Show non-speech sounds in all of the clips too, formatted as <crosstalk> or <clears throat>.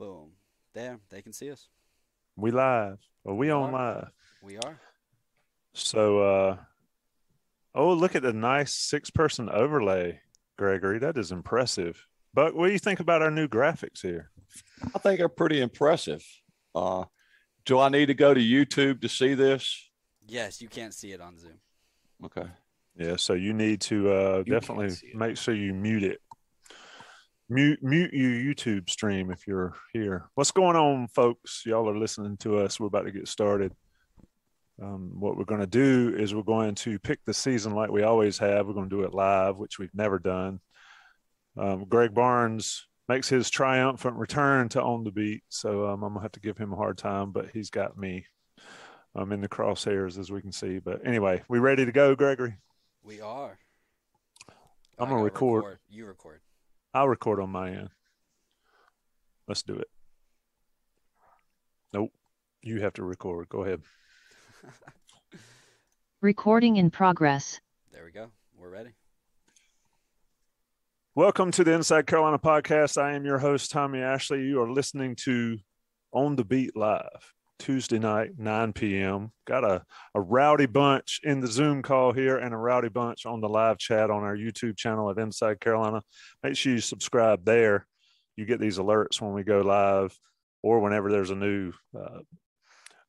Boom. There, they can see us. We live. Are we, We on are. live? We are. So, uh, oh, look at the nice six person overlay, Gregory. That is impressive. But what do you think about our new graphics here? I think they're pretty impressive. Uh, do I need to go to YouTube to see this? Yes, you can't see it on Zoom. Okay. Yeah, so you need to uh, You definitely can't see it. make sure you mute it. Mute mute your YouTube stream if you're here. What's going on, folks? Y'all are listening to us. We're about to get started. Um, what we're going to do is we're going to pick the season like we always have. We're going to do it live, which we've never done. Um, Greg Barnes makes his triumphant return to On the Beat, so um, I'm gonna have to give him a hard time, but he's got me um, in the crosshairs as we can see. But anyway, we ready to go, Gregory? We are. I'm gonna gotta record. You record. I'll record on my end. Let's do it. Nope. You have to record. Go ahead. <laughs> Recording in progress. There we go. We're ready. Welcome to the Inside Carolina podcast. I am your host, Tommy Ashley. You are listening to On the Beat Live, Tuesday night, 9 p.m. Got a, a rowdy bunch in the Zoom call here and a rowdy bunch on the live chat on our YouTube channel at Inside Carolina. Make sure you subscribe there. You get these alerts when we go live or whenever there's a new uh,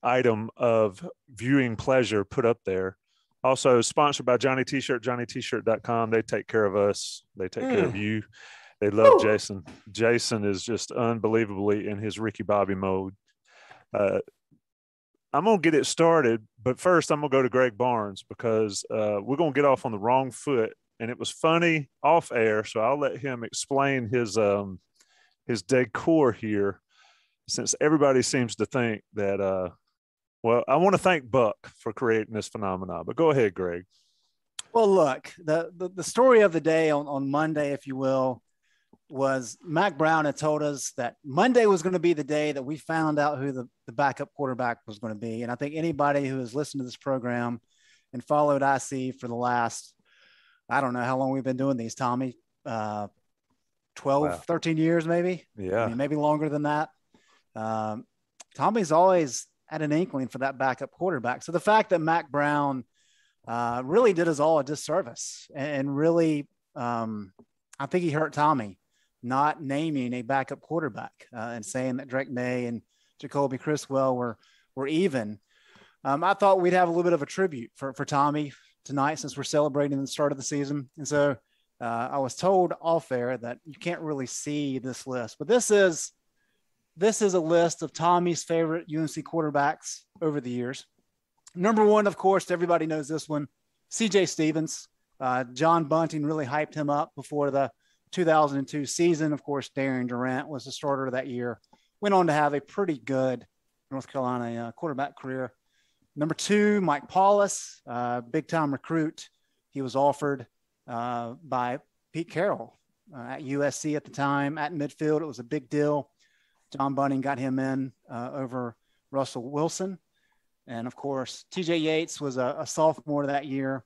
item of viewing pleasure put up there. Also sponsored by Johnny T-shirt, johnnyt-shirt.com. They take care of us. They take care of you. They love Jason. Jason is just unbelievably in his Ricky Bobby mode. Uh, I'm gonna get it started, but first I'm gonna go to Greg Barnes because uh, we're gonna get off on the wrong foot, and it was funny off air. So I'll let him explain his um, his decor here, since everybody seems to think that uh, well, I want to thank Buck for creating this phenomenon, but go ahead, Greg. Well, look, the, the, the story of the day on, on Monday, if you will, was Mack Brown had told us that Monday was going to be the day that we found out who the, the backup quarterback was going to be. And I think anybody who has listened to this program and followed IC for the last, I don't know how long we've been doing these, Tommy, uh, 12, Wow. 13 years, maybe. I Yeah, mean, maybe longer than that. Um, Tommy's always had an inkling for that backup quarterback. So the fact that Mack Brown uh, really did us all a disservice and, and really, um, I think he hurt Tommy not naming a backup quarterback uh, and saying that Drake Maye and Jacoby Criswell were were even. Um, I thought we'd have a little bit of a tribute for, for Tommy tonight since we're celebrating the start of the season. And so uh, I was told off air that you can't really see this list, but this is this is a list of Tommy's favorite UNC quarterbacks over the years. Number one, of course, everybody knows this one, CJ Stevens. Uh, John Bunting really hyped him up before the 2002 season. Of course, Darian Durant was the starter that year. Went on to have a pretty good North Carolina uh, quarterback career. Number two, Mike Paulus, uh, big time recruit. He was offered uh, by Pete Carroll uh, at USC at the time at midfield. It was a big deal. John Bunting got him in uh, over Russell Wilson. And of course, TJ Yates was a, a sophomore that year.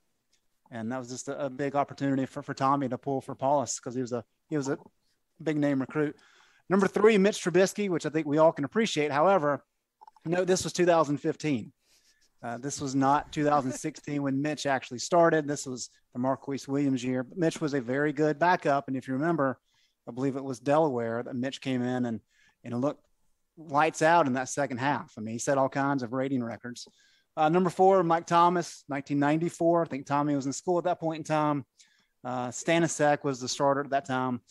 And that was just a, a big opportunity for, for Tommy to pull for Paulus because he was a he was a big name recruit. Number three, Mitch Trubisky, which I think we all can appreciate. However, no, this was 2015. Uh, this was not 2016 when Mitch actually started. This was the Marquise Williams year. But Mitch was a very good backup. And if you remember, I believe it was Delaware that Mitch came in and and looked lights out in that second half. I mean, he set all kinds of rating records. Uh, number four, Mike Thomas, 1994. I think Tommy was in school at that point in time. Uh, Stanicek was the starter at that time.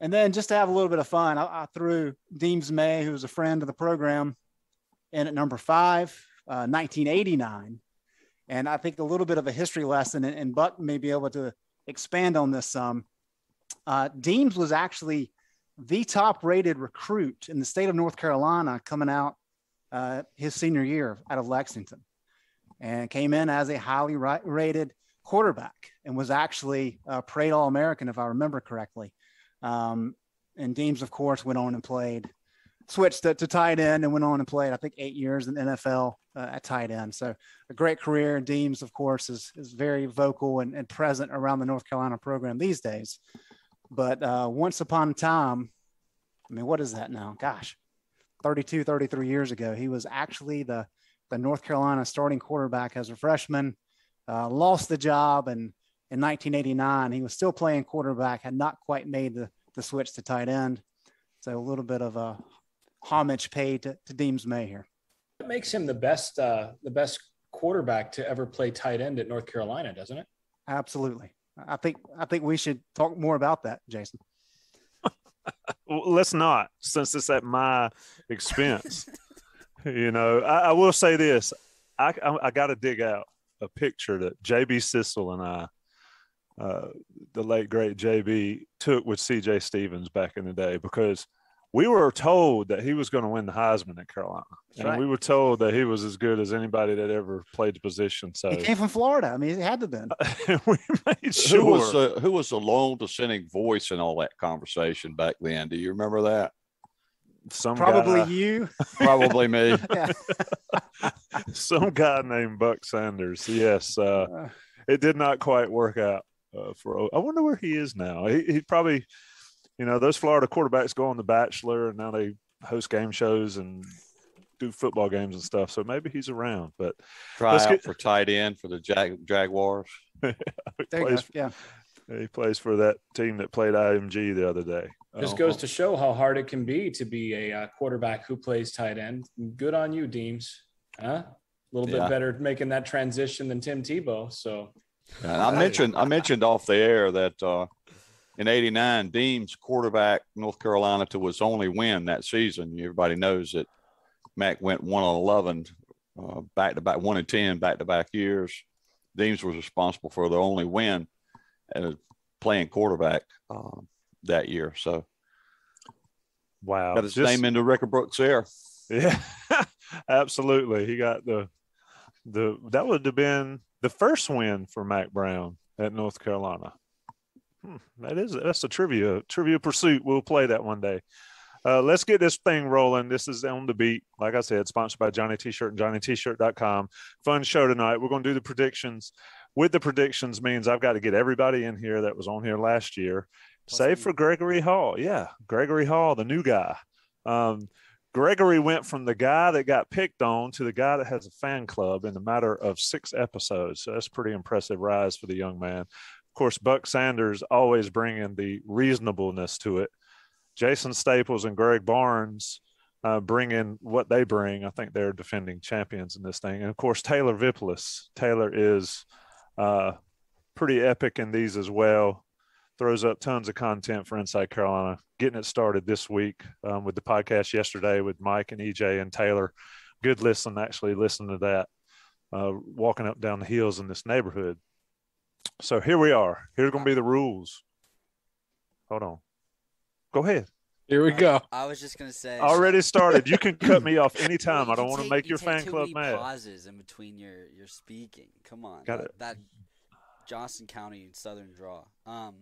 And then just to have a little bit of fun, I, I threw Deems May, who was a friend of the program, in at number five, uh, 1989. And I think a little bit of a history lesson, and, and Buck may be able to expand on this some. Uh, Deems was actually the top rated recruit in the state of North Carolina coming out uh, his senior year out of Lexington and came in as a highly rated quarterback and was actually a parade All American, if I remember correctly. Um, and Deems, of course, went on and played, switched to, to tight end and went on and played, I think, eight years in NFL uh, at tight end. So a great career. Deems, of course, is, is very vocal and, and present around the North Carolina program these days. But uh, once upon a time, I mean, what is that now? Gosh, 32, 33 years ago, he was actually the, the North Carolina starting quarterback as a freshman, uh, lost the job. And in 1989, he was still playing quarterback, had not quite made the, the switch to tight end. So a little bit of a homage paid to, to Deems May here. It makes him the best, uh, the best quarterback to ever play tight end at North Carolina, doesn't it? Absolutely. I think I think we should talk more about that, Jason. Well, let's not, since it's at my expense. <laughs> you know, I, I, will say this: I I, I got to dig out a picture that JB Sissel and I, uh, the late great JB, took with CJ Stevens back in the day because we were told that he was going to win the Heisman at Carolina, That's and right. we were told that he was as good as anybody that ever played the position. So He came from Florida. I mean, he had to been. <laughs> we made sure. Who was the who was the lone dissenting voice in all that conversation back then? Do you remember that? some Probably guy, <laughs> you. Probably me. <laughs> Some guy named Buck Sanders. Yes, uh, Uh, it did not quite work out uh, for. I wonder where he is now. He, he probably, you know, those Florida quarterbacks go on The Bachelor, and now they host game shows and do football games and stuff. So maybe he's around. But Try out get- for tight end for the Jag- Jaguars. <laughs> he there you go. plays, Yeah. he plays for that team that played IMG the other day. Just goes to show how hard it can be to be a uh, quarterback who plays tight end. Good on you, Deems. Huh? A little Yeah. bit better making that transition than Tim Tebow. So And I mentioned I mentioned off the air that uh, in '89, Deems quarterback North Carolina to his only win that season. Everybody knows that Mack went one on eleven, uh, back to back, one and ten back to back years. Deems was responsible for the only win as playing quarterback uh, that year. So wow, got his Just- name in the record books there. Yeah, <laughs> absolutely. He got the the that would have been the first win for Mack Brown at North Carolina. Hmm, that is that's a trivia trivia pursuit. We'll play that one day. Uh, let's get this thing rolling. This is on the beat. Like I said, sponsored by Johnny T-shirt and JohnnyT-shirt.com. Fun show tonight. We're going to do the predictions. With the predictions means I've got to get everybody in here that was on here last year, save for Gregory Hall. Yeah, Gregory Hall, the new guy. Um, Gregory went from the guy that got picked on to the guy that has a fan club in a matter of six episodes. So that's a pretty impressive rise for the young man. Course, Buck Sanders always bringing the reasonableness to it. Jason Staples and Greg Barnes uh, bring in what they bring. I think they're defending champions in this thing. And of course, Taylor Vippolis. Taylor is uh, pretty epic in these as well. Throws up tons of content for Inside Carolina. Getting it started this week um, with the podcast yesterday with Mike and EJ and Taylor. Good listen, actually, listen to that. Uh, walking up down the hills in this neighborhood. So here we are. Here's going to be the rules. Hold on. Go ahead. Here we go. I was just gonna say. Already started. You can cut me <laughs> off anytime. You I don't want to make you your take fan too club many mad. Pauses in between your your speaking. Come on. Got that, it. that Johnson County Southern draw. Um,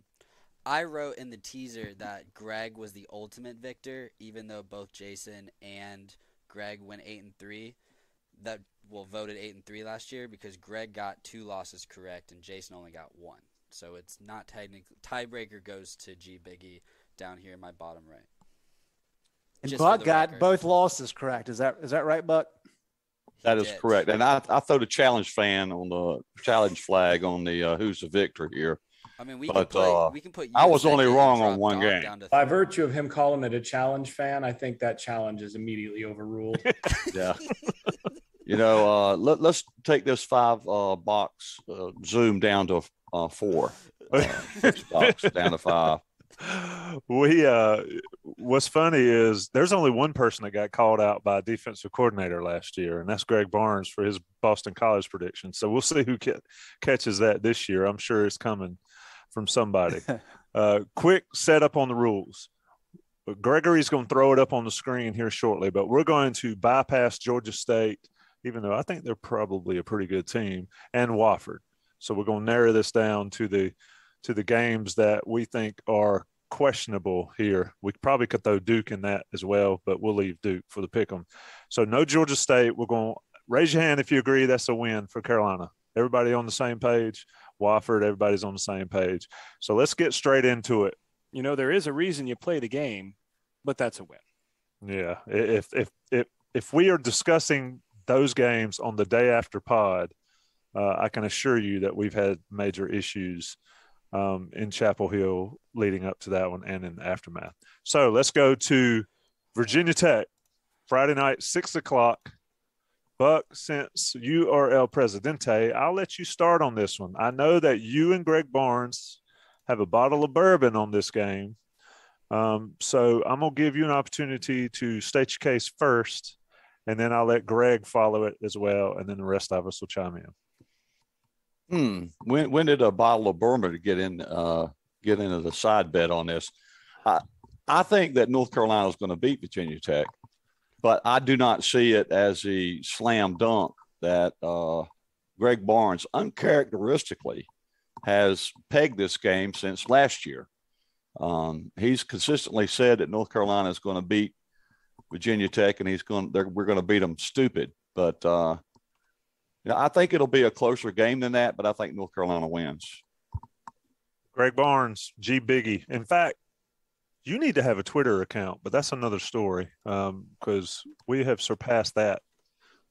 I wrote in the teaser that Greg was the ultimate victor, even though both Jason and Greg went eight and three. That well voted eight and three last year because Greg got two losses correct and Jason only got one. So it's not technically tiebreaker goes to G Biggie down here in my bottom right. And Just Buck got record. both losses correct. Is that is that right, Buck? He That is did. correct. And I, I throw the challenge fan on the challenge flag on the uh, who's the victor here. I mean, we But, can put uh, we can put. I was only wrong on one game. by third. virtue of him calling it a challenge fan, I think that challenge is immediately overruled. <laughs> Yeah. <laughs> you know, uh, let, let's take this five uh, box uh, zoom down to uh, four. Uh, <laughs> box down to five. we uh what's funny is there's only one person that got called out by a defensive coordinator last year and that's greg barnes for his boston college prediction so we'll see who ca- catches that this year i'm sure it's coming from somebody <laughs> uh quick setup on the rules gregory's going to throw it up on the screen here shortly but we're going to bypass georgia state even though i think they're probably a pretty good team and wofford so we're going to narrow this down to the to the games that we think are questionable here. We probably could throw Duke in that as well, but we'll leave Duke for the pick 'em. So no Georgia State. We're going to raise your hand if you agree that's a win for Carolina. Everybody on the same page. Wofford, everybody's on the same page. So let's get straight into it. You know, there is a reason you play the game. but that's a win. Yeah, if if if if we are discussing those games on the day after pod, uh, I can assure you that we've had major issues um, in Chapel Hill leading up to that one and in the aftermath. So let's go to Virginia Tech, Friday night, six o'clock. Buck, since you are El Presidente, I'll let you start on this one. I know that you and Greg Barnes have a bottle of bourbon on this game. Um, so I'm gonna give you an opportunity to state your case first, and then I'll let Greg follow it as well, and then the rest of us will chime in. Hmm. When when did a bottle of Burma get in uh get into the side bet on this? I I think that North Carolina is going to beat Virginia Tech, but I do not see it as a slam dunk that uh, Greg Barnes uncharacteristically has pegged this game since last year. Um, he's consistently said that North Carolina is going to beat Virginia Tech, and he's going. We're going to beat them stupid. But uh, you know, I think it'll be a closer game than that. But I think North Carolina wins. Greg Barnes, G Biggie. In fact, you need to have a Twitter account, but that's another story because we have surpassed that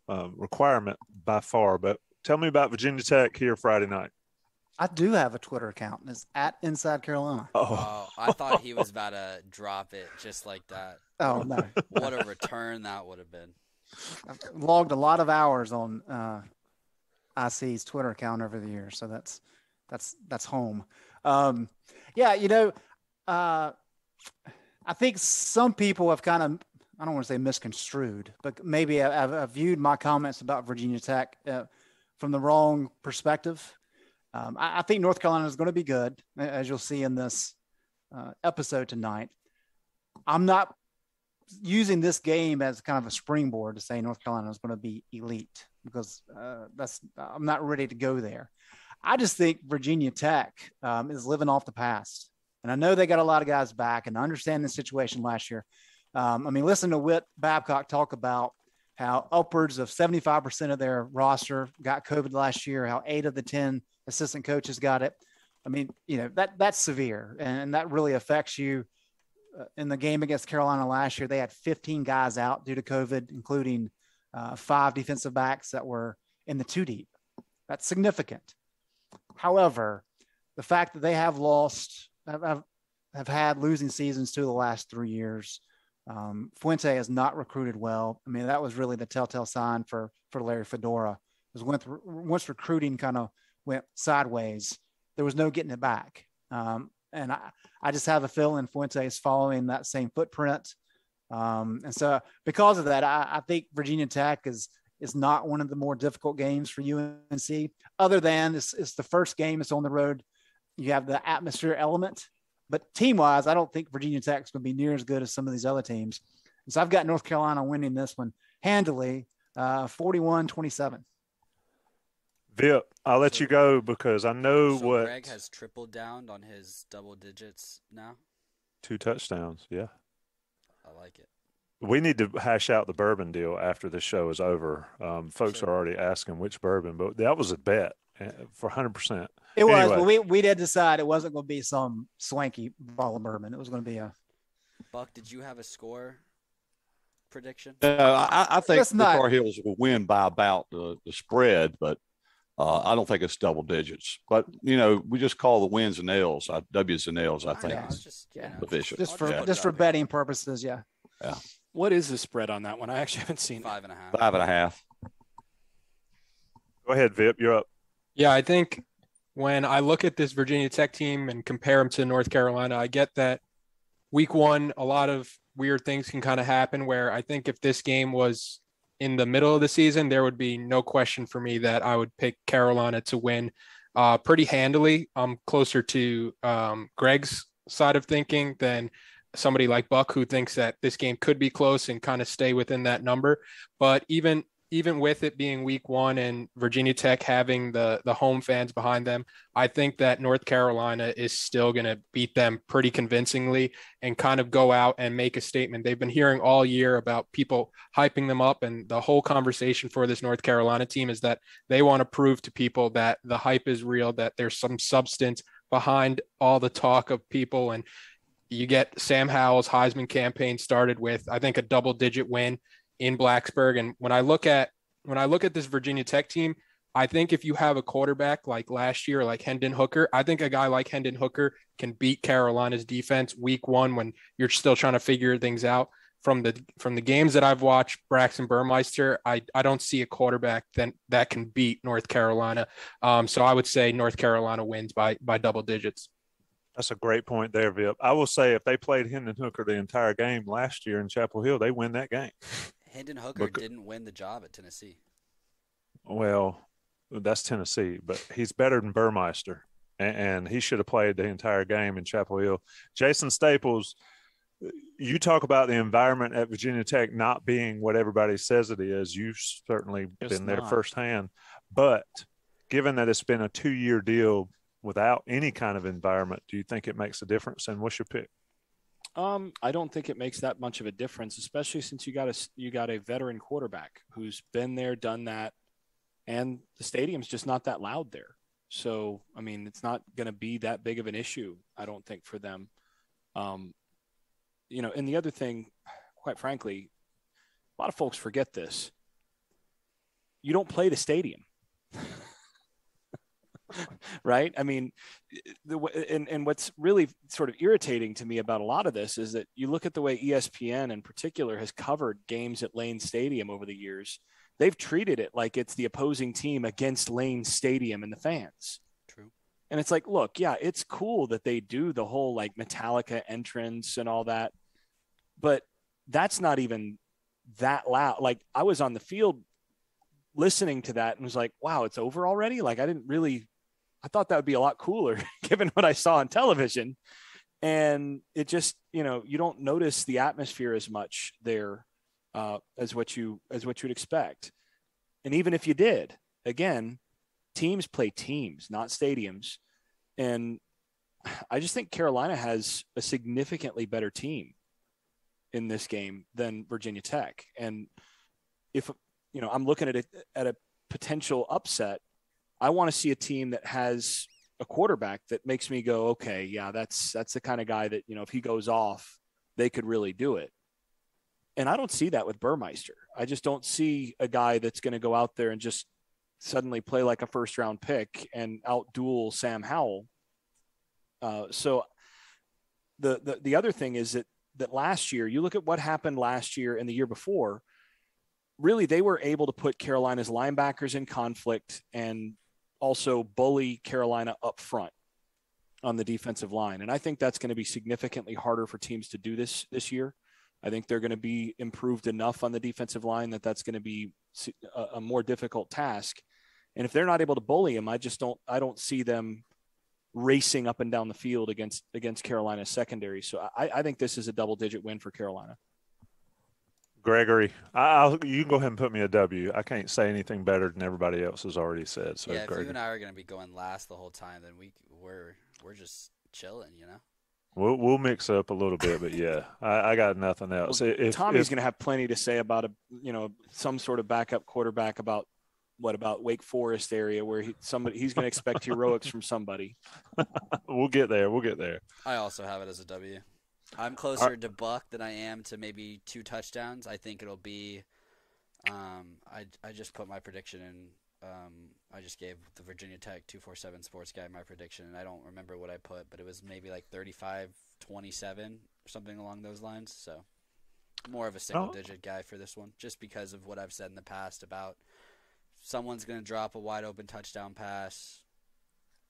um, requirement by far. But tell me about Virginia Tech here Friday night. I do have a Twitter account. and It's at Inside Carolina. Oh, Oh, I thought he was about to drop it just like that. <laughs> Oh no, What a return that would have been. I've logged a lot of hours on uh, IC's Twitter account over the years, so that's that's that's home. Um, yeah, you know, uh, I think some people have kind of I don't want to say misconstrued, but maybe I've, I've viewed my comments about Virginia Tech uh, from the wrong perspective. Um, I, I think North Carolina is going to be good, as you'll see in this uh, episode tonight. I'm not using this game as kind of a springboard to say North Carolina is going to be elite because uh, that's I'm not ready to go there. I just think Virginia Tech um, is living off the past, and I know they got a lot of guys back, and I understand the situation last year. Um, I mean, listen to Whit Babcock talk about how upwards of 75% of their roster got COVID last year, how eight of the 10 assistant coaches got it. I mean, you know, that that's severe and that really affects you. Uh, in the game against Carolina last year, they had 15 guys out due to COVID, including uh, five defensive backs that were in the two deep. That's significant. However, the fact that they have lost, have, have, had losing seasons to the last three years, um, Fuente has not recruited well. I mean, that was really the telltale sign for for Larry Fedora. Was once recruiting kind of went sideways, there was no getting it back. Um, and I, I just have a feeling Fuente is following that same footprint. Um, and so because of that, I, I think Virginia Tech is is not one of the more difficult games for UNC. Other than it's, it's the first game, it's on the road. You have the atmosphere element, but team wise, I don't think Virginia Tech is going to be near as good as some of these other teams. And so I've got North Carolina winning this one handily, uh, 41 27. Vip, I'll let So- you go because I know So what Greg has tripled down on his double digits now. two touchdowns. Yeah. I like it. We need to hash out the bourbon deal after the show is over. Um, folks Sure. are already asking which bourbon, but that was a bet uh, for 100%. It was, Anyway. but we, we did decide it wasn't going to be some swanky bottle of bourbon. It was going to be a, Buck, did you have a score prediction? Uh, I, I think Let's the not- Tar Heels will win by about the, the spread, but uh, I don't think it's double digits. But you know, we just call the wins and L's. I, W's and L's. I think. know, it's just, yeah. Efficient. just for Yeah. just for betting purposes. Yeah. Yeah. What is the spread on that one? I actually haven't seen it. Five and a half. Five and a half. Go ahead, Vip. You're up. Yeah, I think when I look at this Virginia Tech team and compare them to North Carolina, I get that week one, a lot of weird things can kind of happen. Where I think if this game was in the middle of the season, there would be no question for me that I would pick Carolina to win uh, pretty handily. I'm closer to um, Greg's side of thinking than somebody like Buck who thinks that this game could be close and kind of stay within that number. But even even with it being week one and Virginia Tech having the the home fans behind them, I think that North Carolina is still going to beat them pretty convincingly and kind of go out and make a statement. They've been hearing all year about people hyping them up, and the whole conversation for this North Carolina team is that they want to prove to people that the hype is real, that there's some substance behind all the talk of people and you get Sam Howell's Heisman campaign started with, I think, a double digit win in Blacksburg. And when I look at when I look at this Virginia Tech team, I think if you have a quarterback like last year, like Hendon Hooker, I think a guy like Hendon Hooker can beat Carolina's defense week one when you're still trying to figure things out. From the from the games that I've watched, Braxton Burmeister, I, I don't see a quarterback that that can beat North Carolina. Um, so I would say North Carolina wins by by double digits. That's a great point there, Vip. I will say if they played Hendon Hooker the entire game last year in Chapel Hill, they win that game. Hendon Hooker Bec- didn't win the job at Tennessee. Well, that's Tennessee, but he's better than Burmeister, and, and he should have played the entire game in Chapel Hill. Jason Staples, you talk about the environment at Virginia Tech not being what everybody says it is. You've certainly It's been there not. firsthand, but given that it's been a two-year deal without any kind of environment, do you think it makes a difference? And what's your pick? Um, I don't think it makes that much of a difference, especially since you got a you got a veteran quarterback who's been there, done that, and the stadium's just not that loud there. So, I mean, it's not going to be that big of an issue, I don't think, for them. Um, you know, and the other thing, quite frankly, a lot of folks forget this. You don't play the stadium. <laughs> <laughs> right? I mean, the and and what's really sort of irritating to me about a lot of this is that you look at the way ESPN in particular has covered games at Lane Stadium over the years. They've treated it like it's the opposing team against Lane Stadium and the fans. True. And it's like, look, yeah, it's cool that they do the whole like Metallica entrance and all that, but that's not even that loud. Like I was on the field listening to that and was like, wow, it's over already. Like I didn't really, I thought that would be a lot cooler <laughs> given what I saw on television. And it just, you know, you don't notice the atmosphere as much there uh, as what you as what you'd expect. And even if you did, again, teams play teams, not stadiums. And I just think Carolina has a significantly better team in this game than Virginia Tech. And if you know, I'm looking at it at a potential upset. I want to see a team that has a quarterback that makes me go, okay, yeah, that's that's the kind of guy that you know, if he goes off, they could really do it. And I don't see that with Burmeister. I just don't see a guy that's going to go out there and just suddenly play like a first round pick and outduel Sam Howell. Uh, so the, the the other thing is that that last year, you look at what happened last year and the year before. Really, they were able to put Carolina's linebackers in conflict and also bully Carolina up front on the defensive line. And I think that's going to be significantly harder for teams to do this this year. I think they're going to be improved enough on the defensive line that that's going to be a, a more difficult task. And if they're not able to bully him, I just don't I don't see them racing up and down the field against against Carolina's secondary. So I, I think this is a double digit win for Carolina. Gregory, I, I'll, you can go ahead and put me a W. I can't say anything better than everybody else has already said. So, yeah, if Gregory. you and I are going to be going last the whole time, then we we're we're just chilling, you know. We'll we'll mix up a little bit, but yeah, I, I got nothing else. Well, if, Tommy's going to have plenty to say about a you know some sort of backup quarterback about what about Wake Forest area where he somebody he's going to expect <laughs> heroics from somebody. we'll get there. We'll get there. I also have it as a W. I'm closer to Buck than I am to maybe two touchdowns. I think it'll be. Um, I I just put my prediction in. Um, I just gave the Virginia Tech 247 Sports Guy my prediction, and I don't remember what I put, but it was maybe like 35 27 or something along those lines. So, more of a single digit guy for this one, just because of what I've said in the past about someone's going to drop a wide open touchdown pass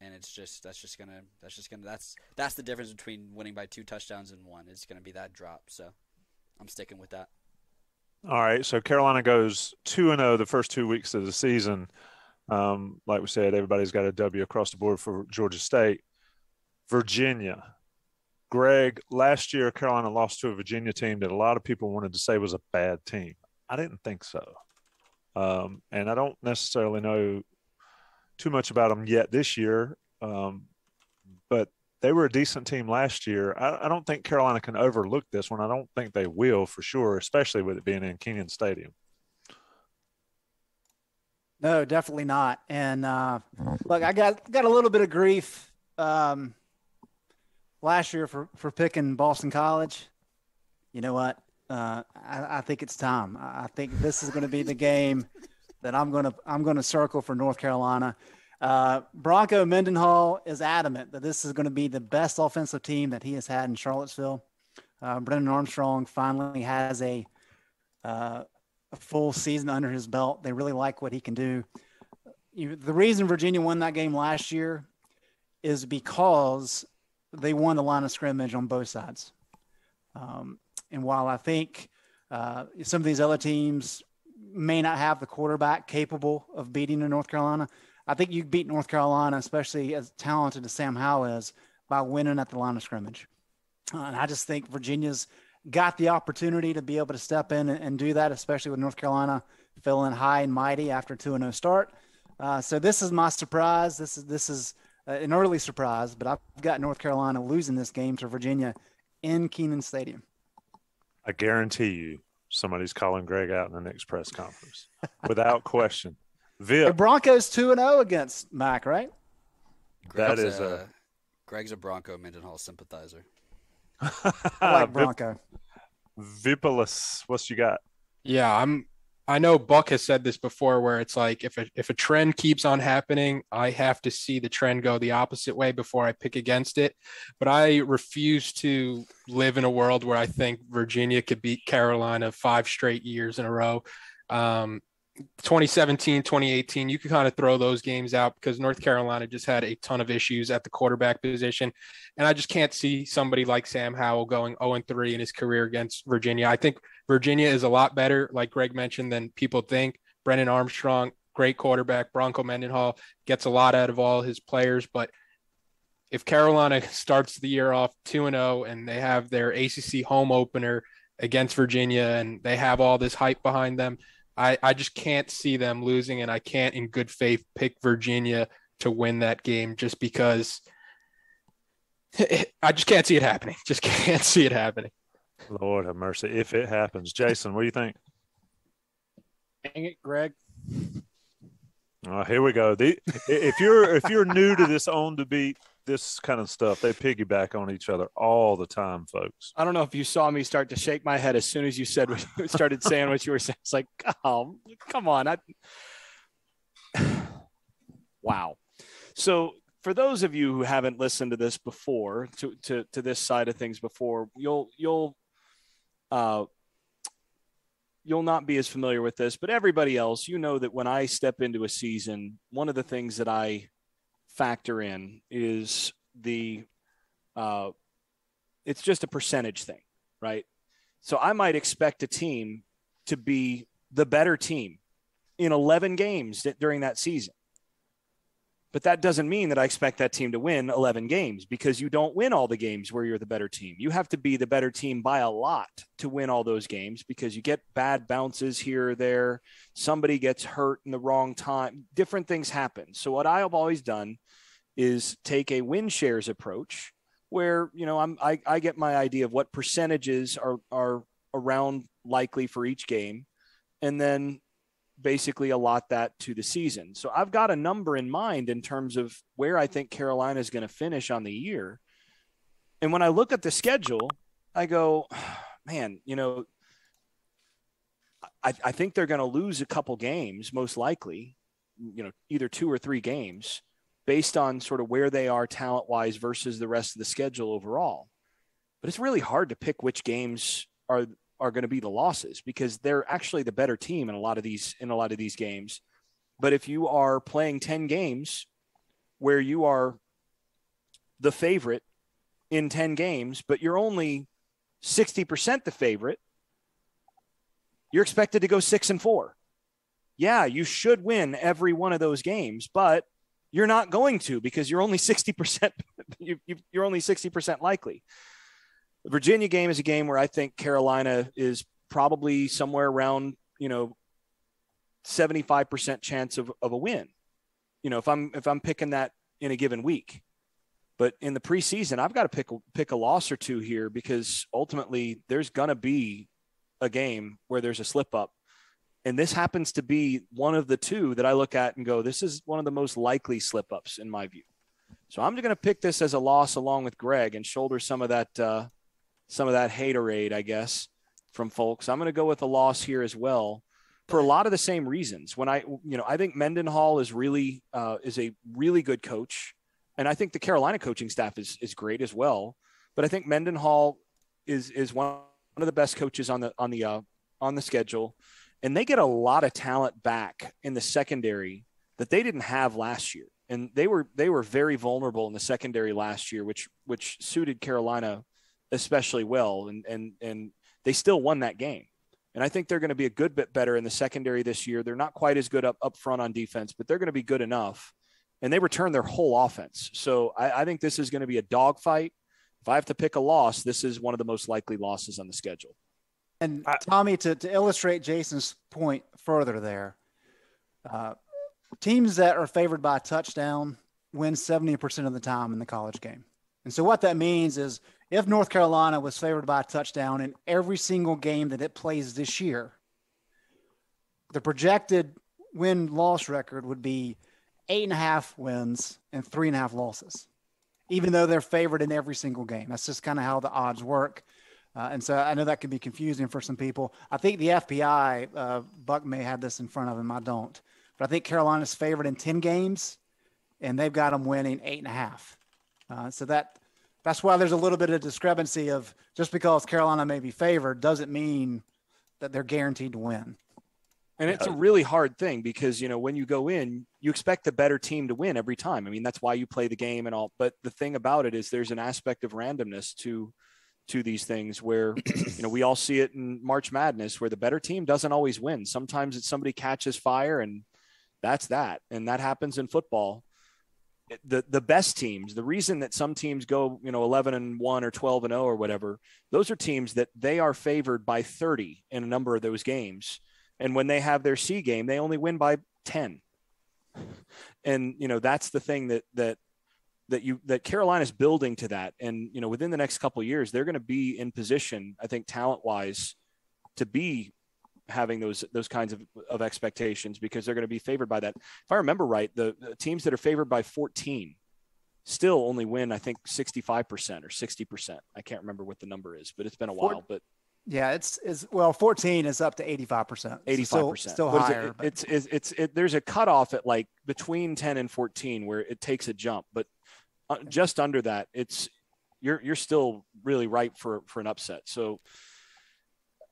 and it's just that's just gonna that's just gonna that's that's the difference between winning by two touchdowns and one. It's gonna be that drop. So I'm sticking with that. All right. So Carolina goes two and zero the first two weeks of the season. Um, like we said, everybody's got a W across the board for Georgia State. Virginia. Greg, last year Carolina lost to a Virginia team that a lot of people wanted to say was a bad team. I didn't think so. Um, and I don't necessarily know too much about them yet this year. Um, but they were a decent team last year. I, I, don't think Carolina can overlook this one. I don't think they will for sure, especially with it being in Kenan Stadium. No, definitely not. And uh, look, I got got a little bit of grief um, last year for, for picking Boston College. You know what? Uh, I, I think it's time. I I think this is going to be the game that I'm going to I'm going to circle for North Carolina. Uh, Bronco Mendenhall is adamant that this is going to be the best offensive team that he has had in Charlottesville. Uh, Brennan Armstrong finally has a, uh, a full season under his belt. They really like what he can do. You, the reason Virginia won that game last year is because they won the line of scrimmage on both sides. Um, and while I think uh, some of these other teams may not have the quarterback capable of beating the North Carolina, I think you beat North Carolina, especially as talented as Sam Howell is, by winning at the line of scrimmage. Uh, and I just think Virginia's got the opportunity to be able to step in and, and do that, especially with North Carolina feeling high and mighty after 2 and 0 start. Uh, so this is my surprise. This is this is uh, an early surprise, but I've got North Carolina losing this game to Virginia in Kenan Stadium. I guarantee you somebody's calling Greg out in the next press conference without <laughs> question. The Broncos 2 and 0 against Mack, right? that Greg's is a a Greg's a Bronco Mendenhall sympathizer. <laughs> <laughs> I like Bronco. Vippolis, what's you got? Yeah, I'm. I know Buck has said this before, where it's like if a if a trend keeps on happening, I have to see the trend go the opposite way before I pick against it. But I refuse to live in a world where I think Virginia could beat Carolina five straight years in a row. Um, 2017, 2018, you could kind of throw those games out because North Carolina just had a ton of issues at the quarterback position. And I just can't see somebody like Sam Howell going 0 3 in his career against Virginia. I think Virginia is a lot better, like Greg mentioned, than people think. Brennan Armstrong, great quarterback. Bronco Mendenhall gets a lot out of all his players. But if Carolina <laughs> starts the year off 2 0 and they have their ACC home opener against Virginia and they have all this hype behind them, I, I just can't see them losing, and I can't, in good faith, pick Virginia to win that game just because <laughs> I just can't see it happening. <laughs> Just can't see it happening. Lord have mercy. If it happens. Jason, what do you think? Dang it, Greg. Oh, here we go. The, if you're if you're new to this <laughs> on the beat, this kind of stuff, they piggyback on each other all the time, folks. I don't know if you saw me start to shake my head as soon as you said started saying what you were saying. It's like, oh, come on. I... <sighs> wow. So for those of you who haven't listened to this before, to, to, to this side of things before, you'll you'll uh, you'll not be as familiar with this, but everybody else, you know that when I step into a season, one of the things that I factor in is the uh, it's just a percentage thing, right? So I might expect a team to be the better team in 11 games during that season. But that doesn't mean that I expect that team to win 11 games because you don't win all the games where you're the better team. You have to be the better team by a lot to win all those games because you get bad bounces here or there. Somebody gets hurt in the wrong time. Different things happen. So, what I have always done is take a win shares approach where, you know, I'm, I, I get my idea of what percentages are, are around likely for each game. And then basically allot that to the season. So I've got a number in mind in terms of where I think Carolina is going to finish on the year. And when I look at the schedule, I go, <sighs> man, you know, I, I think they're going to lose a couple games, most likely, you know, either two or three games based on sort of where they are talent wise versus the rest of the schedule overall. But it's really hard to pick which games are are going to be the losses because they're actually the better team in a lot of these in a lot of these games. But if you are playing 10 games where you are the favorite in 10 games, but you're only 60% the favorite, you're expected to go 6 and 4. Yeah, you should win every one of those games, but you're not going to because you're only <laughs> 60% you, you're only 60% likely. The Virginia game is a game where I think Carolina is probably somewhere around, you know, 75% chance of, of a win. You know, if I'm if I'm picking that in a given week. But in the preseason, I've got to pick pick a loss or two here because ultimately there's going to be a game where there's a slip up. And this happens to be one of the two that I look at and go, this is one of the most likely slip ups in my view. So I'm going to pick this as a loss along with Greg and shoulder some of that uh, some of that haterade, I guess, from folks. I'm going to go with a loss here as well for a lot of the same reasons. When I, you know, I think Mendenhall is really uh, is a really good coach, and I think the Carolina coaching staff is is great as well. But I think Mendenhall is is one of the best coaches on the on the uh, on the schedule, and they get a lot of talent back in the secondary that they didn't have last year, and they were they were very vulnerable in the secondary last year, which which suited Carolina especially well, and and and they still won that game. And I think they're going to be a good bit better in the secondary this year. They're not quite as good up, up front on defense, but they're going to be good enough. And they return their whole offense. So I, I think this is going to be a dogfight. If I have to pick a loss, this is one of the most likely losses on the schedule. And Tommy, to, to illustrate Jason's point further there, uh, teams that are favored by a touchdown win 70% of the time in the college game. And so what that means is if North Carolina was favored by a touchdown in every single game that it plays this year, the projected win loss record would be eight and a half wins and three and a half losses, even though they're favored in every single game. That's just kind of how the odds work. Uh, and so I know that can be confusing for some people. I think the FPI, uh, Buck may have this in front of him. I don't. But I think Carolina's favored in 10 games, and they've got them winning eight and a half. Uh, so that that's why there's a little bit of discrepancy of just because Carolina may be favored doesn't mean that they're guaranteed to win. And it's a really hard thing because, you know, when you go in, you expect the better team to win every time. I mean, that's why you play the game and all. But the thing about it is there's an aspect of randomness to to these things where, you know, we all see it in March Madness where the better team doesn't always win. Sometimes it's somebody catches fire and that's that. And that happens in football the the best teams the reason that some teams go you know 11 and 1 or 12 and 0 or whatever those are teams that they are favored by 30 in a number of those games and when they have their C game they only win by 10 and you know that's the thing that that that you that Carolina's building to that and you know within the next couple years they're going to be in position I think talent wise to be having those those kinds of, of expectations because they're going to be favored by that. If I remember right, the, the teams that are favored by 14 still only win, I think 65% or 60%. I can't remember what the number is, but it's been a while. But yeah, it's is well, 14 is up to 85%. 85%. Still, still higher. It? It's, it's, it's, it, there's a cutoff at like between 10 and 14 where it takes a jump, but uh, just under that, it's, you're, you're still really ripe for, for an upset. So,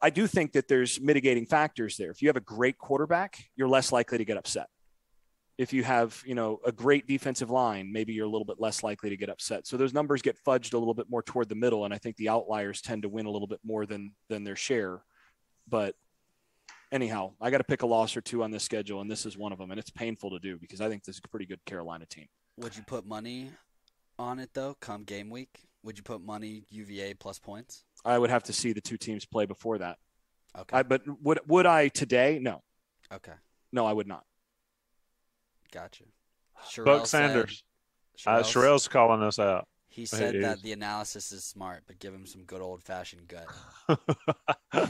I do think that there's mitigating factors there. If you have a great quarterback, you're less likely to get upset. If you have, you know, a great defensive line, maybe you're a little bit less likely to get upset. So those numbers get fudged a little bit more toward the middle, and I think the outliers tend to win a little bit more than than their share. But anyhow, I got to pick a loss or two on this schedule, and this is one of them, and it's painful to do because I think this is a pretty good Carolina team. Would you put money on it though? Come game week, would you put money UVA plus points? I would have to see the two teams play before that. Okay. I, but would would I today? No. Okay. No, I would not. Gotcha. <sighs> Buck Sanders. Said, uh, Sherelle's calling us out. He said that the analysis is smart, but give him some good old fashioned gut.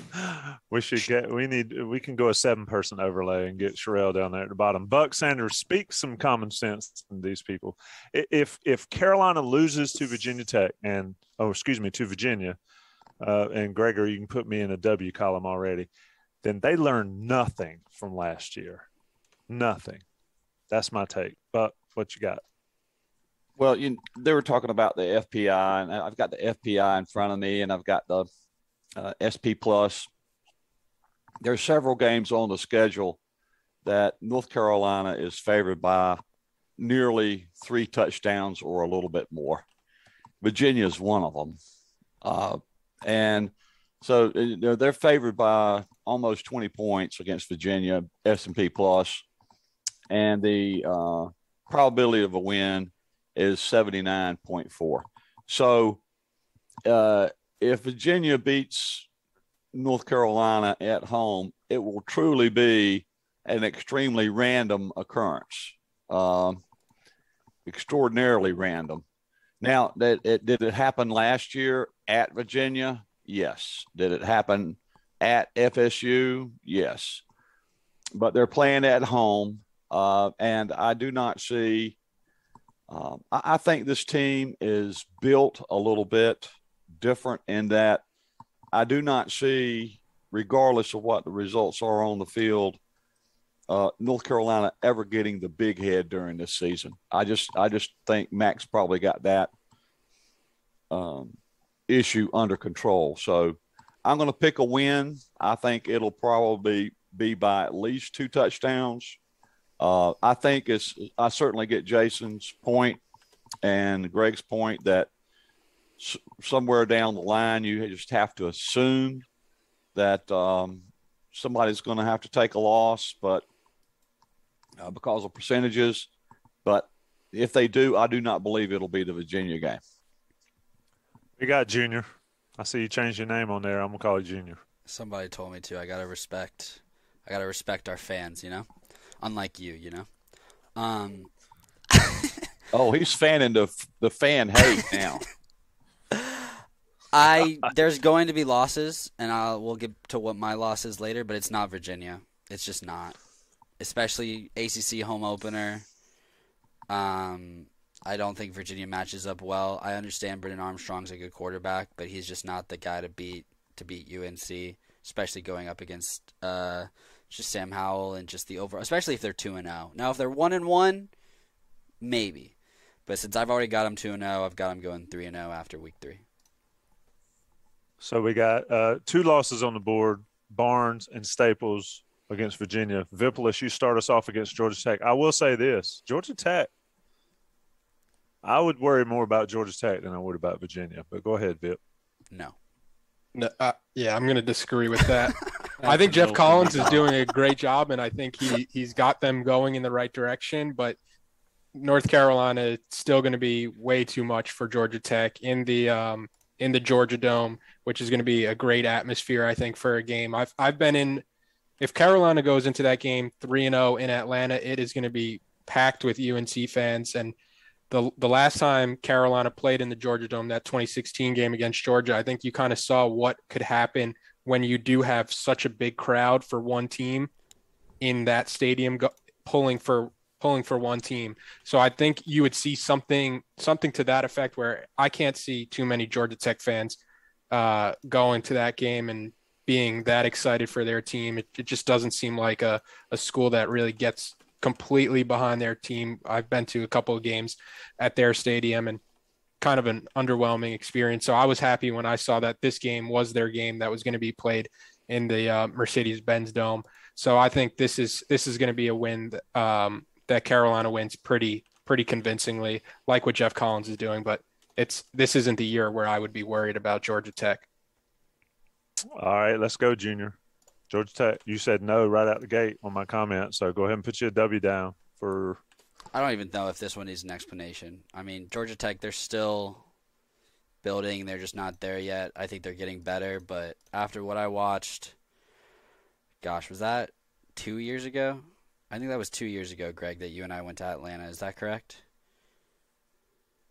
<laughs> we should get. We need. We can go a seven person overlay and get Sherelle down there at the bottom. Buck Sanders speaks some common sense in these people. If if Carolina loses to Virginia Tech and oh excuse me to Virginia, uh, and Gregory, you can put me in a W column already. Then they learned nothing from last year. Nothing. That's my take. But what you got? Well, you they were talking about the FPI, and I've got the FPI in front of me, and I've got the uh, SP Plus. There are several games on the schedule that North Carolina is favored by nearly three touchdowns or a little bit more. Virginia is one of them, uh, and so uh, they're favored by almost 20 points against Virginia S&P Plus, and the uh, probability of a win is 79.4. So uh, if Virginia beats North Carolina at home, it will truly be an extremely random occurrence, um, extraordinarily random. Now, that it, did it happen last year at Virginia? Yes. Did it happen at FSU? Yes. But they're playing at home, uh, and I do not see Um, I, I think this team is built a little bit different in that I do not see, regardless of what the results are on the field, uh, North Carolina ever getting the big head during this season. I just, I just think Max probably got that um, issue under control. So I'm going to pick a win. I think it'll probably be by at least two touchdowns. Uh, I think it's, I certainly get Jason's point and Greg's point that s- somewhere down the line, you just have to assume that um, somebody's going to have to take a loss, but uh, because of percentages. But if they do, I do not believe it'll be the Virginia game. We got Junior. I see you changed your name on there. I'm gonna call you Junior. Somebody told me to. I gotta respect. I gotta respect our fans. You know, unlike you. You know. Um. <laughs> Oh, he's fanning the the fan hate <laughs> now. I there's going to be losses, and I will get to what my loss is later. But it's not Virginia. It's just not, especially ACC home opener. Um, I don't think Virginia matches up well. I understand Brennan Armstrong's a good quarterback, but he's just not the guy to beat to beat UNC, especially going up against uh, just Sam Howell and just the overall. Especially if they're two and zero. Now, if they're one and one, maybe. But since I've already got them two and zero, I've got them going three and zero after week three. So we got uh, two losses on the board: Barnes and Staples against Virginia. Vippolis, you start us off against Georgia Tech. I will say this: Georgia Tech. I would worry more about Georgia Tech than I would about Virginia. But go ahead, Vip. No. No, uh, yeah, I'm going to disagree with that. <laughs> <laughs> I think Geoff Collins is doing a great job, and I think he he's got them going in the right direction. But North Carolina is still going to be way too much for Georgia Tech in the um, in the Georgia Dome, which is going to be a great atmosphere, I think, for a game. I've I've been in. If Carolina goes into that game three and zero in Atlanta, it is going to be packed with UNC fans. And the the last time Carolina played in the Georgia Dome, that 2016 game against Georgia, I think you kind of saw what could happen when you do have such a big crowd for one team in that stadium go, pulling for pulling for one team. So I think you would see something something to that effect where I can't see too many Georgia Tech fans uh, going to that game and being that excited for their team. It, it just doesn't seem like a, a school that really gets completely behind their team. I've been to a couple of games at their stadium and kind of an underwhelming experience. So I was happy when I saw that this game was their game that was going to be played in the uh, Mercedes-Benz Dome. So I think this is this is going to be a win that, um, that Carolina wins pretty pretty convincingly, like what Geoff Collins is doing. But it's this isn't the year where I would be worried about Georgia Tech. All right, let's go, Junior. Georgia Tech. You said no right out the gate on my comment, so go ahead and put your W down for. I don't even know if this one needs an explanation. I mean, Georgia Tech, they're still building. They're just not there yet. I think they're getting better, but after what I watched, gosh, was that two years ago? I think that was two years ago, Greg, that you and I went to Atlanta. Is that correct?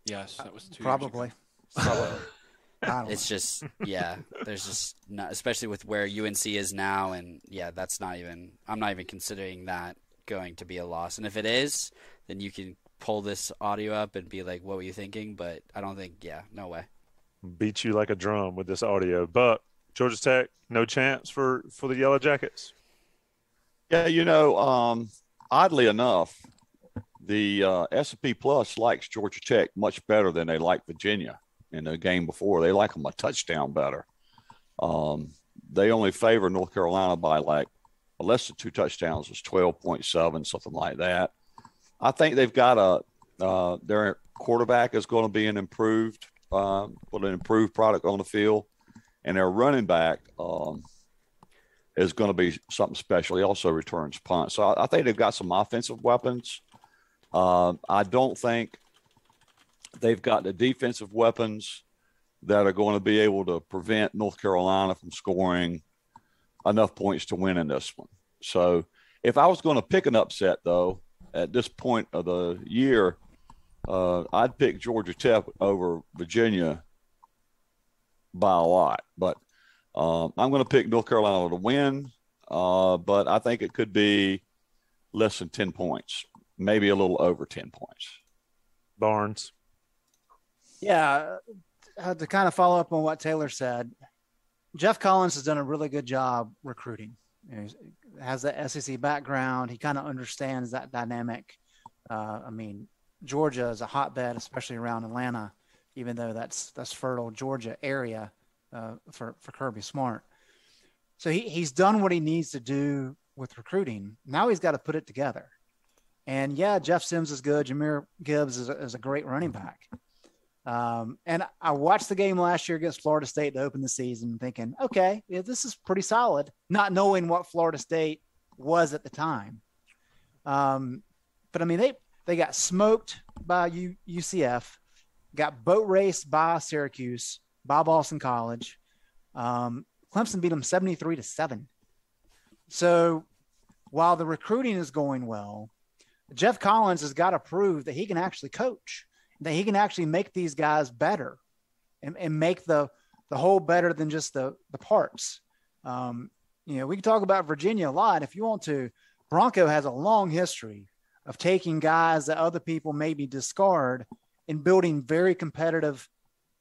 Yes, that was two Probably. So <laughs> I don't it's just, yeah, there's just not, especially with where UNC is now, and yeah, that's not even. I'm not even considering that going to be a loss. And if it is, then you can pull this audio up and be like, "What were you thinking?" But I don't think, yeah, no way. beat you like a drum with this audio. But Georgia Tech, no chance for for the Yellow Jackets. Yeah, you know, um, oddly enough, the uh, S&P Plus likes Georgia Tech much better than they like Virginia in the game before. They like them a touchdown better. Um, they only favor North Carolina by like less than two touchdowns. was twelve point seven, something like that. I think they've got a uh, their quarterback is going to be an improved, put an improved product on the field, and their running back. Um, is going to be something special. He also returns punts. So I, I think they've got some offensive weapons. Uh, I don't think they've got the defensive weapons that are going to be able to prevent North Carolina from scoring enough points to win in this one. So if I was going to pick an upset, though, at this point of the year, uh, I'd pick Georgia Tech over Virginia by a lot. But um, I'm going to pick North Carolina to win, uh, but I think it could be less than 10 points, maybe a little over 10 points. Barnes. Yeah, uh, to kind of follow up on what Taylor said, Geoff Collins has done a really good job recruiting. You know, he has that SEC background. He kind of understands that dynamic. Uh, I mean, Georgia is a hotbed, especially around Atlanta, even though that's that's fertile Georgia area uh, for for Kirby Smart. So he, he's done what he needs to do with recruiting. Now he's got to put it together. And yeah, Jeff Sims is good. Jahmyr Gibbs is a, is a great running back. Um, and I watched the game last year against Florida State to open the season, thinking, okay, yeah, this is pretty solid, not knowing what Florida State was at the time. Um, but I mean, they they got smoked by U, UCF, got boat raced by Syracuse, by Boston College. Um, Clemson beat them seventy three to seven. So while the recruiting is going well, Geoff Collins has got to prove that he can actually coach that he can actually make these guys better and, and make the the whole better than just the the parts. Um, you know, we can talk about Virginia a lot if you want to. Bronco has a long history of taking guys that other people maybe discard and building very competitive,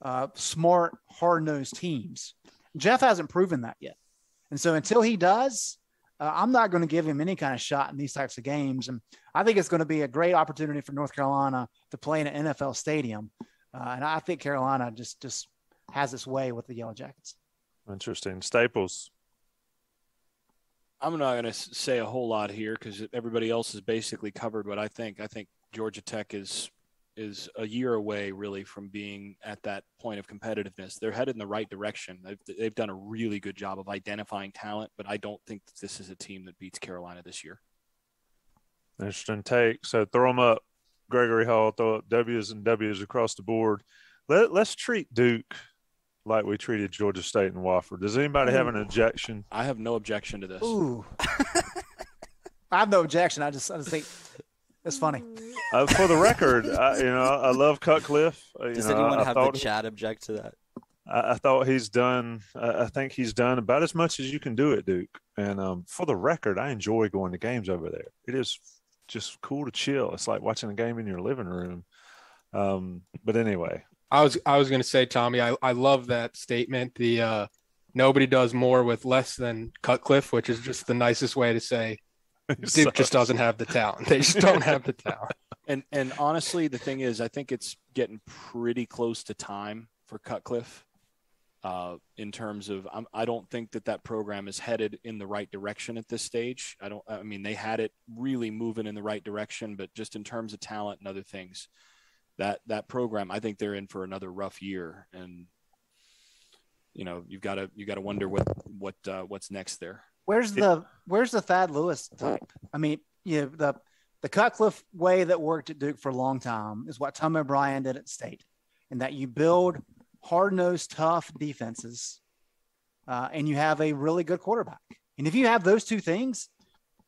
uh, smart, hard nosed teams. Geoff hasn't proven that yet. And so until he does, uh, I'm not going to give him any kind of shot in these types of games. And I think it's going to be a great opportunity for North Carolina to play in an NFL stadium. Uh, and I think Carolina just just has its way with the Yellow Jackets. Interesting. Staples. I'm not going to say a whole lot here because everybody else has basically covered what I think. I think Georgia Tech is is a year away really from being at that point of competitiveness. They're headed in the right direction. They've, they've done a really good job of identifying talent, but I don't think this is a team that beats Carolina this year. Interesting take. So throw them up, Gregory Hall. Throw up W's and W's across the board. Let Let's treat Duke like we treated Georgia State and Wofford. Does anybody Ooh. have an objection? I have no objection to this. Ooh. <laughs> I have no objection. I just I just think it's funny. Uh, for the record, I, you know, I love Cutcliffe. Uh, Does know, anyone I have the chat object to that? I, I thought he's done. I think he's done about as much as you can do at Duke. And um, for the record, I enjoy going to games over there. It is just cool to chill. It's like watching a game in your living room. Um, but anyway, I was I was going to say, Tommy, I I love that statement. The uh, nobody does more with less than Cutcliffe, which is just the nicest way to say <laughs> Duke just doesn't have the talent. They just don't have the talent. <laughs> And and honestly, the thing is, I think it's getting pretty close to time for Cutcliffe. Uh, in terms of, I'm, I do not think that that program is headed in the right direction at this stage. I don't. I mean, they had it really moving in the right direction, but just in terms of talent and other things, that that program, I think they're in for another rough year. And you know, you've got to you got to wonder what what uh, what's next there. Where's the Where's the Thad Lewis type? I mean, you know, the the Cutcliffe way that worked at Duke for a long time is what Tom O'Brien did at State, and that you build hard nosed, tough defenses, uh, and you have a really good quarterback. And if you have those two things,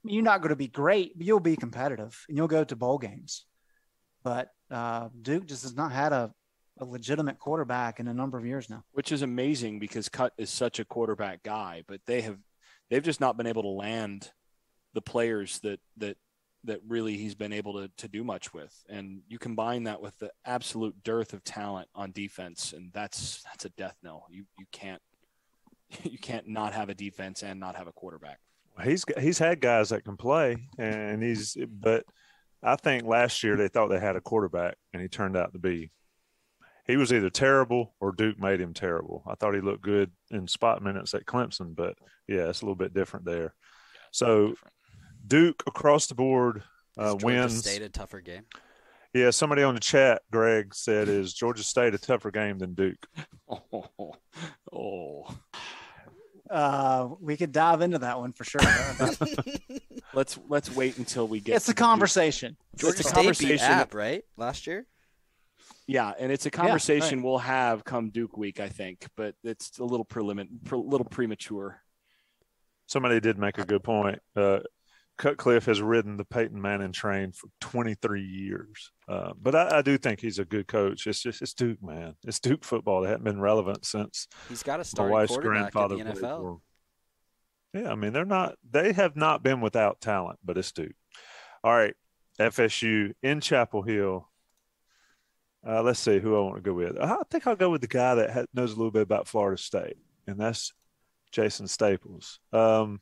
you're not going to be great, but you'll be competitive and you'll go to bowl games. But uh, Duke just has not had a, a legitimate quarterback in a number of years now. Which is amazing because Cut is such a quarterback guy, but they have they've just not been able to land the players that that that really he's been able to to do much with. And you combine that with the absolute dearth of talent on defense, and that's that's a death knell. You you can't <laughs> you can't not have a defense and not have a quarterback. He's he's had guys that can play, and he's but I think last year they thought they had a quarterback, and he turned out to be he was either terrible or Duke made him terrible. I thought he looked good in spot minutes at Clemson, but yeah, it's a little bit different there. So different. Duke across the board uh, wins. State a tougher game. Yeah, somebody on the chat, Greg said, "Is Georgia State a tougher game than Duke?" <laughs> Oh, oh. Uh, we could dive into that one for sure. <laughs> let's let's wait until we get. It's a conversation. Georgia it's a State conversation. beat App, right? Last year. Yeah, and it's a conversation yeah, right. we'll have come Duke week, I think, but it's a little prelimin, a little premature. Somebody did make a good point. Uh, Cutcliffe has ridden the Peyton Manning train for 23 years, uh, but I, I, do think he's a good coach. It's just it's Duke, man. It's Duke football. They haven't been relevant since he's got a starting quarterback in the NFL. Yeah, I mean they're not. They have not been without talent, but it's Duke. All right, FSU in Chapel Hill Uh, let's see who I want to go with. I think I'll go with the guy that ha- knows a little bit about Florida State, and that's Jason Staples. Um,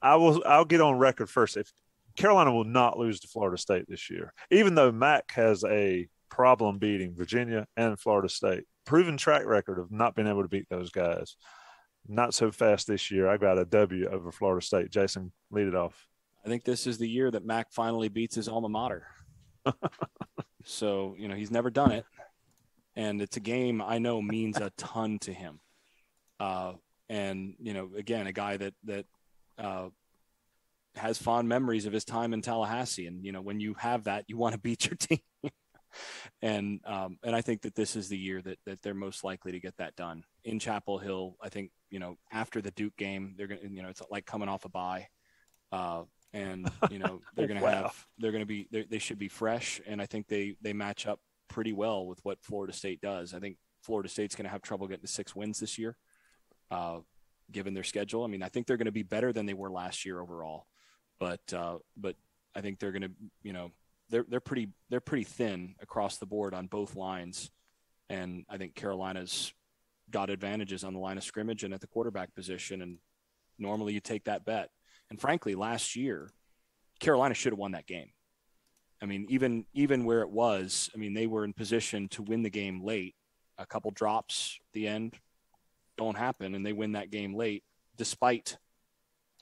I will. I'll get on record first. If Carolina will not lose to Florida State this year, even though Mack has a problem beating Virginia and Florida State, proven track record of not being able to beat those guys. Not so fast this year. I got a W over Florida State. Jason, lead it off. I think this is the year that Mack finally beats his alma mater. <laughs> so, you know, he's never done it. And it's a game I know means a ton to him. Uh, and, you know, again, a guy that, that, uh, has fond memories of his time in Tallahassee. And, you know, when you have that, you want to beat your <laughs> team. and, um, and I think that this is the year that, that they're most likely to get that done in Chapel Hill. I think, you know, after the Duke game, they're going to, you know, it's like coming off a bye. Uh, and <laughs> you know they're going to Wow. have they're going to be they should be fresh. And i think they they match up pretty well with what florida state does. I think florida state's going to have trouble getting to six wins this year uh, given their schedule. I mean i think they're going to be better than they were last year overall. But uh, but i think they're going to you know they're they're pretty they're pretty thin across the board on both lines. And i think carolina's got advantages on the line of scrimmage and at the quarterback position. And normally you take that bet and frankly, last year, Carolina should have won that game. I mean, even even where it was, I mean, they were in position to win the game late. A couple drops at the end don't happen, and they win that game late, despite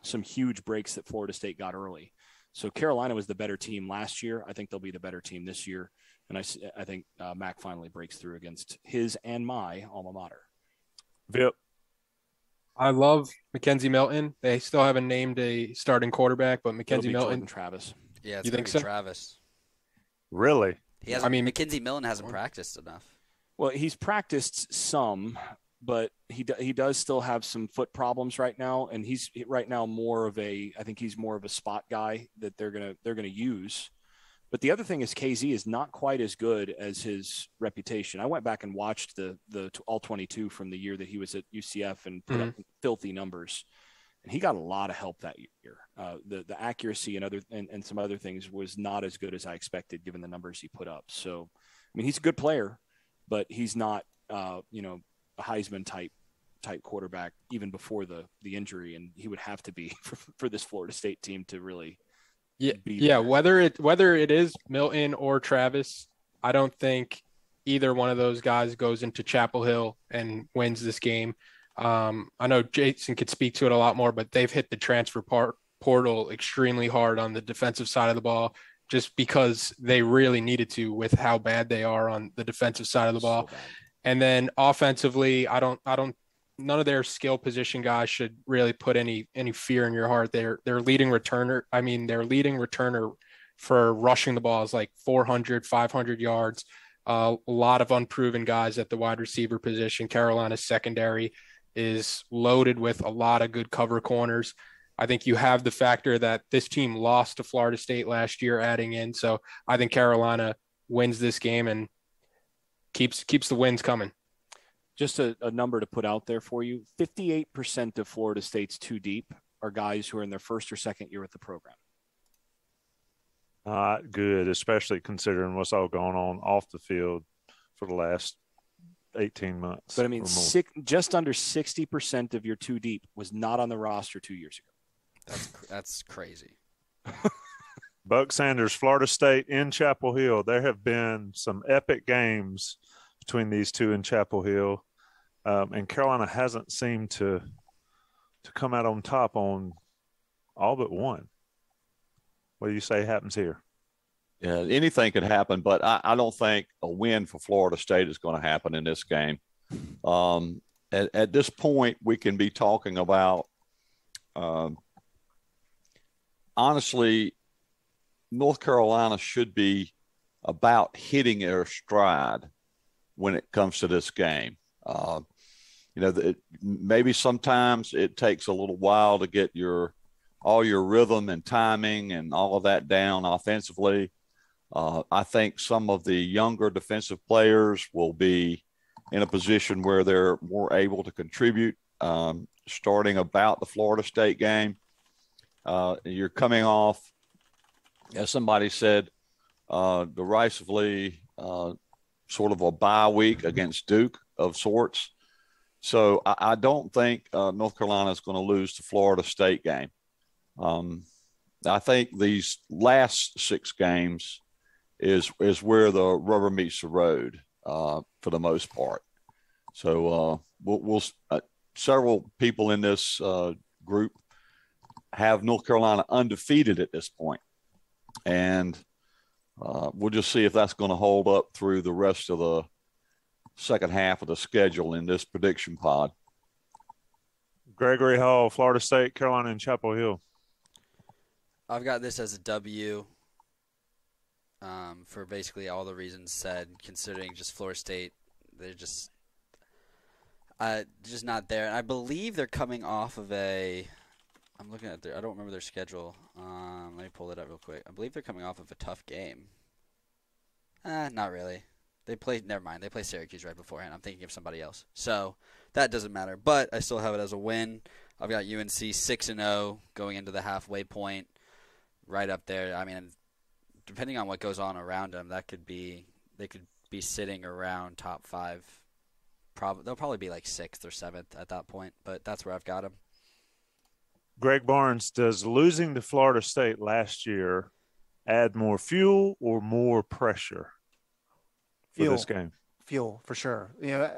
some huge breaks that Florida State got early. So Carolina was the better team last year. I think they'll be the better team this year, and I I think uh, Mack finally breaks through against his and my alma mater. Vip. I love McKenzie Milton. They still haven't named a starting quarterback, but McKenzie be Milton. Jordan Travis. Yeah, it's You think be so? Travis. Really? He hasn't. I I mean- mean, McKenzie Milton hasn't practiced enough. Well, he's practiced some, but he do, he does still have some foot problems right now, and he's right now more of a. I think he's more of a spot guy that they're gonna they're gonna use. But the other thing is KZ is not quite as good as his reputation. I went back and watched the the all 22 from the year that he was at UCF and put up filthy numbers, and he got a lot of help that year. Uh, the the accuracy and other and, and some other things was not as good as I expected given the numbers he put up. So, I mean, he's a good player but he's not uh, you know a Heisman type type quarterback even before the the injury, and he would have to be <laughs> for, for this Florida State team to really Yeah, yeah. there. Whether it whether it is Milton or Travis, I don't think either one of those guys goes into Chapel Hill and wins this game. Um, I know Jason could speak to it a lot more, but they've hit the transfer part, portal extremely hard on the defensive side of the ball, just because they really needed to with how bad they are on the defensive side of the ball. So. And then offensively, I don't, I don't, none of their skill position guys should really put any any fear in your heart. They're they're leading returner. I mean, their leading returner for rushing the ball is like 400, 500 yards. Uh, a lot of unproven guys at the wide receiver position. Carolina's secondary is loaded with a lot of good cover corners. I think you have the factor that this team lost to Florida State last year, adding in. So I think Carolina wins this game and keeps keeps the wins coming. Just a, a number to put out there for you: fifty-eight percent of Florida State's two deep are guys who are in their first or second year with the program. Not good, especially considering what's all going on off the field for the last 18 months. But I mean, six, just under sixty percent of your two deep was not on the roster two years ago. That's that's crazy. <laughs> Buck Sanders, Florida State in Chapel Hill. There have been some epic games between these two in Chapel Hill, um, and Carolina hasn't seemed to to come out on top on all but one. What do you say happens here? Yeah, anything could happen, but I, I don't think a win for Florida State is going to happen in this game. Um, at, at this point, we can be talking about, um, honestly, North Carolina should be about hitting their stride when it comes to this game. Uh, you know, the, maybe sometimes it takes a little while to get your all your rhythm and timing and all of that down offensively. Uh, I think some of the younger defensive players will be in a position where they're more able to contribute. Um, starting about the Florida State game, uh, you're coming off, as somebody said, uh, derisively uh, sort of a bye week against Duke of sorts. So I, I don't think uh, North Carolina is going to lose the Florida State game. Um, I think these last six games is is where the rubber meets the road uh, for the most part. So uh, we'll, we'll uh, several people in this uh, group have North Carolina undefeated at this point, and uh, we'll just see if that's going to hold up through the rest of the second half of the schedule in this prediction pod. Gregory Hall, Florida State, Carolina, and Chapel Hill. I've got this as a W um, for basically all the reasons said, considering just Florida State, they're just uh, just not there. And I believe they're coming off of a. I'm looking at their. I don't remember their schedule. Um, let me pull it up real quick. I believe they're coming off of a tough game. Uh, not really. They play. Never mind. They play Syracuse right beforehand. I'm thinking of somebody else. So that doesn't matter. But I still have it as a win. I've got UNC six and zero going into the halfway point, right up there. I mean, depending on what goes on around them, that could be they could be sitting around top five. Probably they'll probably be like sixth or seventh at that point. But that's where I've got them. Greg Barnes, does losing to Florida State last year add more fuel or more pressure for Fuel. this game? fuel for sure. You know,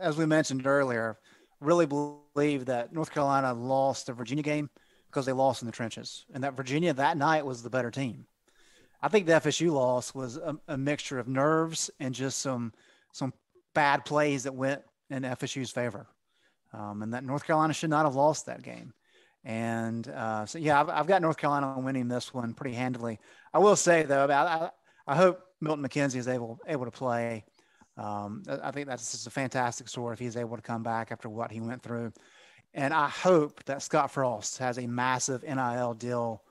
as we mentioned earlier, really believe that North Carolina lost the Virginia game because they lost in the trenches, and that Virginia that night was the better team. I think the FSU loss was a, a mixture of nerves and just some some bad plays that went in FSU's favor, um, and that North Carolina should not have lost that game. And uh, so, yeah, I've, I've got North Carolina winning this one pretty handily. I will say though, about I, I hope Milton McKenzie is able able to play. Um, I think that's just a fantastic story if he's able to come back after what he went through. And I hope that Scott Frost has a massive NIL deal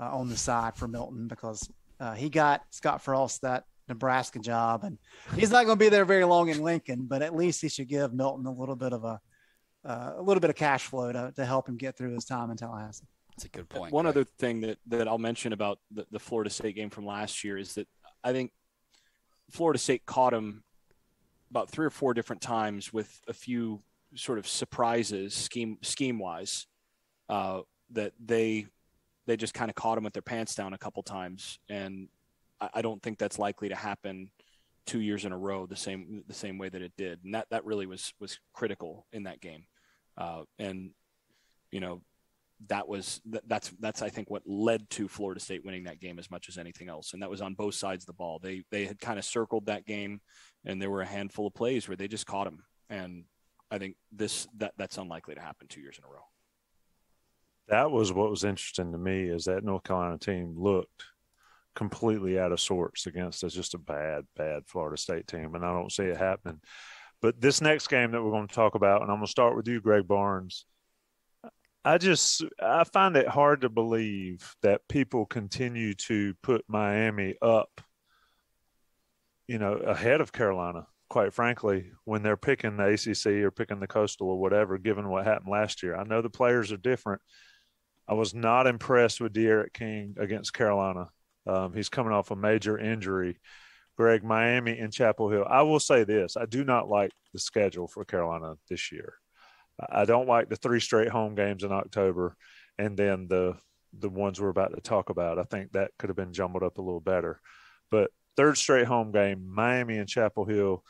uh, on the side for Milton because uh, he got Scott Frost that Nebraska job, and he's not going to be there very long in Lincoln. But at least he should give Milton a little bit of a uh, a little bit of cash flow to, to help him get through his time in Tallahassee. That's a good point. One Greg. other thing that, that I'll mention about the, the Florida State game from last year is that I think Florida State caught him about three or four different times with a few sort of surprises scheme scheme wise uh, that they they just kind of caught him with their pants down a couple times. And I, I don't think that's likely to happen two years in a row the same the same way that it did. And that that really was was critical in that game. Uh, and you know that was that, that's that's I think what led to Florida State winning that game as much as anything else, and that was on both sides of the ball. They they had kind of circled that game, and there were a handful of plays where they just caught him, and I think this that that's unlikely to happen two years in a row. That was what was interesting to me is that North Carolina team looked completely out of sorts against us, just a bad, bad Florida State team, and I don't see it happening. But this next game that we're going to talk about, and I'm going to start with you, Greg Barnes. I just I find it hard to believe that people continue to put Miami up, you know, ahead of Carolina. Quite frankly, when they're picking the ACC or picking the Coastal or whatever, given what happened last year, I know the players are different. I was not impressed with D'Eriq King against Carolina. Um, he's coming off a major injury. Greg, Miami and Chapel Hill. I will say this: I do not like the schedule for Carolina this year. I don't like the three straight home games in October, and then the the ones we're about to talk about. I think that could have been jumbled up a little better. But third straight home game, Miami and Chapel Hill.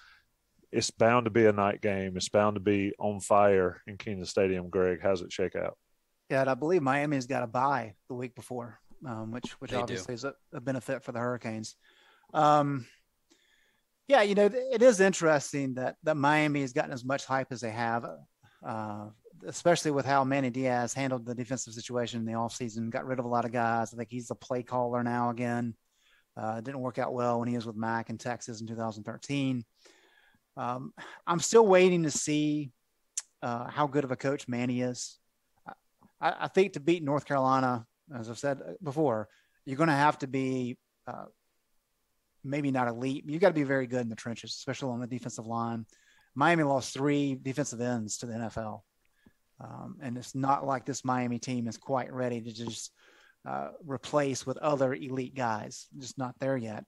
It's bound to be a night game. It's bound to be on fire in Kenan Stadium. Greg, how's it shake out? Yeah, and I believe Miami's got a bye the week before, um, which which They do. obviously is a, a benefit for the Hurricanes. Um, yeah, you know, it is interesting that that Miami has gotten as much hype as they have, uh, especially with how Manny Diaz handled the defensive situation in the offseason, got rid of a lot of guys. I think he's the play caller now again. Uh, didn't work out well when he was with Mack in Texas in 2013. Um, I'm still waiting to see uh, how good of a coach Manny is. I, I think to beat North Carolina, as I've said before, you're going to have to be uh, maybe not elite. You've got to be very good in the trenches, especially on the defensive line. Miami lost three defensive ends to the NFL, um, and it's not like this Miami team is quite ready to just uh, replace with other elite guys. Just not there yet.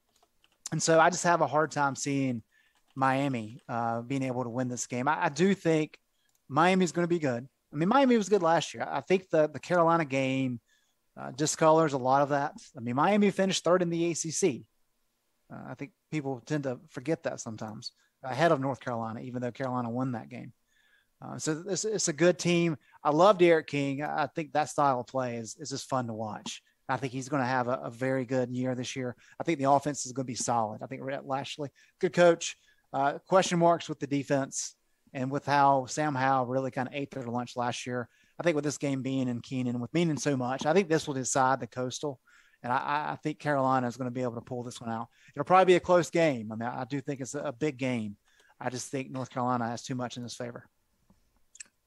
and so I just have a hard time seeing Miami uh, being able to win this game. I, I do think Miami is going to be good. I mean, Miami was good last year. I think the the Carolina game uh, discolors a lot of that. I mean, Miami finished third in the ACC. Uh, I think people tend to forget that sometimes ahead of North Carolina, even though Carolina won that game. Uh, so it's, it's, a good team. I love D'Eriq King. I think that style of play is, is just fun to watch. I think he's going to have a, a, very good year this year. I think the offense is going to be solid. I think Rhett Lashlee, good coach. Uh, question marks with the defense and with how Sam Howell really kind of ate their lunch last year. I think with this game being in Kenan, with meaning so much, I think this will decide the coastal. And I, I think Carolina is going to be able to pull this one out. It'll probably be a close game. I mean, I do think it's a big game. I just think North Carolina has too much in his favor.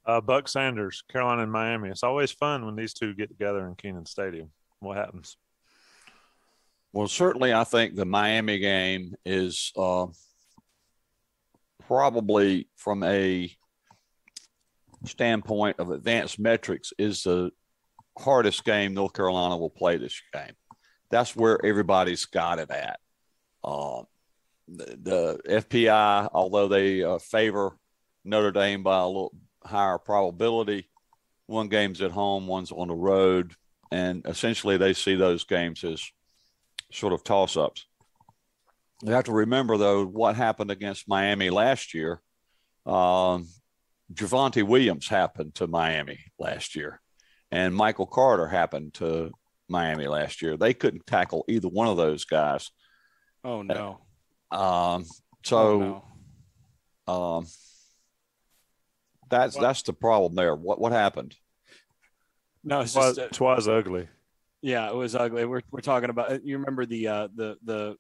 Uh, Buck Sanders, Carolina and Miami. It's always fun when these two get together in Kenan Stadium. What happens? Well, certainly, I think the Miami game is uh, probably from a standpoint of advanced metrics is the hardest game North Carolina will play this game. That's where everybody's got it at. Uh, the, the, FPI, although they uh, favor Notre Dame by a little higher probability, one game's at home, one's on the road, and essentially they see those games as sort of toss ups. You have to remember, though, what happened against Miami last year. Um, Javonte Williams happened to Miami last year, and Michael Carter happened to Miami last year. They couldn't tackle either one of those guys. Oh no! Um, so, oh, no. um, that's that's the problem there. What what happened? No, it's just it was ugly. Yeah, it was ugly. We're we're talking about. You remember the uh, the the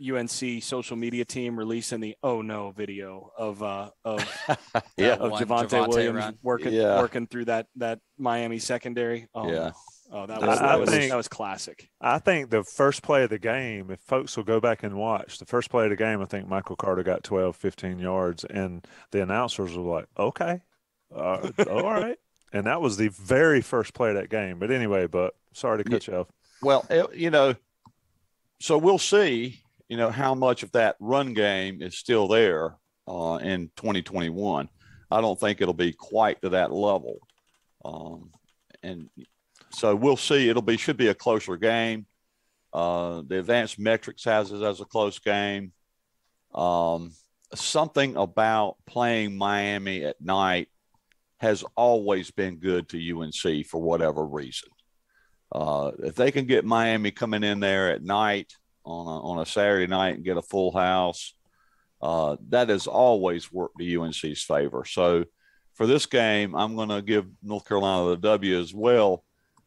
UNC social media team releasing the "Oh no" video of uh, of <laughs> yeah of Javonte Williams run. working yeah. working through that that Miami secondary. Oh, yeah. Oh, that was, that, was think, that was classic. I think the first play of the game, if folks will go back and watch, the first play of the game, I think Michael Carter got 12, 15 yards, and the announcers were like, okay, uh, all right. <laughs> And that was the very first play of that game. But anyway, but sorry to cut you off. Well, you know, so we'll see, you know, how much of that run game is still there uh, in 2021. I don't think it'll be quite to that level. Um, and so we'll see. It'll be should be a closer game. Uh, the advanced metrics has it as a close game. Um, something about playing Miami at night has always been good to UNC for whatever reason. Uh, if they can get Miami coming in there at night on a, on a Saturday night and get a full house, uh, that has always worked to UNC's favor. So for this game, I'm going to give North Carolina the W as well.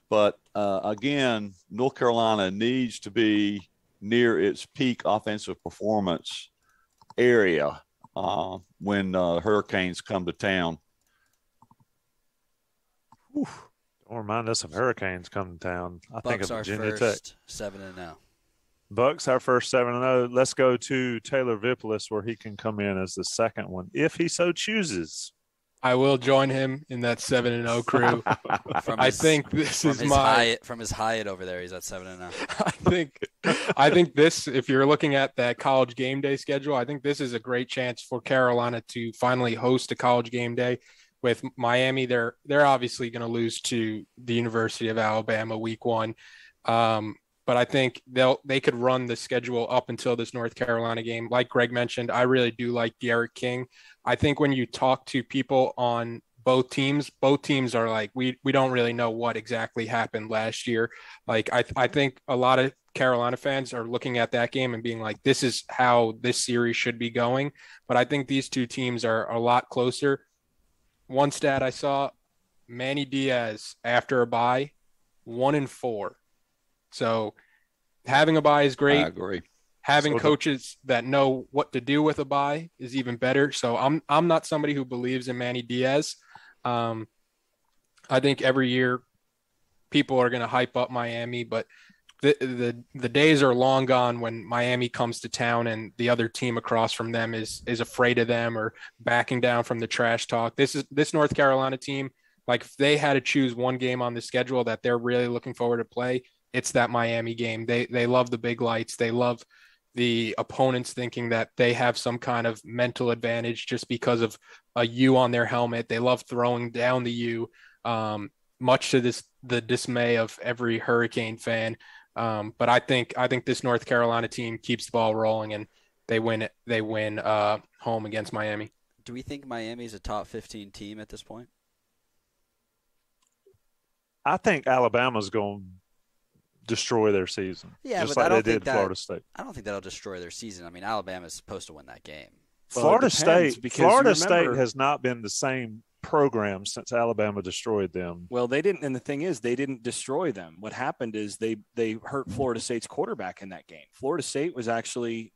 But uh, again, North Carolina needs to be near its peak offensive performance area uh, when uh, Hurricanes come to town. Whew. Don't remind us of hurricanes coming to town. I Bucks think of Virginia Tech. Seven and zero. Bucks our first seven and zero. Let's go to Taylor Vippolis where he can come in as the second one if he so chooses. I will join him in that seven and zero oh crew. <laughs> I his, think this is my Hyatt, from his Hyatt over there. He's at seven and zero. Oh. <laughs> I think, I think this. If you're looking at that college game day schedule, I think this is a great chance for Carolina to finally host a college game day. With Miami, they're they're obviously going to lose to the University of Alabama week one. Um, but I think they'll they could run the schedule up until this North Carolina game. Like Greg mentioned, I really do like D'Eriq King. I think when you talk to people on both teams, both teams are like we we don't really know what exactly happened last year. Like I I think a lot of Carolina fans are looking at that game and being like, this is how this series should be going. But I think these two teams are a lot closer. One stat I saw, Manny Diaz after a bye, one in four so having a bye is great. I agree. Having so coaches that know what to do with a bye is even better. So I'm I'm not somebody who believes in Manny Diaz. Um, I think every year people are going to hype up Miami, but the, the the days are long gone when Miami comes to town and the other team across from them is is afraid of them or backing down from the trash talk. This is this North Carolina team. Like if they had to choose one game on the schedule that they're really looking forward to play, it's that Miami game. They they love the big lights. They love the opponents thinking that they have some kind of mental advantage just because of a U on their helmet. They love throwing down the U, um, much to this the dismay of every Hurricane fan. Um, but I think I think this North Carolina team keeps the ball rolling and they win. They win uh, home against Miami. Do we think Miami's a top 15 team at this point? I think Alabama's going to destroy their season. Yeah, just but I like don't they think did that- Florida State. I don't think that'll destroy their season. I mean, Alabama's supposed to win that game. Well, Florida State, because Florida remember- State has not been the same program since Alabama destroyed them. Well, they didn't, and the thing is, they didn't destroy them. What happened is they they hurt Florida State's quarterback in that game. Florida State was actually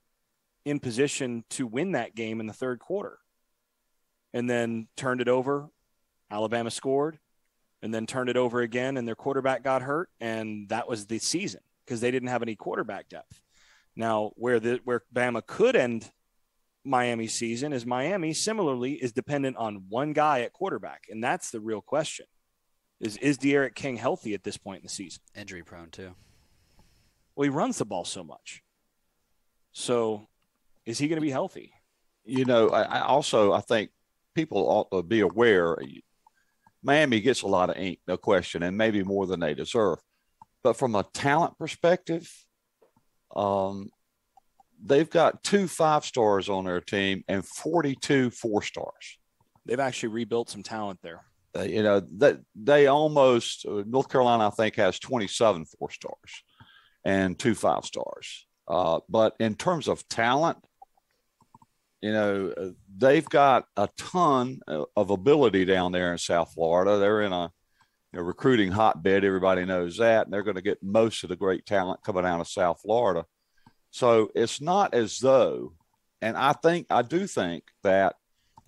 in position to win that game in the third quarter, and then turned it over. Alabama scored, and then turned it over again, and their quarterback got hurt, and that was the season because they didn't have any quarterback depth. Now, where the where Bama could end Miami's season is Miami similarly is dependent on one guy at quarterback, and that's the real question. Is is D'Eriq King healthy at this point in the season? Injury prone too. Well, he runs the ball so much. So, is he going to be healthy? you know, I, I also I think people ought to be aware. Miami gets a lot of ink, no question, and maybe more than they deserve. But from a talent perspective, um, they've got two five stars on their team and 42 four stars. They've actually rebuilt some talent there. Uh, you know that they almost uh, North Carolina, I think, has 27 four stars and two five stars. Uh, but in terms of talent, you know, uh, they've got a ton of- of ability down there in South Florida. They're in a you know, recruiting hotbed. Everybody knows that. And they're going to get most of the great talent coming out of South Florida. So it's not as though, and I think, I do think that,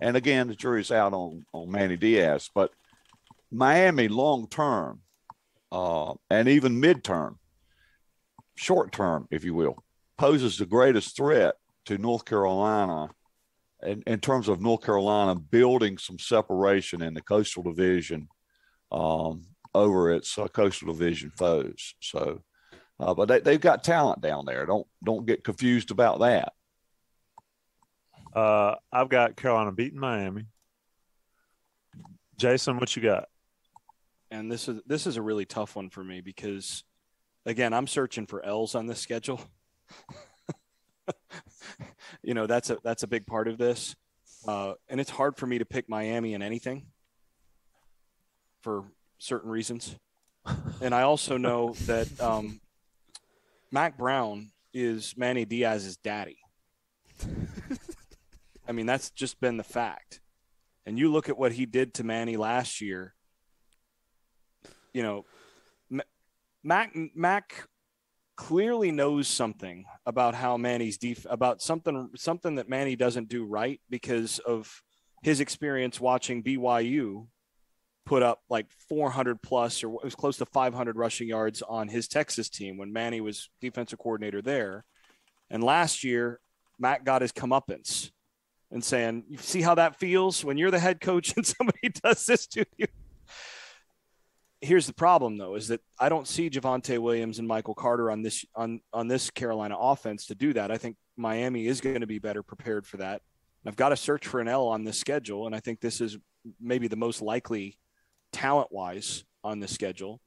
and again, the jury's out on, on Manny Diaz, but Miami long term uh, and even midterm, short term, if you will, poses the greatest threat to North Carolina in, in terms of North Carolina building some separation in the coastal division um, over its uh, coastal division foes. So, uh, but they, they've got talent down there. Don't don't get confused about that. Uh, I've got Carolina beating Miami. Jason, what you got? And this is this is a really tough one for me because, again, I'm searching for L's on this schedule. <laughs> <laughs> you know, that's a that's a big part of this, uh, and it's hard for me to pick Miami in anything for certain reasons. <laughs> And I also know that um, Mack Brown is Manny Diaz's daddy. <laughs> I mean, that's just been the fact. And you look at what he did to Manny last year. You know, Mack Mack clearly knows something about how Manny's def- about something something that Manny doesn't do right because of his experience watching BYU put up like 400 plus or it was close to 500 rushing yards on his Texas team when Manny was defensive coordinator there. And last year, Mack got his comeuppance and saying, "You see how that feels when you're the head coach and <laughs> somebody does this to you." Here's the problem, though, is that I don't see Javonte Williams and Michael Carter on this on on this Carolina offense to do that. I think Miami is going to be better prepared for that. I've got to search for an L on this schedule, and I think this is maybe the most likely talent-wise on the schedule.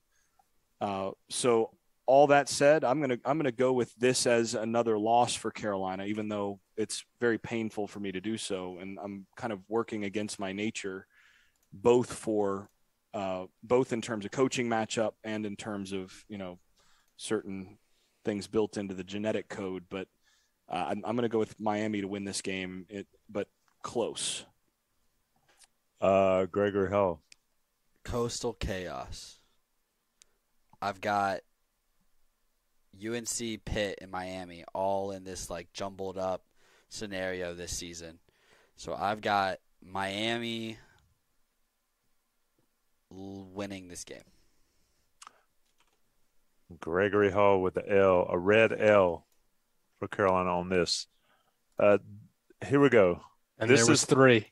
Uh, so all that said, I'm gonna I'm gonna go with this as another loss for Carolina, even though it's very painful for me to do so, and I'm kind of working against my nature, both for uh, both in terms of coaching matchup and in terms of you know certain things built into the genetic code. But uh, I'm, I'm going to go with Miami to win this game, it, but close. Uh, Gregory Hall. Coastal chaos. I've got UNC, Pitt, and Miami all in this like jumbled up scenario this season. So I've got Miami l- winning this game. Gregory Hall with the L, a red L for Carolina on this. Uh, here we go. And This there was is- three.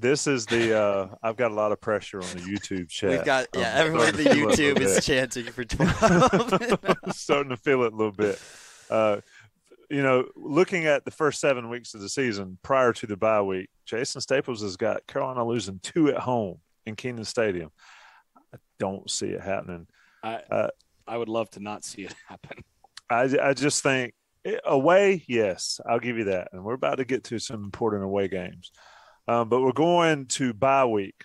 This is the. Uh, <laughs> I've got a lot of pressure on the YouTube chat. We've got yeah, I'm everyone in the starting to feel it a YouTube is bit. chanting for <laughs> twelve. starting to feel it a little bit. Uh, you know, looking at the first seven weeks of the season prior to the bye week, Jason Staples has got Carolina losing two at home in Kenan Stadium. I don't see it happening. I Uh, I would love to not see it happen. I, I just think eh, away, yes, I'll give you that. And we're about to get to some important away games. Um, but we're going to bye week.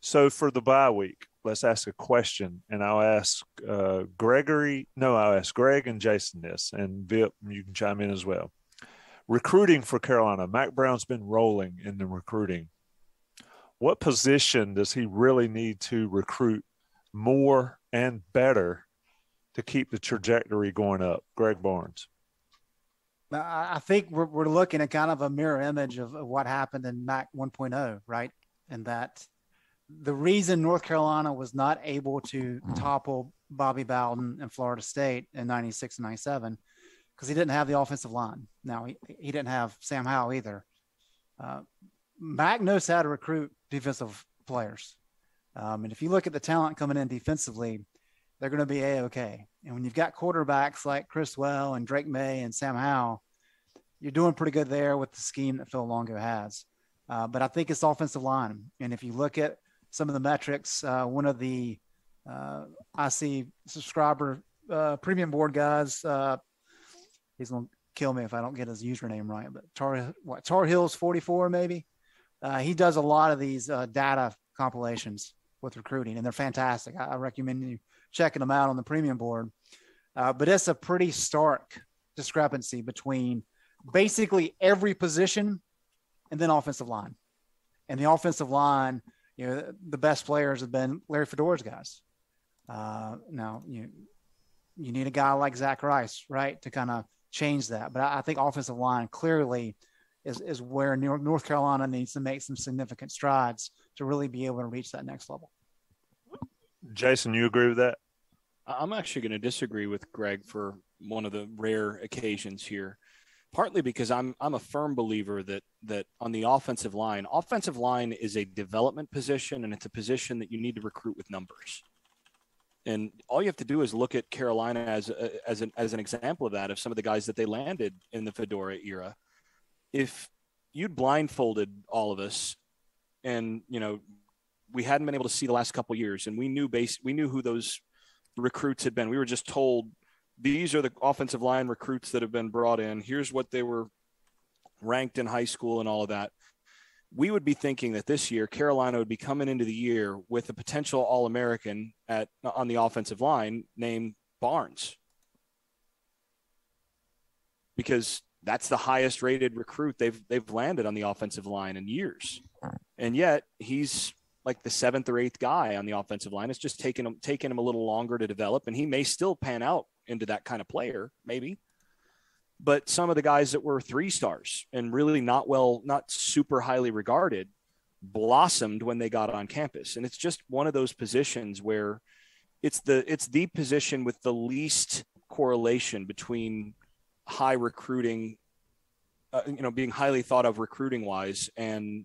So for the bye week, let's ask a question. And I'll ask uh, Gregory, no, I'll ask Greg and Jason this. And Vip, you can chime in as well. Recruiting for Carolina. Mack Brown's been rolling in the recruiting. What position does he really need to recruit more and better to keep the trajectory going up? Greg Barnes. I think we're, we're looking at kind of a mirror image of, of what happened in Mack 1.0, right? And that the reason North Carolina was not able to topple Bobby Bowden and Florida State in 96 and 97 because he didn't have the offensive line. Now, he, he didn't have Sam Howell either. Uh, Mack knows how to recruit defensive players. Um, and if you look at the talent coming in defensively, they're going to be a okay. And when you've got quarterbacks like Criswell and Drake Maye and Sam Howell, you're doing pretty good there with the scheme that Phil Longo has. Uh, but I think it's offensive line. And if you look at some of the metrics, uh, one of the uh, IC subscriber uh, premium board guys, uh, he's going to kill me if I don't get his username right, but Tar, what, Tar Heels 44 maybe. Uh, he does a lot of these data compilations with recruiting, and they're fantastic. I, I recommend you checking them out on the premium board. Uh, but it's a pretty stark discrepancy between basically every position and then offensive line. And the offensive line, you know, the best players have been Larry Fedora's guys. Uh, now, you you need a guy like Zach Rice, right, to kind of change that. But I, I think offensive line clearly is, is where North Carolina needs to make some significant strides to really be able to reach that next level. Jason, you agree with that? I'm actually going to disagree with Greg for one of the rare occasions here. Partly because I'm I'm a firm believer that that on the offensive line, offensive line is a development position and it's a position that you need to recruit with numbers. And all you have to do is look at Carolina as a, as an as an example of that of some of the guys that they landed in the Fedora era. If you'd blindfolded all of us and you know we hadn't been able to see the last couple years and we knew base we knew who those recruits had been. We were just told these are the offensive line recruits that have been brought in. Here's what they were ranked in high school and all of that. We would be thinking that this year Carolina would be coming into the year with a potential All-American at on the offensive line named Barnes. Because that's the highest rated recruit they've they've landed on the offensive line in years. And yet he's like the seventh or eighth guy on the offensive line. It's just taken him taking him a little longer to develop, and he may still pan out into that kind of player, maybe. But some of the guys that were three stars and really not well, not super highly regarded, blossomed when they got on campus. And it's just one of those positions where it's the it's the position with the least correlation between high recruiting, uh, you know, being highly thought of recruiting wise and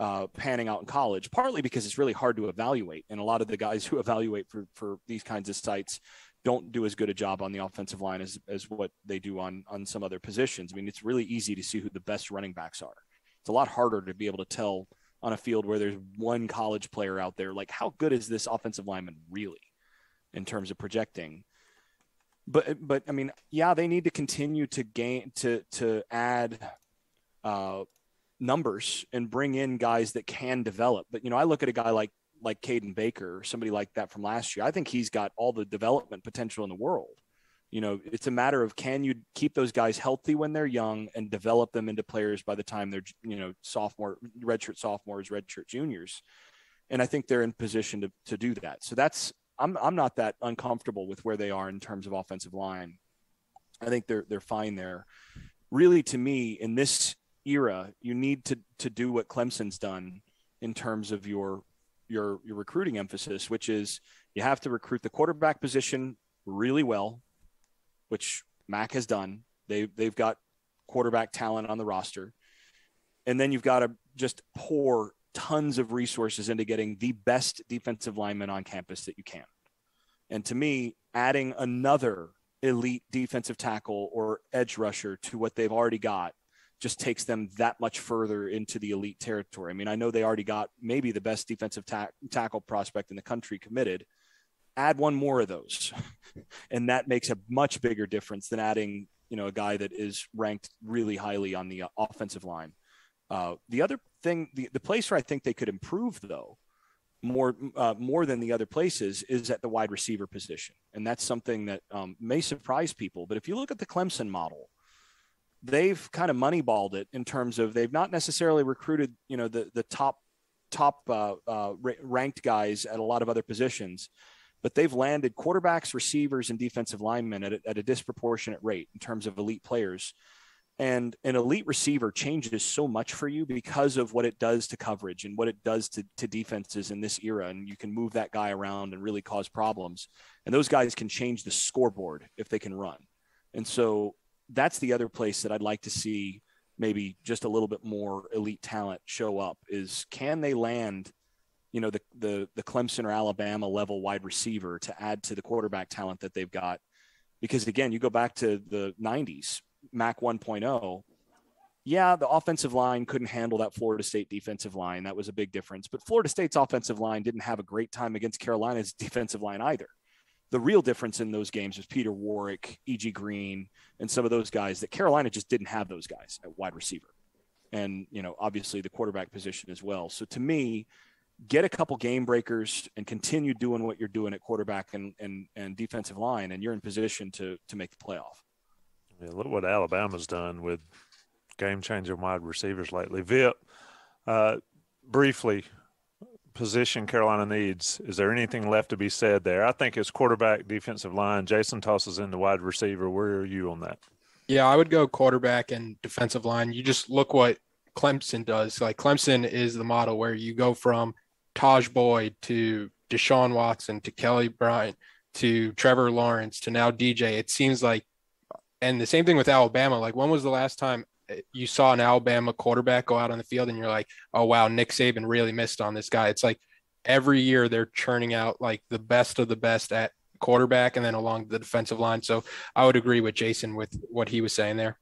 uh, panning out in college, partly because it's really hard to evaluate. And a lot of the guys <laughs> who evaluate for, for these kinds of sites don't do as good a job on the offensive line as, as what they do on, on some other positions. I mean, it's really easy to see who the best running backs are. It's a lot harder to be able to tell on a field where there's one college player out there, like how good is this offensive lineman really in terms of projecting? But, but I mean, yeah, they need to continue to gain, to, to add, uh, numbers and bring in guys that can develop. But you know, I look at a guy like like Caden Baker or somebody like that from last year. I think he's got all the development potential in the world. You know, it's a matter of can you keep those guys healthy when they're young and develop them into players by the time they're you know sophomore, redshirt sophomores, redshirt juniors. And I think they're in position to to do that. So that's I'm I'm not that uncomfortable with where they are in terms of offensive line. I think they're they're fine there. Really, to me, in this era, you need to to do what Clemson's done in terms of your your your recruiting emphasis, which is you have to recruit the quarterback position really well, which Mack has done. They they've got quarterback talent on the roster, and then you've got to just pour tons of resources into getting the best defensive lineman on campus that you can. And to me, adding another elite defensive tackle or edge rusher to what they've already got just takes them that much further into the elite territory. I mean, I know they already got maybe the best defensive ta- tackle prospect in the country committed. Add one more of those, <laughs> and that makes a much bigger difference than adding, you know, a guy that is ranked really highly on the offensive line. Uh, the other thing, the, the place where I think they could improve, though, more uh, more than the other places, is at the wide receiver position, and that's something that um, may surprise people. But if you look at the Clemson model, they've kind of moneyballed it in terms of they've not necessarily recruited, you know, the the top top uh, uh, ranked guys at a lot of other positions, but they've landed quarterbacks, receivers, and defensive linemen at a, at a disproportionate rate in terms of elite players. And an elite receiver changes so much for you because of what it does to coverage and what it does to, to defenses in this era. And you can move that guy around and really cause problems. And those guys can change the scoreboard if they can run. And so that's the other place that I'd like to see maybe just a little bit more elite talent show up is can they land you know the the the Clemson or Alabama level wide receiver to add to the quarterback talent that they've got because again you go back to the 90s Mack 1.0 yeah the offensive line couldn't handle that Florida State defensive line that was a big difference but Florida State's offensive line didn't have a great time against Carolina's <laughs> defensive line either the real difference in those games was Peter Warrick, E.G. Green, and some of those guys that Carolina just didn't have those guys at wide receiver. And, you know, obviously the quarterback position as well. So to me, get a couple game breakers and continue doing what you're doing at quarterback and, and, and defensive line, and you're in position to, to make the playoff. Yeah, look what Alabama's done with game changing wide receivers lately. Vip, uh, briefly, position Carolina needs. Is there anything left to be said there? I think it's quarterback, defensive line. Jason tosses in the wide receiver. Where are you on that? Yeah, I would go quarterback and defensive line. You just look what Clemson does. Like Clemson is the model where you go from Tajh Boyd to Deshaun Watson to Kelly Bryant to Trevor Lawrence to now DJ. It seems like, and the same thing with Alabama. Like, when was the last time eh, you saw an Alabama quarterback go out on the field and you're like, oh wow, Nick Saban really missed on this guy. It's like every year they're churning out like the best of the best at quarterback and then along the defensive line. So I would agree with Jason with what he was saying there.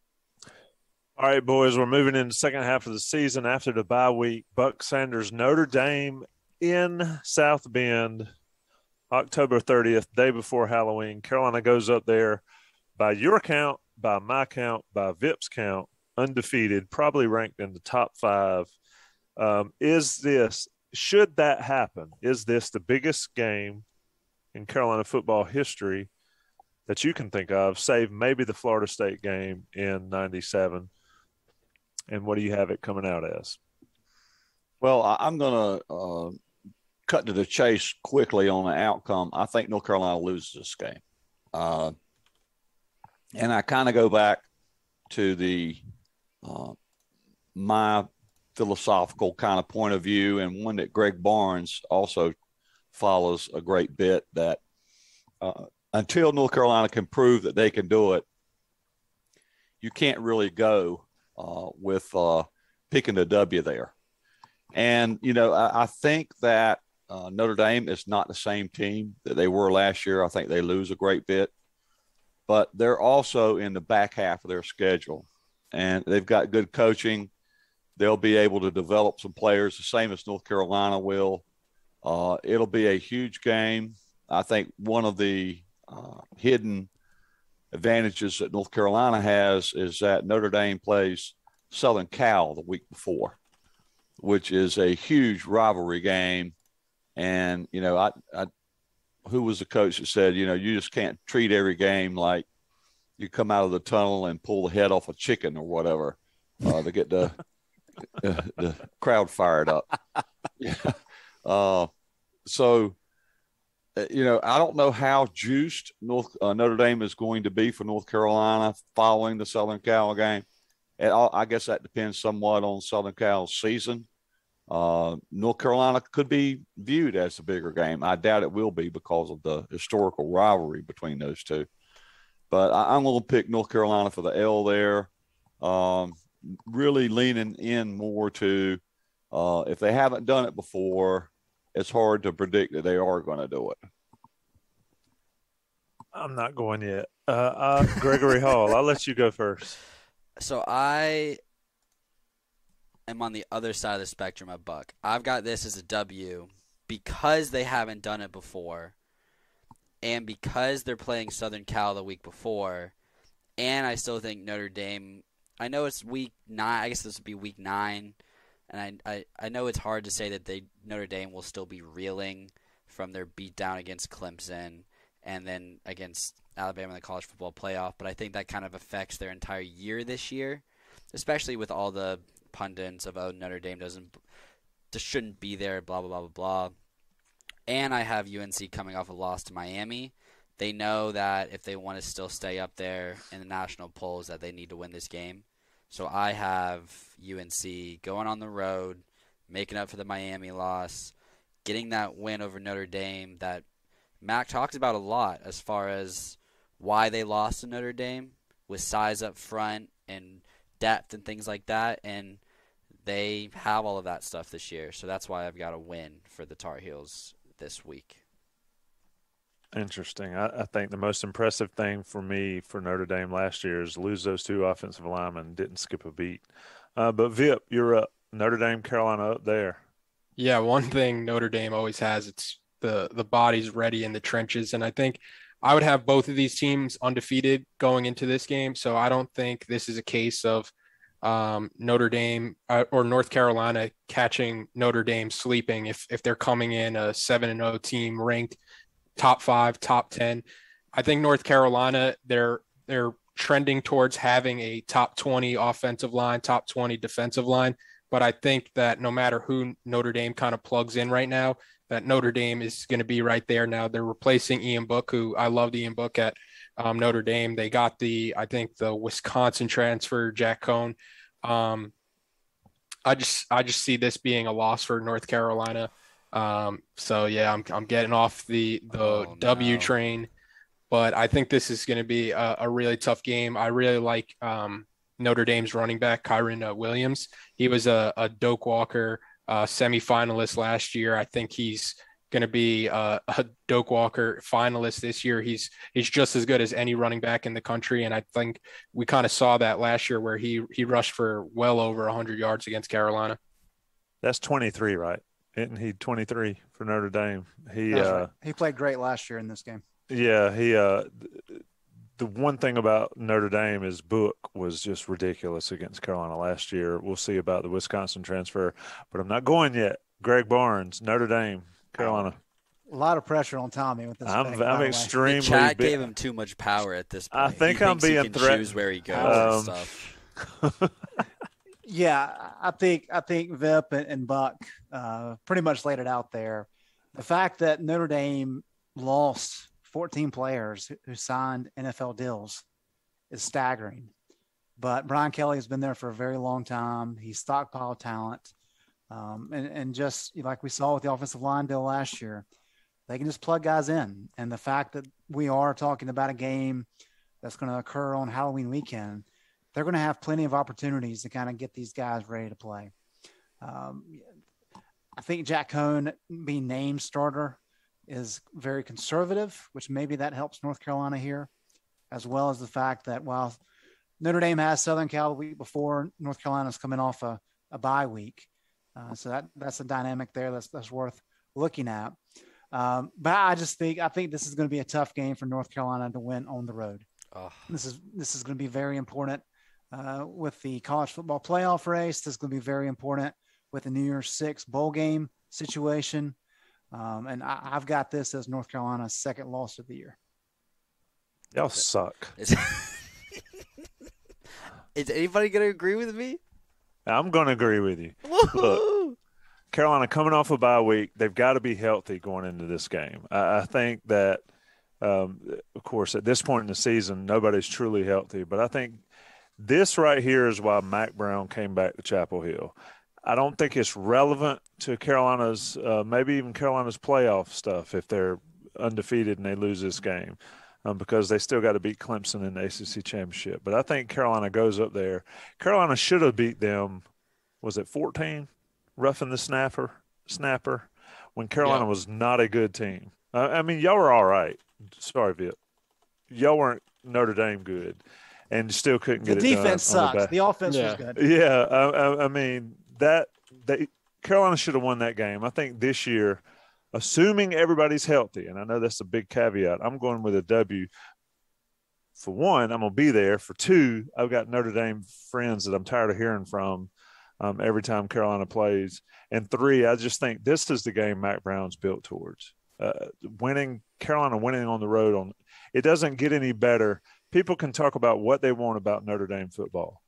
All right, boys, we're moving into the second half of the season after the bye week. Buck Sanders, Notre Dame in South Bend, October 30th, day before Halloween. Carolina goes up there by your count, by my count, by Vip's count, undefeated, probably ranked in the top five. Um, is this, should that happen, is this the biggest game in Carolina football history that you can think of, save maybe the Florida State game in 97? And what do you have it coming out as? Well, I'm going to uh, cut to the chase quickly on the outcome. I think North Carolina loses this game. Uh, and I kind of go back to the uh, my philosophical kind of point of view, and one that Greg Barnes also follows a great bit that uh, until North Carolina can prove that they can do it, you can't really go uh, with uh, picking the W there. And, you know, I, I think that uh, Notre Dame is not the same team that they were last year. I think they lose a great bit, but they're also in the back half of their schedule and they've got good coaching. They'll be able to develop some players the same as North Carolina will. Uh, it'll be a huge game. I think one of the uh, hidden advantages that North Carolina has is that Notre Dame plays Southern Cal the week before, which is a huge rivalry game. And you know, I, I who was the coach that said, you know, you just can't treat every game like you come out of the tunnel and pull the head off a chicken or whatever uh, to get the <laughs> the crowd fired up. <laughs> uh, so, uh, you know, I don't know how juiced North uh, Notre Dame is going to be for North Carolina following the Southern Cal game. And I guess that depends somewhat on Southern Cal's season. Uh, North Carolina could be viewed as a bigger game. I doubt it will be because of the historical rivalry between those two. But I, am going to pick North Carolina for the L there. Um, really leaning in more to uh, if they haven't done it before, it's hard to predict that they are going to do it. I'm not going yet. Uh, uh, Gregory Hall, I'll let you go first. <laughs> So I am on the other side of the spectrum of Buck. I've got this as a W because they haven't done it before, and because they're playing Southern Cal the week before, and I still think Notre Dame. I know it's week nine. I guess this would be week nine, and I, I, I know it's hard to say that they Notre Dame will still be reeling from their beatdown against Clemson and then against Alabama in the college football playoff. But I think that kind of affects their entire year this year, especially with all the pundits of oh Notre Dame doesn't just shouldn't be there, blah blah blah blah blah. And I have UNC coming off a loss to Miami. They know that if they want to still stay up there in the national polls, that they need to win this game. So I have UNC going on the road, making up for the Miami loss, getting that win over Notre Dame that Mack talks about a lot as far as why they lost to Notre Dame with size up front and depth and things like that. And they have all of that stuff this year. So that's why I've got a win for the Tar Heels this week. Interesting. I, I, think the most impressive thing for me for Notre Dame last year is lose those two offensive linemen, didn't skip a beat. Uh, but Vip, you're up. Notre Dame, Carolina up there. Yeah, one thing Notre Dame always has it's the the bodies ready in the trenches, and I think I would have both of these teams undefeated going into this game. So I don't think this is a case of um, Notre Dame uh, or North Carolina catching Notre Dame sleeping if if they're coming in a seven and zero oh team ranked top five, top ten. I think North Carolina they're they're trending towards having a top twenty offensive line, top twenty defensive line. But I think that no matter who Notre Dame kind of plugs in right now, that Notre Dame is going to be right there. Now they're replacing Ian Book, who I loved Ian Book at um, Notre Dame. They got the, I think the Wisconsin transfer, Jack Coan. Um, I just, I just see this being a loss for North Carolina. Um, so yeah, I'm, I'm getting off the, the oh, W no. train, but I think this is going to be a, a, really tough game. I really like, um, Notre Dame's running back, Kyren uh, Williams. He was a, a Doak Walker uh, semifinalist last year. I think he's going to be uh, <laughs> a Doak Walker finalist this year. He's he's just as good as any running back in the country, and I think we kind of saw that last year where he he rushed for well over 100 yards against Carolina. That's 23, right? Isn't he 23 for Notre Dame? He uh, right. he played great last year in this game. Yeah, he uh the one thing about Notre Dame is Book was just ridiculous against Carolina last year. We'll see about the Wisconsin transfer, but I'm not going yet. Greg Barnes, Notre Dame, Carolina. A lot of pressure on Tommy with this. I'm, thing, I'm extremely. The chat big. gave him too much power at this point. I think I'm being threatened. Choose where he goes um, stuff. <laughs> yeah, I think I think Vip and, and Buck uh, pretty much laid it out there. The fact that Notre Dame lost 14 players who signed NFL deals is staggering. But Brian Kelly has been there for a very long time. He's stockpiled talent. Um, and, and just like we saw with the offensive line deal last year, they can just plug guys in. And the fact that we are talking about a game that's going to occur on Halloween weekend, they're going to have plenty of opportunities to kind of get these guys ready to play. Um, I think Jack Coan being named starter is very conservative, which maybe that helps North Carolina here, as well as the fact that while Notre Dame has Southern Cal the week before, North Carolina's coming off a, a bye week. Uh, so that that's a dynamic there that's that's worth looking at. Um, but I just think I think this is going to be a tough game for North Carolina to win on the road. Oh. This is this is going to be very important uh, with the college football playoff race. This is going to be very important with the New Year's Six bowl game situation. Um, and I, have got this as North Carolina's second loss of the year. Y'all suck. Is, <laughs> is anybody going to agree with me? I'm going to agree with you. Look, Carolina coming off a bye week, they've got to be healthy going into this game. I, I think that, um, of course, at this point in the season, nobody's truly healthy. But I think this right here is why Mack Brown came back to Chapel Hill. I don't think it's relevant to Carolina's, uh, maybe even Carolina's playoff stuff if they're undefeated and they lose this game. Um, because they still got to beat Clemson in the ACC championship. But I think Carolina goes up there. Carolina should have beat them. Was it 14? Roughing the snapper, snapper, when Carolina yeah. was not a good team. Uh, I mean, y'all were all right. Sorry, Vip. y'all weren't Notre Dame good, and still couldn't The get it defense done on sucks. back- The offense Yeah. was good. Yeah, I, I, I mean that they Carolina should have won that game. I think this year, assuming everybody's healthy, and I know that's a big caveat, I'm going with a W. For one, I'm gonna be there. For two, I've got Notre Dame friends that I'm tired of hearing from um, every time Carolina plays. And three, I just think this is the game Mack Brown's built towards. Uh, winning Carolina winning on the road on it doesn't get any better. People can talk about what they want about Notre Dame football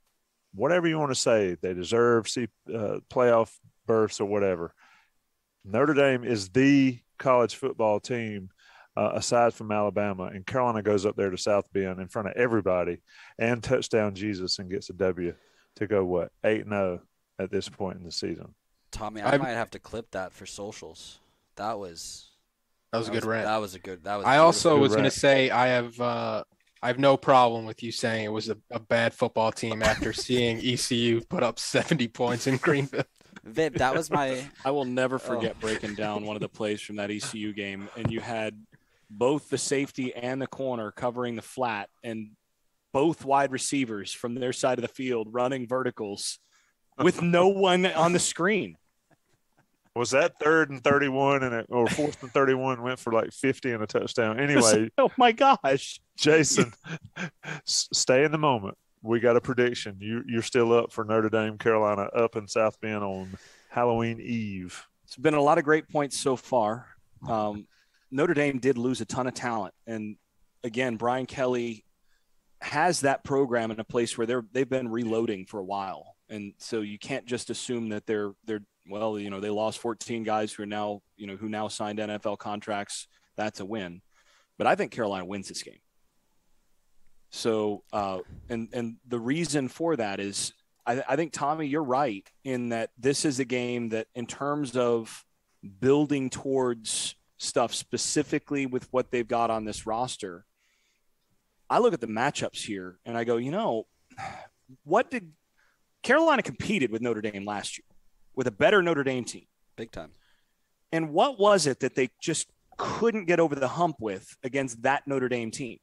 whatever you want to say, they deserve see uh, playoff berths or whatever. Notre Dame is the college football team uh, aside from Alabama, and Carolina goes up there to South Bend in front of everybody and touchdown Jesus and gets a W to go what eight and zero at this point in the season. Tommy, I I've- might have to clip that for socials. That was That was a good rant. That was a good. That was. I also was going to say I have uh, I have no problem with you saying it was a, a bad football team after seeing <laughs> ECU put up 70 points in Greenville. Vip, that was my. <laughs> I will Oh. never forget breaking down one of the plays from that ECU game, and you had both the safety and the corner covering the flat, and both wide receivers from their side of the field running verticals with no <laughs> one on the screen. Was that third and thirty-one and it, or fourth and thirty-one went for like fifty and a touchdown? <laughs> Anyway, oh my gosh! Jason, s- stay in the moment. We got a prediction. You you're still up for Notre Dame, Carolina, up in South Bend on Halloween Eve. It's been a lot of great points so far. Um, Notre Dame did lose a ton of talent, and again, Brian Kelly has that program in a place where they're they've been reloading for a while, and so you can't just assume that they're they're well, you know, they lost 14 guys who are now you know who now signed NFL contracts. That's a win, but I think Carolina wins this game. So, uh, and and the reason for that is I, I think Tommy, you're right in that this is a game that, in terms of building towards stuff specifically with what they've got on this roster, I look at the matchups here and I go, you know, what did Carolina competed with Notre Dame last year with a better Notre Dame team? Big time. And what was it that they just couldn't get over the hump with against that Notre Dame team?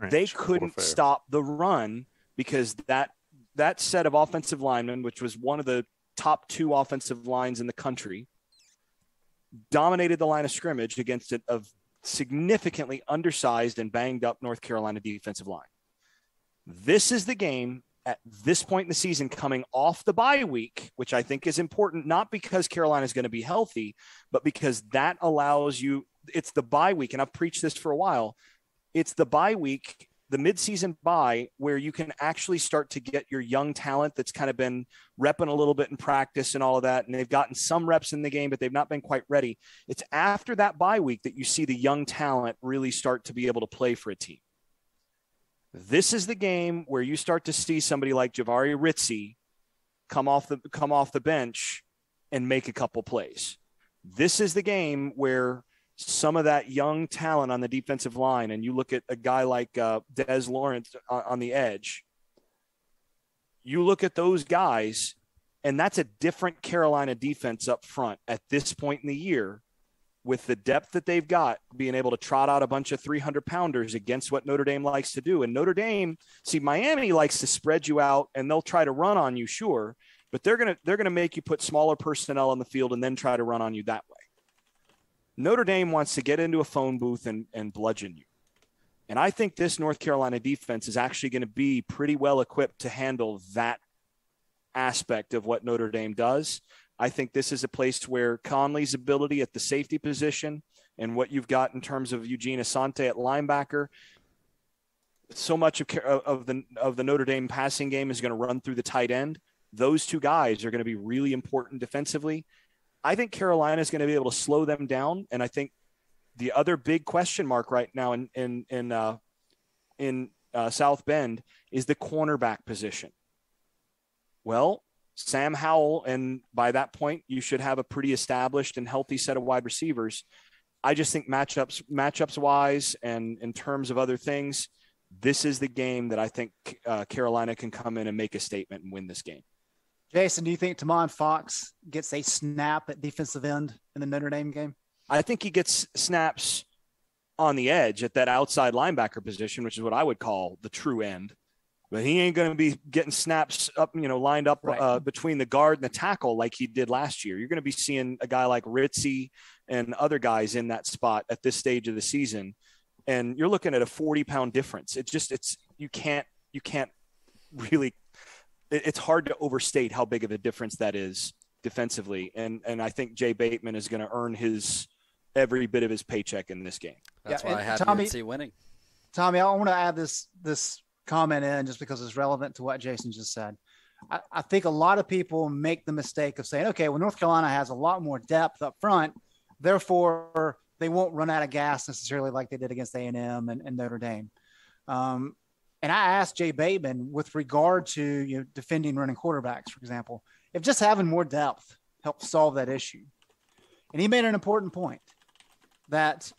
They couldn't stop the run because that that set of offensive linemen, which was one of the top two offensive lines in the country, dominated the line of scrimmage against a, a significantly undersized and banged up North Carolina defensive line. This is the game at this point in the season coming off the bye week, which I think is important, not because Carolina is going to be healthy, but because that allows you, it's the bye week. And I've preached this for a while it's the bye week, the midseason bye, where you can actually start to get your young talent that's kind of been repping a little bit in practice and all of that. And they've gotten some reps in the game, but they've not been quite ready. It's after that bye week that you see the young talent really start to be able to play for a team. This is the game where you start to see somebody like Jahvaree Ritzie come off the come off the bench and make a couple plays. This is the game where some of that young talent on the defensive line, and you look at a guy like uh, Des Lawrence on, the edge. You look at those guys, and that's a different Carolina defense up front at this point in the year, with the depth that they've got, being able to trot out a bunch of 300 pounders against what Notre Dame likes to do. And Notre Dame, see, Miami likes to spread you out, and they'll try to run on you, sure, but they're gonna they're gonna make you put smaller personnel on the field and then try to run on you that way. Notre Dame wants to get into a phone booth and, and bludgeon you. And I think this North Carolina defense is actually going to be pretty well equipped to handle that aspect of what Notre Dame does. I think this is a place where Conley's ability at the safety position and what you've got in terms of Eugene Asante at linebacker, so much of, of the of the Notre Dame passing game is going to run through the tight end. Those two guys are going to be really important defensively. I think Carolina is going to be able to slow them down, and I think the other big question mark right now in in in uh, in uh, South Bend is the cornerback position. Well, Sam Howell, and by that point, you should have a pretty established and healthy set of wide receivers. I just think matchups matchups wise, and in terms of other things, this is the game that I think uh, Carolina can come in and make a statement and win this game. Jason, do you think Tomon Fox gets a snap at defensive end in the Notre Dame game? I think he gets snaps on the edge at that outside linebacker position, which is what I would call the true end. But he ain't going to be getting snaps up, you know, lined up Right. uh, between the guard and the tackle like he did last year. You're going to be seeing a guy like Ritzie and other guys in that spot at this stage of the season, and you're looking at a 40 pound difference. It just it's you can't you can't really. It- It's hard to overstate how big of a difference that is defensively, and and I think Jay Bateman is going to earn his every bit of his paycheck in this game. That's Yeah, why I and have Tommy- UNC winning. Tommy, I want to add this this comment in just because it's relevant to what Jason just said. I, I think a lot of people make the mistake of saying, okay, well, North Carolina has a lot more depth up front, therefore they won't run out of gas necessarily like they did against A and M and Notre Dame. Um, and I asked Jay Bateman with regard to you know, defending running quarterbacks, for example, if just having more depth helps solve that issue. And he made an important point that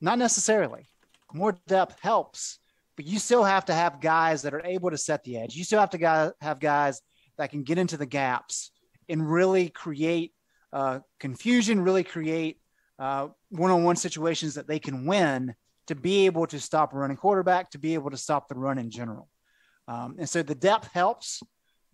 not necessarily more depth helps, but you still have to have guys that are able to set the edge. You still have to have guys that can get into the gaps and really create uh, confusion, really create uh, one-on-one situations that they can win to be able to stop a running quarterback, to be able to stop the run in general. Um, and so the depth helps.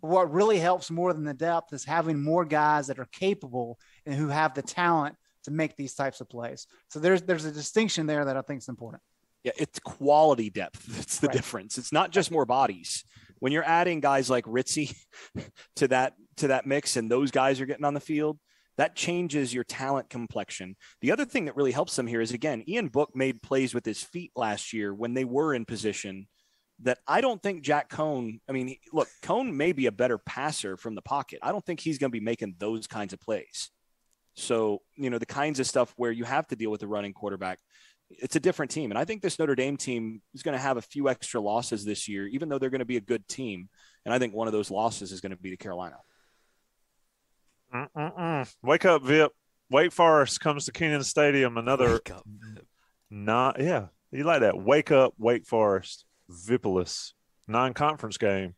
But what really helps more than the depth is having more guys that are capable and who have the talent to make these types of plays. So there's there's a distinction there that I think is important. Yeah, it's quality depth. That's the Right. difference. It's not just more bodies. When you're adding guys like Ritzie <laughs> to that to that mix, and those guys are getting on the field, that changes your talent complexion. The other thing that really helps them here is again, Ian Book made plays with his feet last year when they were in position that I don't think Jack Coan. I mean, look, Coan may be a better passer from the pocket. I don't think he's going to be making those kinds of plays. So, you know, the kinds of stuff where you have to deal with a running quarterback, it's a different team. And I think this Notre Dame team is going to have a few extra losses this year, even though they're going to be a good team. And I think one of those losses is going to be to Carolina. Mm-mm-mm. Wake up, Vip. Wake Forest comes to Kenan Stadium. Another Wake up. not yeah. You like that? Wake up, Wake Forest. Vippolis non-conference game.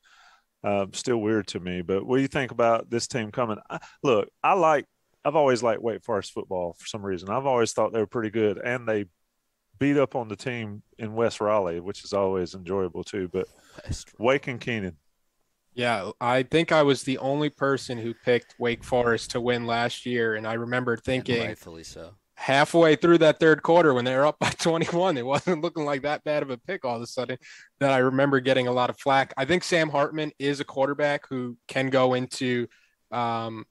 Uh, still weird to me. But what do you think about this team coming? I, look, I like. I've always liked Wake Forest football for some reason. I've always thought they were pretty good, and they beat up on the team in West Raleigh, which is always enjoyable too. But West. Wake and Kenan. Yeah, I think I was the only person who picked Wake Forest to win last year, and I remember And thinking rightfully so. halfway through that third quarter when they were up by <laughs> 21, it wasn't looking like that bad of a pick all of a sudden. That I remember getting a lot of flack. I think Sam Hartman is a quarterback who can go into, um,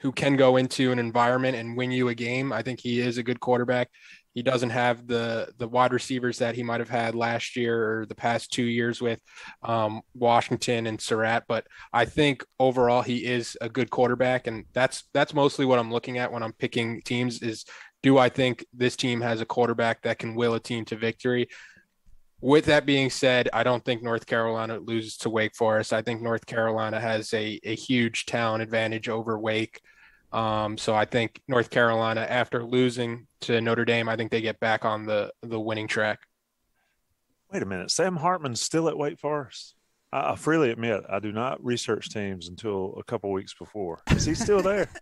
who can go into an environment and win you a game. I think he is a good quarterback. He doesn't have the the wide receivers that he might have had last year or the past two years with um, Washington and Surratt, but I think overall he is a good quarterback, and that's that's mostly what I'm looking at when I'm picking teams. Is do I think this team has a quarterback that can will a team to victory? With that being said, I don't think North Carolina loses to Wake Forest. I think North Carolina has a, a huge talent advantage over Wake. Um, so I think North Carolina, after losing to Notre Dame, I think they get back on the the winning track. Wait a minute. Sam Hartman's still at Wake Forest. I, I freely admit I do not research teams until a couple weeks before. Is he still there? <laughs>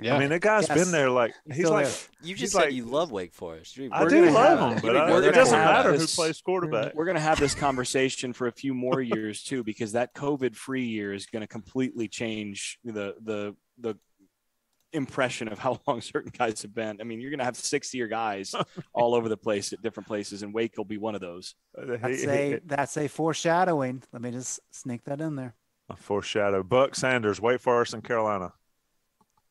Yeah, I mean, that guy's Yes. been there like He's he's like there. You just said like- you love Wake Forest. I We're do gonna love have- him, but I, it doesn't for matter who this- plays quarterback. We're going to have this conversation for a few more years too, because that COVID-free year is going to completely change the the the impression of how <laughs> long certain guys have been. I mean, you're going to have six-year guys <laughs> all over the place at different places, and Wake will be one of those. That's a that's a foreshadowing. Let me just sneak that in there. A foreshadow. Buck Sanders, Wake Forest, and Carolina.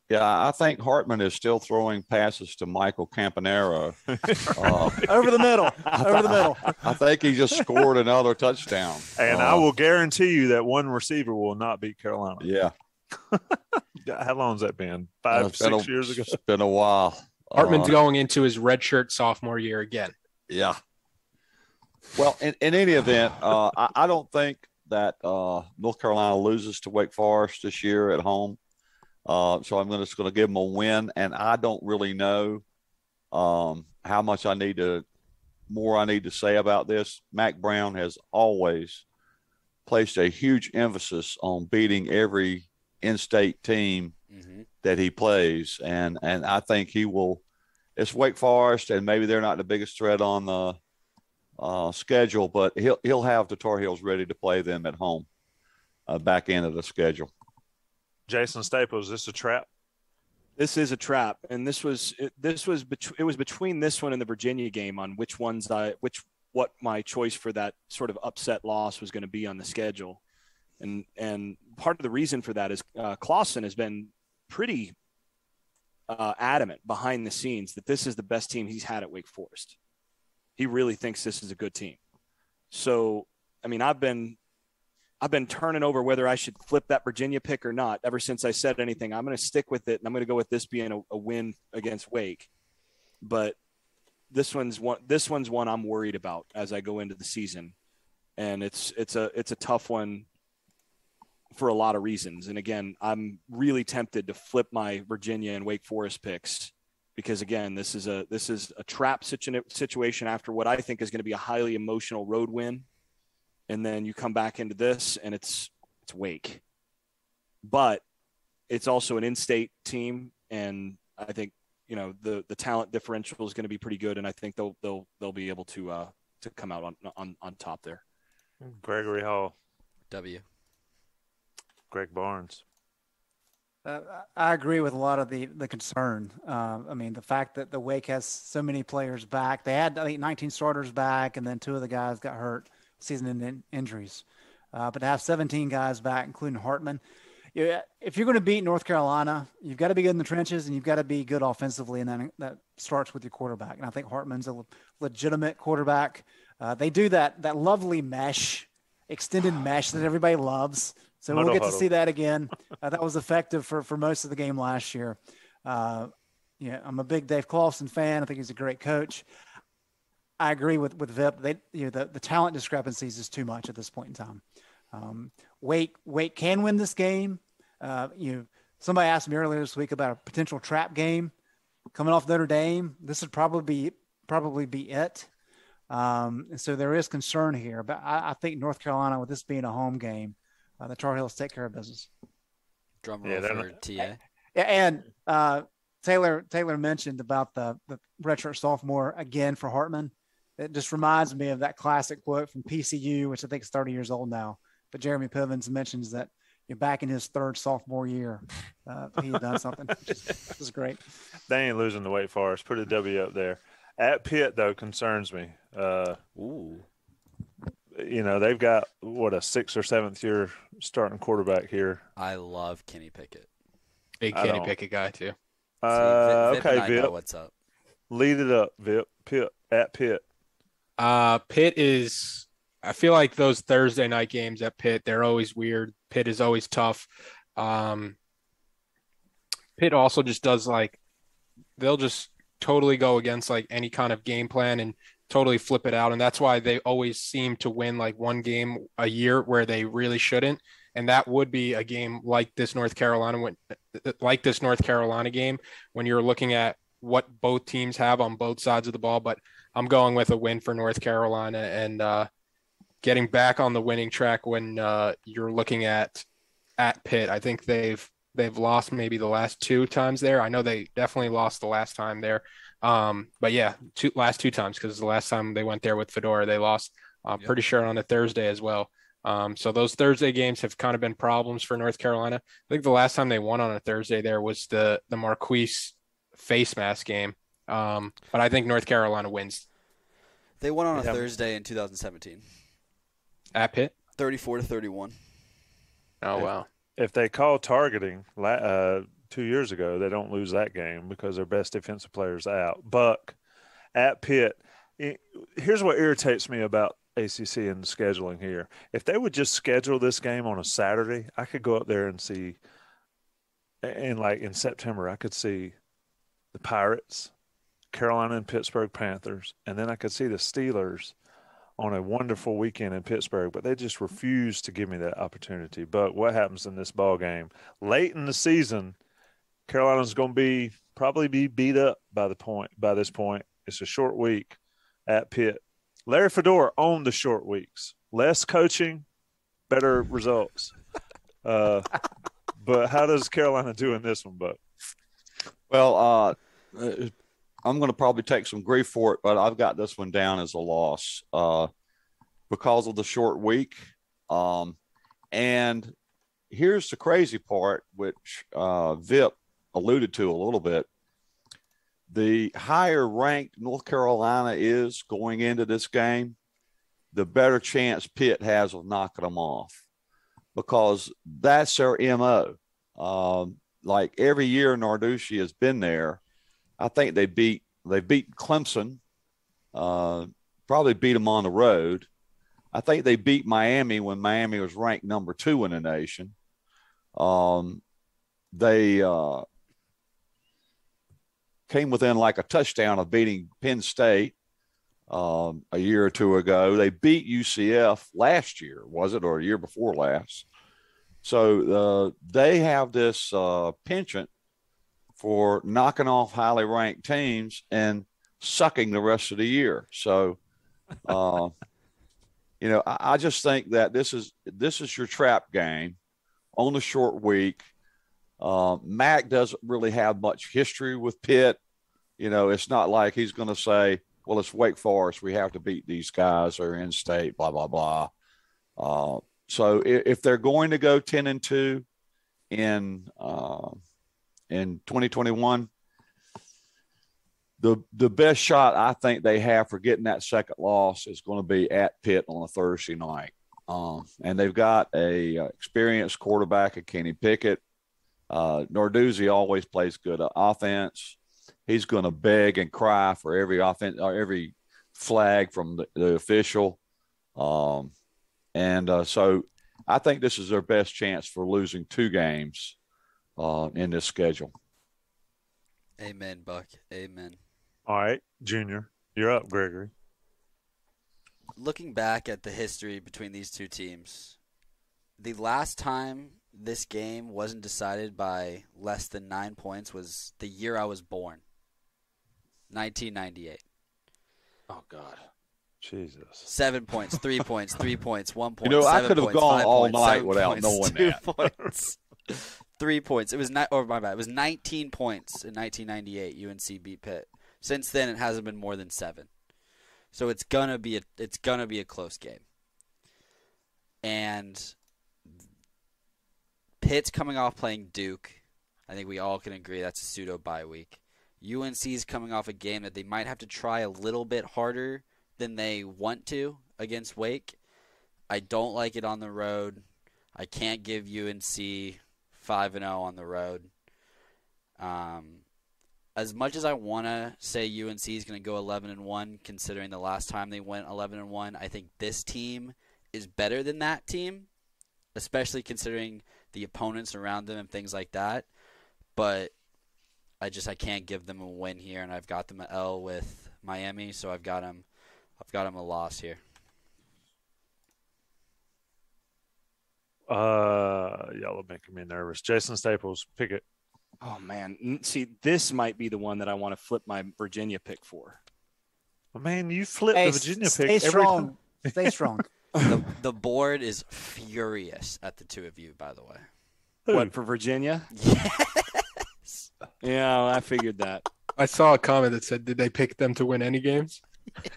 Yeah, I think Hartman is still throwing passes to Michael Campanaro. <laughs> Uh, Over the middle. Over the middle. I think he just scored another touchdown. And Uh, I will guarantee you that one receiver will not beat Carolina. Yeah, How long's that been? Five, it's been six a- years ago. It's been a while. Hartman's Uh, going into his redshirt sophomore year again. Yeah. Well, in, in any event, uh, I, I don't think that uh, North Carolina loses to Wake Forest this year at home. Uh, so I'm gonna, just going to give them a win, and I don't really know um, how much I need to more I need to say about this. Mack Brown has always placed a huge emphasis on beating every in-state team Mhm. that he plays, and and I think he will it's Wake Forest, and maybe they're not the biggest threat on the uh, schedule, but he'll he'll have the Tar Heels ready to play them at home, uh, back end of the schedule. Jason Staples, is this a trap? This is a trap, and this was this was bet- it was between this one and the Virginia game on which ones I which what my choice for that sort of upset loss was going to be on the schedule, and and part of the reason for that is uh, Clawson has been pretty uh, adamant behind the scenes that this is the best team he's had at Wake Forest. He really thinks this is a good team. So, I mean, I've been I've been turning over whether I should flip that Virginia pick or not ever since I said anything. I'm going to stick with it, and I'm going to go with this being a, a, win against Wake. But this one's one. This one's one I'm worried about as I go into the season, and it's it's a it's a tough one for a lot of reasons. And again, I'm really tempted to flip my Virginia and Wake Forest picks because again, this is a this is a trap situation after what I think is going to be a highly emotional road win and then you come back into this and it's it's Wake. But it's also an in-state team, and I think you know the the talent differential is going to be pretty good, and I think they'll they'll they'll be able to uh to come out on on on top there. Gregory Hall, W. Greg Barnes. Uh, I agree with a lot of the the concern. Uh, I mean, the fact that the Wake has so many players back. They had I think 19 starters back, and then two of the guys got hurt season in injuries. Uh, but to have 17 guys back, including Hartman, you, if you're going to beat North Carolina, you've got to be good in the trenches and you've got to be good offensively, and then that starts with your quarterback. And I think Hartman's a legitimate quarterback. Uh, they do that that lovely mesh, extended mesh that everybody loves. So we'll get to see that again. Uh, that was effective for for most of the game last year. Uh, yeah, I'm a big Dave Clawson fan. I think he's a great coach. I agree with with Vip. They you know the, the talent discrepancies is too much at this point in time. Um, Wake Wake can win this game. Uh, you know, somebody asked me earlier this week about a potential trap game coming off Notre Dame. This would probably be probably be it. Um, and so there is concern here, but I, I, think North Carolina, with this being a home game, uh, the Tar Heels take care of business. Drum roll yeah, for TA. Yeah, and uh, Taylor Taylor mentioned about the the redshirt sophomore again for Hartman it just reminds me of that classic quote from PCU, which I think is 30 years old now. But Jeremy Pivens mentions that you're back in his third sophomore year. Uh, he had done something. This is great. They ain't losing the Wake Forest. Put a W up there. At Pitt, though, concerns me. Uh, Ooh. You know, they've got, what, a sixth or seventh year starting quarterback here. I love Kenny Pickett. Big Kenny Pickett guy, too. Uh, See, Vip, Vip okay, Vip. What's up? Lead it up, Vip. Pitt, at Pitt. Uh, Pitt is. I feel like those Thursday night games at Pitt, they're always weird. Pitt is always tough. Um, Pitt also just does like they'll just totally go against like any kind of game plan and totally flip it out, and that's why they always seem to win like one game a year where they really shouldn't. And that would be a game like this North Carolina, like this North Carolina game, when you're looking at what both teams have on both sides of the ball. But I'm going with a win for North Carolina and uh, getting back on the winning track when uh, you're looking at at Pitt. I think they've they've lost maybe the last two times there. I know they definitely lost the last time there. Um, but yeah, two last two times because the last time they went there with Fedora, they lost. I'm yep. pretty sure on a Thursday as well. Um, so those Thursday games have kind of been problems for North Carolina. I think the last time they won on a Thursday there was the the Marquise face mask game. Um, but I think North Carolina wins. They won on a yeah. Thursday in 2017. At Pitt? 34 to 31. Oh, if, wow. If they call targeting uh, two years ago, they don't lose that game because their best defensive player's out. Buck at Pitt. Here's what irritates me about ACC and scheduling here. If they would just schedule this game on a Saturday, I could go up there and see. And like in September, I could see the Pirates, Carolina and Pittsburgh Panthers, and then I could see the Steelers on a wonderful weekend in Pittsburgh, but they just refused to give me that opportunity. But what happens in this ball game late in the season? Carolina's going to be probably be beat up by the point by this point. It's a short week at Pitt. Larry Fedora owned the short weeks. Less coaching, better results. <laughs> Uh, but how does Carolina do in this one, But Well, uh, uh, I'm going to probably take some grief for it, but I've got this one down as a loss uh, because of the short week. Um, and here's the crazy part, which uh, Vip alluded to a little bit. The higher ranked North Carolina is going into this game, the better chance Pitt has of knocking them off because that's their MO. Um, like every year Narduzzi has been there, I think they beat they beat Clemson, uh, probably beat them on the road. I think they beat Miami when Miami was ranked number two in the nation. Um, they uh, came within like a touchdown of beating Penn State um, a year or two ago. They beat UCF last year, was it, or a year before last? So uh, they have this uh, penchant for knocking off highly ranked teams and sucking the rest of the year. So, uh, <laughs> you know, I, I, just think that this is this is your trap game on the short week. Uh, Mack doesn't really have much history with Pitt. You know, it's not like he's going to say, "Well, it's Wake Forest. We have to beat these guys. They're in state." Blah blah blah. Uh, so if, if, they're going to go ten and two in uh, in 2021, the the best shot I think they have for getting that second loss is going to be at Pitt on a Thursday night. Um, and they've got a uh, experienced quarterback at Kenny Pickett. Uh, Narduzzi always plays good offense. He's going to beg and cry for every offense or every flag from the, the official. Um, and uh, so I think this is their best chance for losing two games uh, in this schedule. Amen, Buck. Amen. All right, Junior, you're up, Gregory. Looking back at the history between these two teams, the last time this game wasn't decided by less than nine points was the year I was born, 1998. Oh God. Jesus. Seven points, three <laughs> points, three points, one point. You know, I could have gone all points, night without points, knowing two that. <laughs> Points, three points. It was not. Or oh, my bad. It was 19 points in 1998. UNC beat Pitt. Since then, it hasn't been more than seven. So it's gonna be a. It's gonna be a close game. And Pitt's coming off playing Duke. I think we all can agree that's a pseudo bye week. UNC's coming off a game that they might have to try a little bit harder than they want to against Wake. I don't like it on the road. I can't give UNC 5 and 0 on the road. Um, as much as I want to say UNC is going to go 11 and 1 considering the last time they went 11 and 1, I think this team is better than that team, especially considering the opponents around them and things like that. But I just I can't give them a win here and I've got them at L with Miami, so I've got them I've got them a loss here. Uh, y'all are making me nervous. Jason Staples, pick it. Oh man, see, this might be the one that I want to flip my Virginia pick for. man, you flip hey, the Virginia stay pick strong. Time. Stay strong. <laughs> the, <laughs> the board is furious at the two of you, by the way. What for Virginia? Yes. Yeah, I figured that. I saw a comment that said, "Did they pick them to win any games?"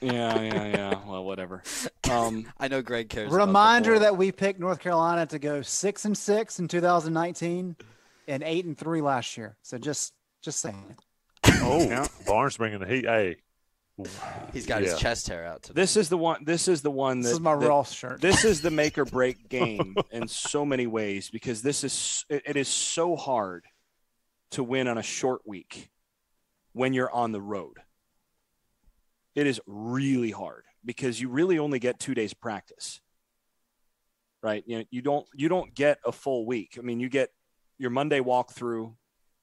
yeah, yeah, yeah. Well, whatever. Um, <laughs> I know Greg cares. Reminder that we picked North Carolina to go six and six in 2019 and eight and three last year. So just just saying. Oh, yeah. Barnes bringing the heat. Hey, he's got yeah. his chest hair out today. This is the one. This is the one. That, this is my that, Ross shirt. This is the make or break <laughs> game in so many ways because this is it, it is so hard to win on a short week when you're on the road. It is really hard because you really only get two days practice. Right. You know, you don't you don't get a full week. I mean, you get your Monday walkthrough,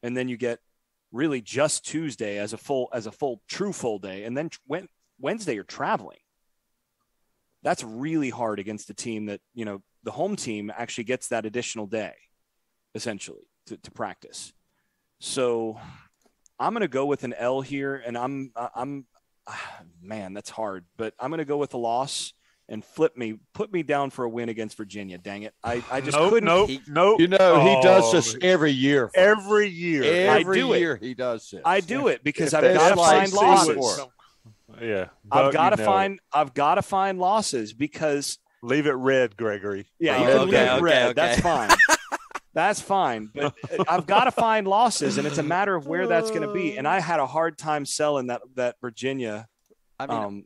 and then you get really just Tuesday as a full as a full true full day, and then when Wednesday you're traveling. That's really hard against a team that you know the home team actually gets that additional day, essentially to, to practice. So I'm going to go with an L here, and I'm I'm ah, man, that's hard. But I'm going to go with a loss and flip me, put me down for a win against Virginia. Dang it, I, I just nope, couldn't. nope, He- nope. You know, he does Oh, this every year. every year. every I do it. year he does this. I do it because If I've got to like find losses. more. Yeah, I've got to you nailed it. find. I've got to find losses because Leave it red, Gregory. yeah, Oh, you can okay, leave it okay, red. That's fine. <laughs> That's fine, but uh, I've got to find losses, and it's a matter of where that's going to be. And I had a hard time selling that that Virginia, I mean, um,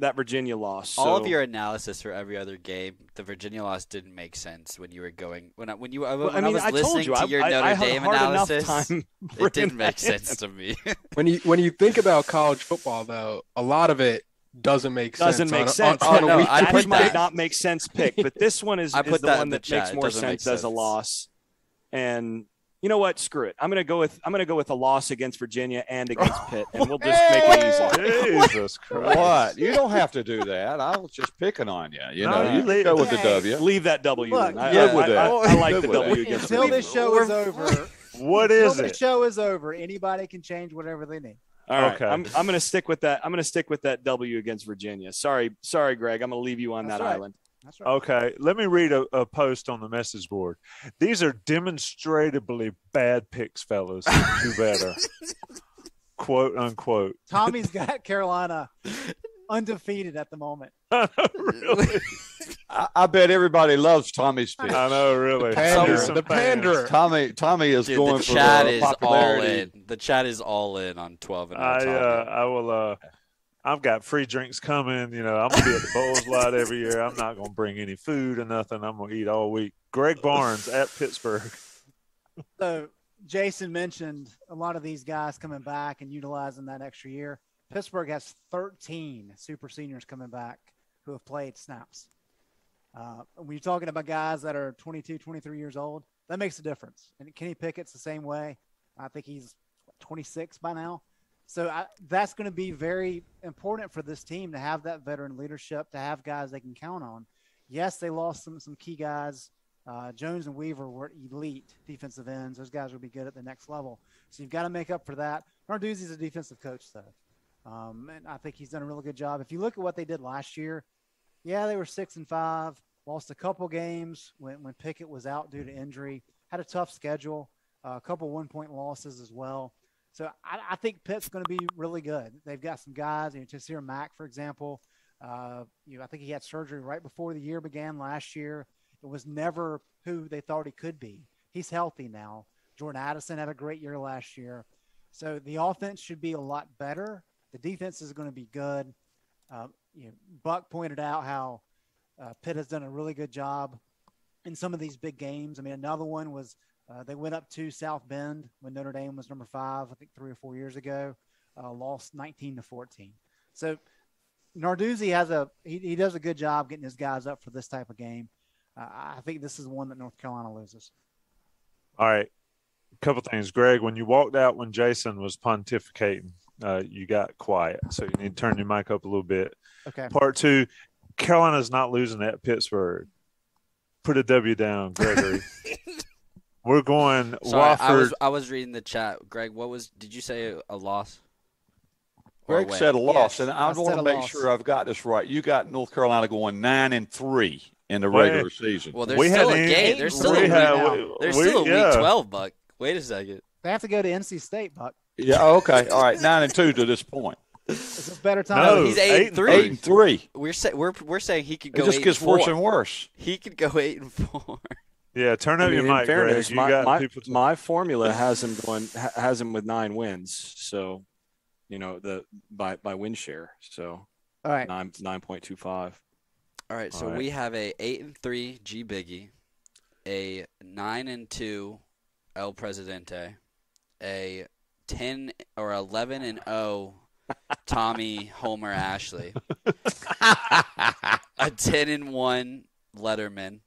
that Virginia loss. all of your analysis for every other game, the Virginia loss didn't make sense when you were going when I, when you when Well, I, I mean, was I listening told you, to I, your I, Notre I had a Dame hard enough analysis. time <laughs> It didn't make sense to me. <laughs> When you when you think about college football, though, a lot of it doesn't make Doesn't sense. make on a- sense. On, on Oh, a no, week I put week might that- not make sense pick, but this one is, I is put the that one the that chat. makes more doesn't make sense as a loss. And you know what? Screw it. I'm gonna go with I'm gonna go with a loss against Virginia and against Pitt, and we'll just make it easy. <laughs> Jesus <laughs> Christ! What? You don't have to do that. I was just picking on you. You No, know, you you leave- go with the W. Leave that W. Look. I, good I- with I- that. I like the W against Until Virginia. this show is over, what is until is the it? show is over, anybody can change whatever they need. All right, Okay. I'm, I'm going to stick with that. I'm going to stick with that W against Virginia. Sorry, sorry, Greg. I'm going to leave you on That's that right. island. That's right. Okay, let me read a, a post on the message board. These are demonstrably bad picks, fellas. Do better. <laughs> Quote unquote. Tommy's <laughs> got Carolina undefeated at the moment. <laughs> really? I, I bet everybody loves Tommy's pick. I know, really. Pander, Some the fans. panderer. Tommy, Tommy is Dude, going the for chat the is all in. The chat is all in on twelve and I uh, I will uh I've got free drinks coming. You know, I'm gonna be at the bowls lot every year. I'm not gonna bring any food or nothing. I'm gonna eat all week. Greg Barnes at Pittsburgh. <laughs> So Jason mentioned a lot of these guys coming back and utilizing that extra year. Pittsburgh has 13 super seniors coming back who have played snaps. Uh, when you're talking about guys that are 22, 23 years old, that makes a difference. And Kenny Pickett's the same way. I think he's 26 by now. So I, that's going to be very important for this team to have that veteran leadership, to have guys they can count on. Yes, they lost some some key guys. Uh, Jones and Weaver were elite defensive ends. Those guys will be good at the next level. So you've got to make up for that. Narduzzi's a defensive coach, though. Um, and I think he's done a really good job. If you look at what they did last year, yeah, they were six and five, lost a couple games when, when Pickett was out due to injury, had a tough schedule, uh, a couple one point losses as well. So I, I think Pitt's going to be really good. They've got some guys, you know, Taysir Mack, for example. Uh, you know, I think he had surgery right before the year began last year. It was never who they thought he could be. He's healthy now. Jordan Addison had a great year last year. So the offense should be a lot better. The defense is going to be good. Uh, you know, Buck pointed out how uh, Pitt has done a really good job in some of these big games. I mean, another one was uh, they went up to South Bend when Notre Dame was number five, I think three or four years ago, uh, lost 19 to 14. So Narduzzi has a he, he does a good job getting his guys up for this type of game. Uh, I think this is one that North Carolina loses. All right. A couple things. Greg, when you walked out when Jason was pontificating, uh, you got quiet. So you need to turn your mic up a little bit. Okay. Part two, Carolina's not losing at Pittsburgh. Put a W down, Gregory. <laughs> We're going Sorry, I was I was reading the chat. Greg, what was? Did you say a, a loss? Or a Greg said a loss, Yes, and I I, want to make loss. sure I've got this right. You got North Carolina going nine and three in the Wait. regular season. Well, there's We still a hadn't game. There's still we a had- week. we- There's we- still a yeah. week twelve, Buck. Wait a second. They have to go to NC State, Buck. yeah, oh, okay, all right, nine and two to this point. It's a better time. No, he's eight, eight and and three. Eight and three. We're say, we're we're saying he could go. It just eight gets and four. worse and worse. He could go eight and four. <laughs> Yeah, turn I up mean, your mic, fairness, Greg. You my, got my. To, my formula has him going has him with nine wins. So, you know, the by by win share. So All right. nine nine point two five. All right, so All right. we have a eight and three G Biggie, a nine and two El Presidente, a ten or eleven and O Tommy Homer Ashley, <laughs> a ten and one Letterman,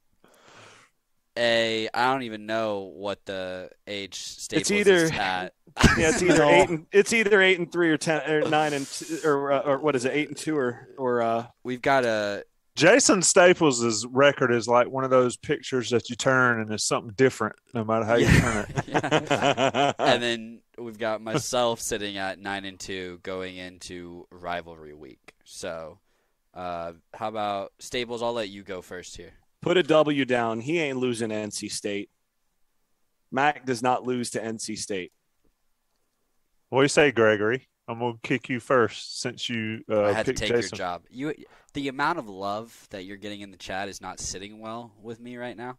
a I don't even know what the age Staples either- is at. <laughs> Yeah, it's either <laughs> eight and it's either eight and three or ten or nine and two, or uh, or what is it eight and two or or uh We've got a Jason Staples' record is like one of those pictures that you turn and it's something different no matter how you turn it. Yeah. <laughs> and then we've got myself sitting at nine and two going into rivalry week. So Uh, how about Staples? I'll let you go first here. Put a W down. He ain't losing to NC State. Mack does not lose to NC State. What do you say, Gregory? I'm gonna kick you first since you uh, I had to take Jason. your job. You, the amount of love that you're getting in the chat is not sitting well with me right now,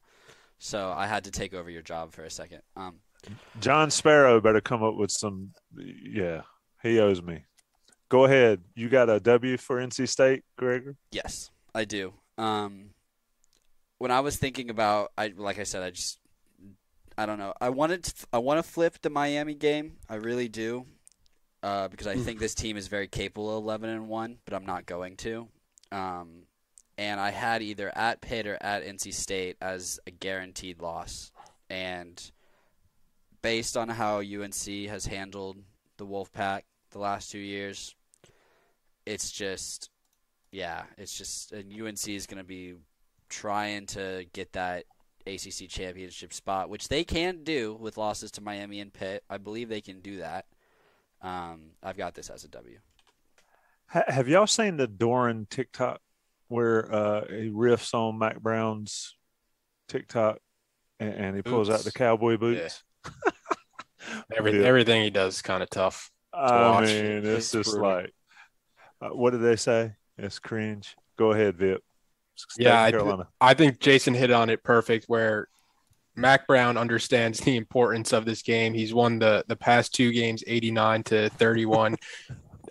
so I had to take over your job for a second. Um, John Sparrow better come up with some. Yeah, he owes me. Go ahead. You got a W for NC State, Gregory? yes, I do. Um, when I was thinking about, I like I said, I just, I don't know. I wanted, to, I want to flip the Miami game. I really do, uh, because I think this team is very capable of 11 and one, but I'm not going to. Um, and I had either at Pitt or at NC State as a guaranteed loss, and based on how UNC has handled the Wolfpack the last two years, it's just, yeah, it's just, and UNC is going to be trying to get that ACC championship spot, which they can do with losses to Miami and Pitt. I believe they can do that. Um, I've got this as a W. Have y'all seen the Doeren TikTok where uh, he riffs on Mack Brown's TikTok and, and he pulls out the cowboy boots? <laughs> Every, Yeah. Everything he does is kind of tough. I watch. mean, it's, It's just brutal. like, uh, what did they say? It's cringe. Go ahead, Vip. State Yeah, I-. I think Jason hit on it perfect where Mack Brown understands the importance of this game. He's won the the past two games 89 to 31.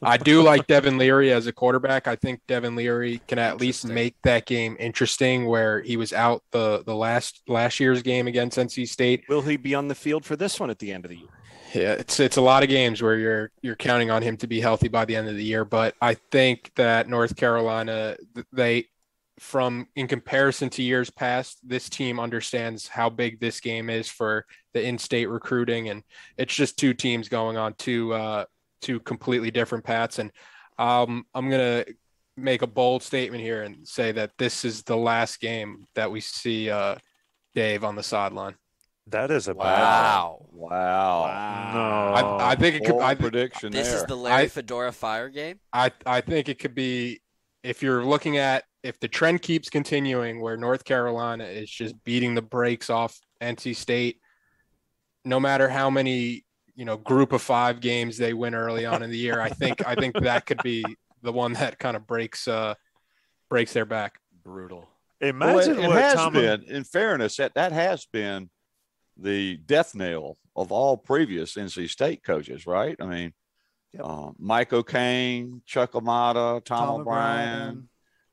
I do like Devin Leary as a quarterback. I think Devin Leary can at least make that game interesting where he was out the the last last year's game against NC State. Will he be on the field for this one at the end of the year? Yeah, it's it's a lot of games where you're you're counting on him to be healthy by the end of the year, but I think that North Carolina they from in comparison to years past, this team understands how big this game is for the in-state recruiting and it's just two teams going on two uh two completely different paths and um I'm going to make a bold statement here and say that this is the last game that we see uh Dave on the sideline. That is a bad Wow. Wow. No. I, I think it could Bold I, prediction This there. is the Larry I- Fedora Fire game. I I think it could be if you're looking at if the trend keeps continuing where North Carolina is just beating the brakes off NC State, no matter how many you know group of five games they win early on in the year, I think I think <laughs> that could be the one that kind of breaks uh breaks their back. Brutal. Imagine well, it, it what has Tomlin- been. In fairness, that that has been the death knell of all previous NC State coaches, right? I mean, Yep. uh, Mike O'Cain, Chuck Amato, Tom, Tom O'Brien, O'Brien.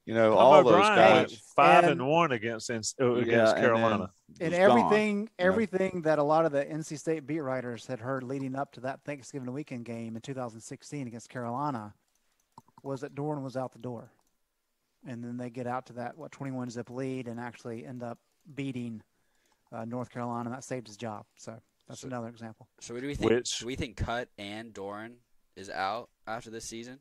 You know, Tom all those guys. went five and, And- one against uh, against Yeah, and then Carolina. and was gone. everything you know. everything that a lot of the NC State beat writers had heard leading up to that Thanksgiving weekend game in 2016 against Carolina was that Doeren was out the door, and then they get out to that what 21 zip lead and actually end up beating uh, North Carolina. And that saved his job. So that's So- another example. So what do we think? Which- do we think Cut and Doeren is out after this season?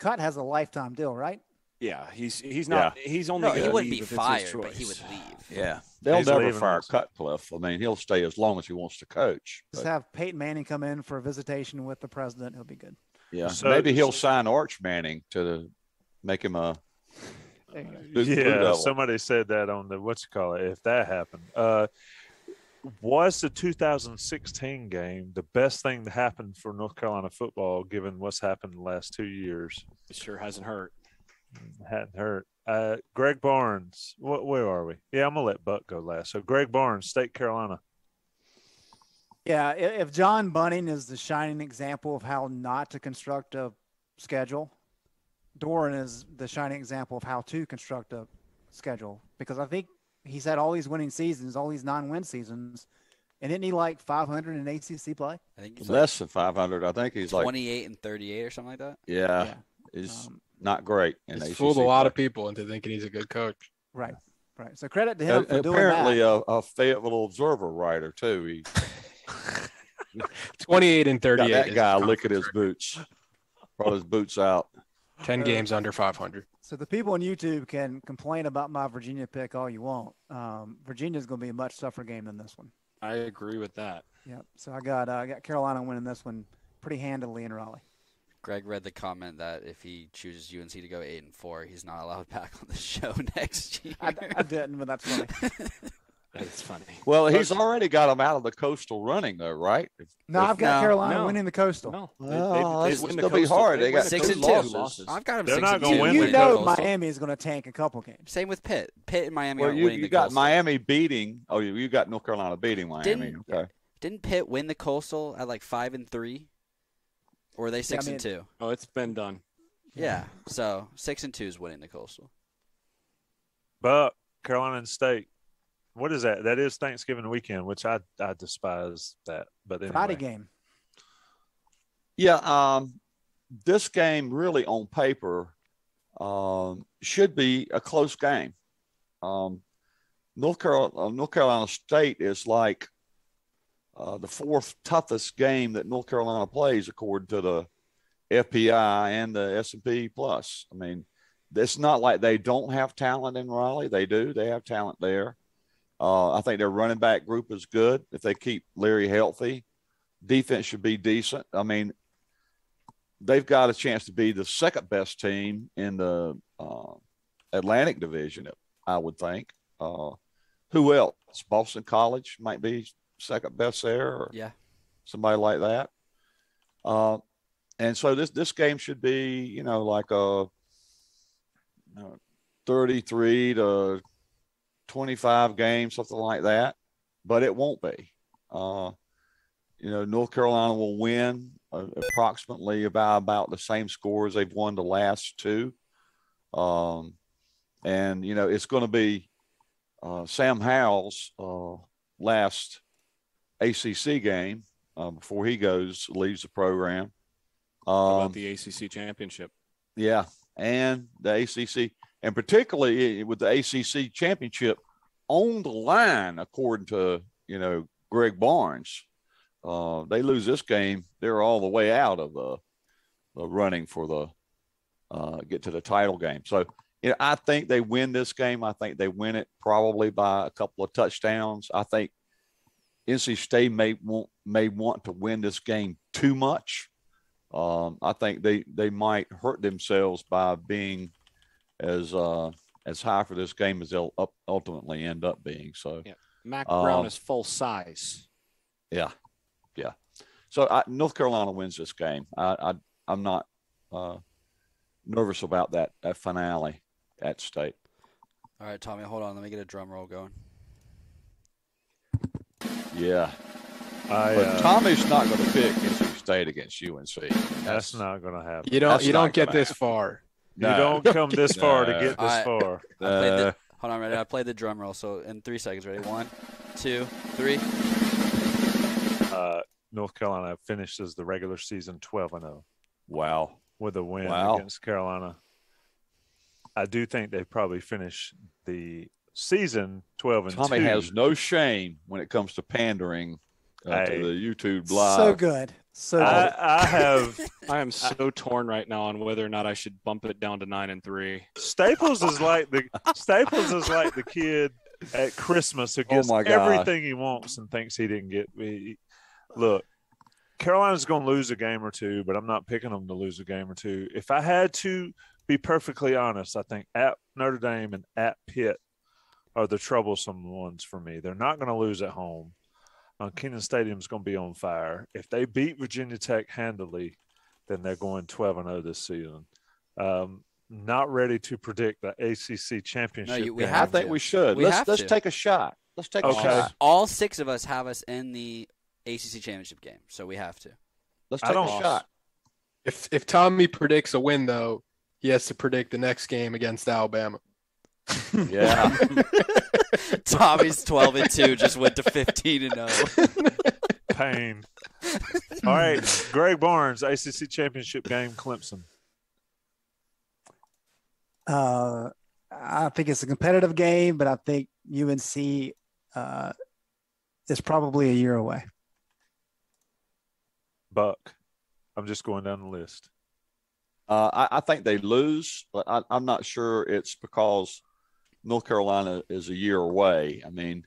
Cut has a lifetime deal, right? Yeah, he's he's not. He's only. No, he wouldn't be if it's his fired, but he would leave. Yeah, they'll He's never fire. Cutcliffe. I mean, he'll stay as long as he wants to coach. Just But, have Peyton Manning come in for a visitation with the president. He'll be good. yeah, So- maybe he'll sign Arch Manning to make him a <laughs> There. Blue- Blue yeah, Devil. somebody said that on the what's you call it. If that happened, uh, was the 2016 game the best thing to happen for North Carolina football, given what's happened the last two years? It sure hasn't hurt. Hadn't hurt. Uh, Greg Barnes, what? Where are we? Yeah, I'm gonna let Buck go last. So Greg Barnes, State Carolina. Yeah, if John Bunting is the shining example of how not to construct a schedule, Doeren is the shining example of how to construct a schedule. Because I think he's had all these winning seasons, all these non-win seasons, and isn't he like 500 in ACC play? I think he's like less than 500. I think he's like, 28 and 38 or something like that. yeah, Yeah. is Um, not great. In He's ACC fooled a lot play. of people into thinking he's a good coach. right, right. So credit to him for doing apparently that. a, a Fayetteville Observer writer too. He <laughs> 28 and got 38. that is guy his licking his boots, brought his boots out. 10 games under 500. So the people on YouTube can complain about my Virginia pick all you want. Um, is going to be a much tougher game than this one. I agree with that. Yep. So I got uh, I got Carolina winning this one pretty handily in Raleigh. Greg read the comment that if he chooses UNC to go eight and four, he's not allowed <laughs> back on the show <laughs> next year. I, I didn't, but that's funny. <laughs> It's funny. Well, he's already got them out of the coastal running, though, right? No, I've got No, Carolina no. winning the coastal. No, Well, they, it's oh, win the gonna be hard. They win got Six and two. losses. I've got him They're six not and gonna two. win You the know Coastal. Miami is going to tank a couple games. Same with Pitt. Pitt and Miami Well, are you, winning you the got Coastal. Miami beating. Oh, you, you got North Carolina beating Miami. Didn't- okay. Didn't Pitt win the Coastal at like five and three? Or were they six mean- and two? Oh, it's been done. Yeah. So six and two is winning the Coastal. But Carolina and State. What is that? That is Thanksgiving weekend, which I I despise that. But anyway. Friday game. Yeah, um, this game really on paper um, should be a close game. Um, North Carolina, uh, North Carolina State is like uh, the fourth toughest game that North Carolina plays, according to the FPI and the S and P Plus. I mean, it's not like they don't have talent in Raleigh. They do. They have talent there. Uh, I think their running back group is good if they keep Larry healthy. Defense should be decent. I mean, they've got a chance to be the second best team in the uh, Atlantic Division, I would think. Uh, who else? Boston College might be second best there, or Yeah. somebody like that. Uh, and so this this game should be, you know, like a you know, 33 to 25 games, something like that. But it won't be. Uh, you know, North Carolina will win uh, approximately about about the same score as they've won the last two. Um, and you know, it's going to be uh, Sam Howell's uh, last ACC game uh, before he goes leaves the program. Um, about the ACC championship? yeah, and the ACC, and particularly with the ACC championship on the line, according to you know Greg Barnes, uh, they lose this game, they're all the way out of the, the running for the uh, get to the title game. So, you know, I think they win this game. I think they win it probably by a couple of touchdowns. I think NC State may want may want to win this game too much. Um, I think they they might hurt themselves by being as uh, as high for this game as they'll up, ultimately end up being. So Yeah. Mack Um, Brown is full size. yeah, yeah. So I, North Carolina wins this game. I, I I'm not uh, nervous about that that finale at State. All right, Tommy, hold on. Let me get a drum roll going. Yeah, I, but uh, Tommy's not going to pick NC State against UNC. that's not going to happen. You don't That's you don't get gonna this far. You don't <laughs> come this far to get this Alright. far. I played the, Uh, hold on, ready? I played the drum roll. So in three seconds, ready? One, two, three. Uh, North Carolina finishes the regular season 12 and 0 wow. with a win Wow. against Carolina. I do think they probably finish the season 12 and Tommy 2. has no shame when it comes to pandering uh, Hey. to the YouTube live. So good. So. I, I have <laughs> I am so torn right now on whether or not I should bump it down to nine and three. Staples is like the <laughs> Staples is like the kid at Christmas who Oh gets my God. everything he wants and thinks he didn't get. he- Look, Carolina's going to lose a game or two, but I'm not picking them to lose a game or two. If I had to be perfectly honest, I think at Notre Dame and at Pitt are the troublesome ones for me. They're not going to lose at home. Uh, Kenan Stadium's going to be on fire. If they beat Virginia Tech handily, then they're going 12 and 0 this season. Um, not ready to predict the ACC championship. you- we game. I think to. we should. We let's have let's to. take a shot. Let's take Okay. a shot. All six of us have us in the ACC championship game, so we have to. Let's take a don't- shot. If if Tommy predicts a win though, he has to predict the next game against Alabama. Yeah. <laughs> <laughs> <laughs> Tommy's 12 and 2 just went to 15 and 0. <laughs> pain. All right, Greg Barnes, ACC championship game, Clemson. Uh, I think it's a competitive game, but I think UNC uh, is probably a year away. Buck. I'm just going down the list. Uh, I, I think they lose, but I, I'm not sure it's because North Carolina is a year away. I mean,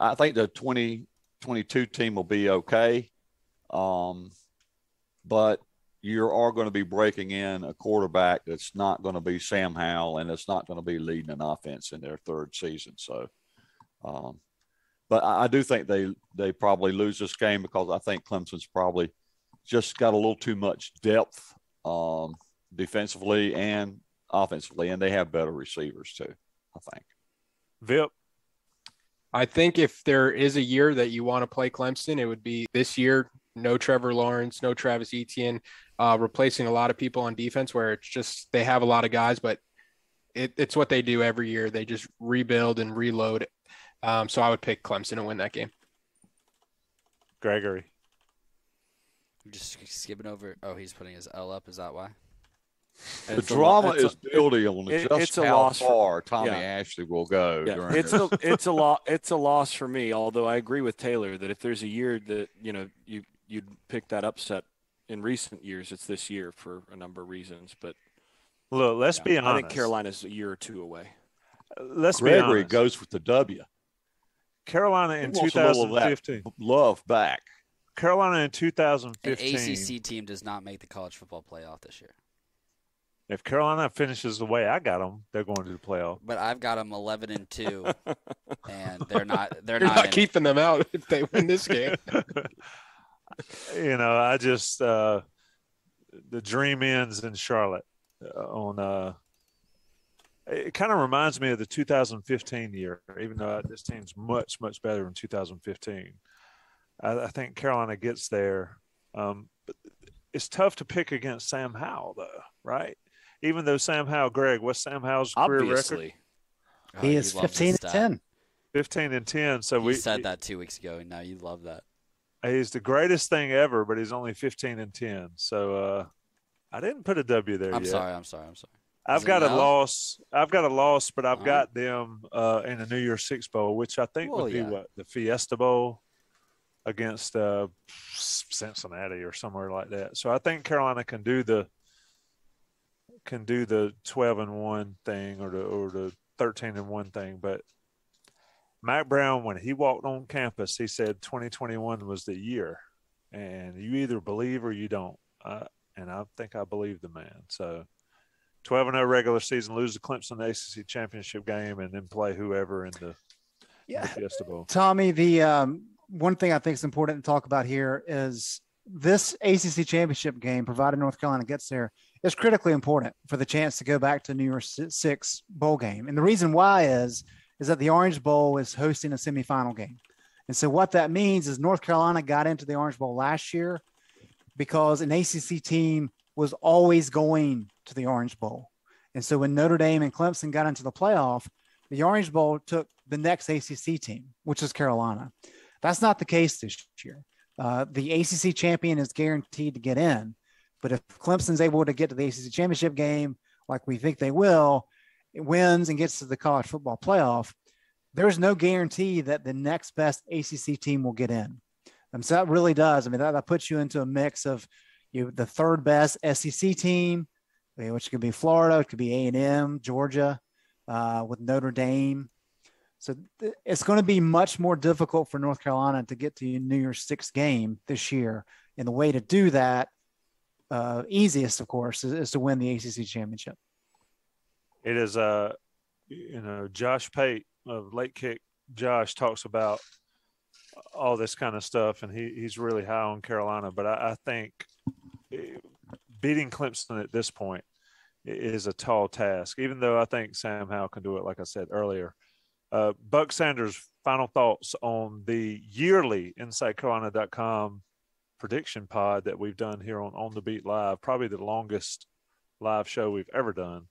I think the 2022 team will be okay. Um, but you are going to be breaking in a quarterback that's not going to be Sam Howell and it's not going to be leading an offense in their third season. So, um, but I, do think they they probably lose this game because I think Clemson's probably just got a little too much depth um, defensively and offensively, and they have better receivers too. I think. Vip, I think if there is a year that you want to play Clemson, it would be this year. No Trevor Lawrence, no Travis Etienne, uh, replacing a lot of people on defense where it's just they have a lot of guys, but it, it's what they do every year. They just rebuild and reload. Um, so I would pick Clemson to win that game. Gregory. I'm just skipping over. Oh, he's putting his L up. Is that why? The It's a drama is a- building on it- just it's a how loss for- Tommy yeah. Ashley will go. Yeah, during it's this. a it's a lot it's a loss for me. Although I agree with Taylor that if there's a year that you know you you'd pick that upset in recent years, it's this year for a number of reasons. But Look, let's yeah, be I think Carolina's a year or two away. Let's be Gregory honest. goes with the W. Carolina in He wants a little of that 2015. Love back. Carolina in An 2015. ACC team does not make the college football playoff this year. If Carolina finishes the way I got them, they're going to the playoff. But I've got them 11 and two, <laughs> and they're not. They're You're not. not in it. keeping them out if they win this game. <laughs> <laughs> you know, I just uh, the dream ends in Charlotte uh, on. Uh, it kind of reminds me of the 2015 year, even though this team's much much better than 2015. I, I think Carolina gets there, um, but it's tough to pick against Sam Howell, though, right? Even though Sam Howell, Greg, what's Sam Howell's career record? Obviously, Oh, he is 15 and 10. 15 and 10. So You we said that two weeks ago, and now you love that. he's the greatest thing ever, but he's only 15 and 10. So uh, I didn't put a W there I'm yet. sorry. I'm sorry. I'm sorry. I've Is got a no? loss. I've got a loss, but I've Oh. got them uh, in the New Year's Six Bowl, which I think Well, would be yeah. what the Fiesta Bowl against uh, Cincinnati or somewhere like that. So I think Carolina can do the can do the twelve and one thing or the or the thirteen and one thing. But Mack Brown, when he walked on campus, he said 2021 was the year, and you either believe or you don't. Uh, and I think I believe the man. So. 12 and 0 regular season, lose the Clemson ACC championship game, and then play whoever in the, in Yeah. the Fiesta Bowl. Tommy, the um, one thing I think is important to talk about here is this ACC championship game, provided North Carolina gets there, is critically important for the chance to go back to New Year's Six bowl game. And the reason why is is that the Orange Bowl is hosting a semifinal game, and so what that means is North Carolina got into the Orange Bowl last year because an ACC team was always going to the Orange Bowl, and so when Notre Dame and Clemson got into the playoff, the Orange Bowl took the next ACC team, which is Carolina. That's not the case this year. Uh, the ACC champion is guaranteed to get in, but if Clemson's able to get to the ACC championship game, like we think they will, it wins and gets to the college football playoff, there's no guarantee that the next best ACC team will get in. So that really does. I mean, that, that puts you into a mix of you know, the third best SEC team, which could be Florida, it could be A and M, Georgia, uh, with Notre Dame. So th- it's going to be much more difficult for North Carolina to get to New Year's Six game this year. And the way to do that, uh, easiest, of course, is, is to win the ACC championship. It is, uh, you know, Josh Pate of Late Kick. Josh talks about all this kind of stuff, and he, he's really high on Carolina. But I, I think eh, beating Clemson at this point is a tall task, even though I think Sam Howell can do it, like I said earlier. Uh, Buck Sanders, final thoughts on the yearly InsideCarolina.com prediction pod that we've done here on On the Beat Live, probably the longest live show we've ever done,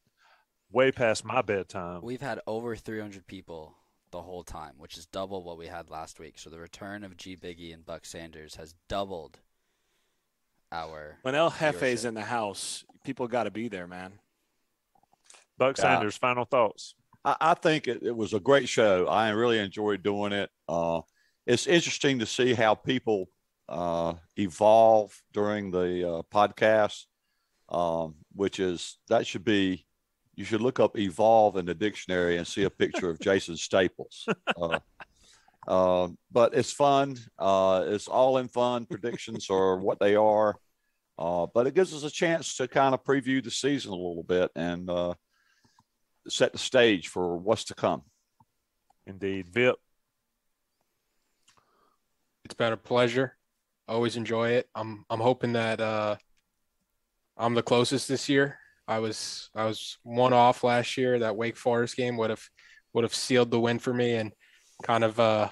way past my bedtime. We've had over 300 people the whole time, which is double what we had last week. So the return of G Biggie and Buck Sanders has doubled our. when El Jefe's Viewership. in the house, people got to be there, man. Buck Yeah. Sanders, final thoughts. I, I think it, it was a great show. I really enjoyed doing it. Uh, it's interesting to see how people uh, evolve during the uh, podcast, um, which is that should be you should look up evolve in the dictionary and see a picture of Jason Staples. Uh, uh, <laughs> but it's fun. Uh, it's all in fun. Predictions are what they are. Uh, but it gives us a chance to kind of preview the season a little bit and uh, set the stage for what's to come. Indeed. Vip, It's been a pleasure. Always enjoy it. I'm I'm hoping that uh I'm the closest this year. I was I was one off last year. That Wake Forest game would have would have sealed the win for me and kind of uh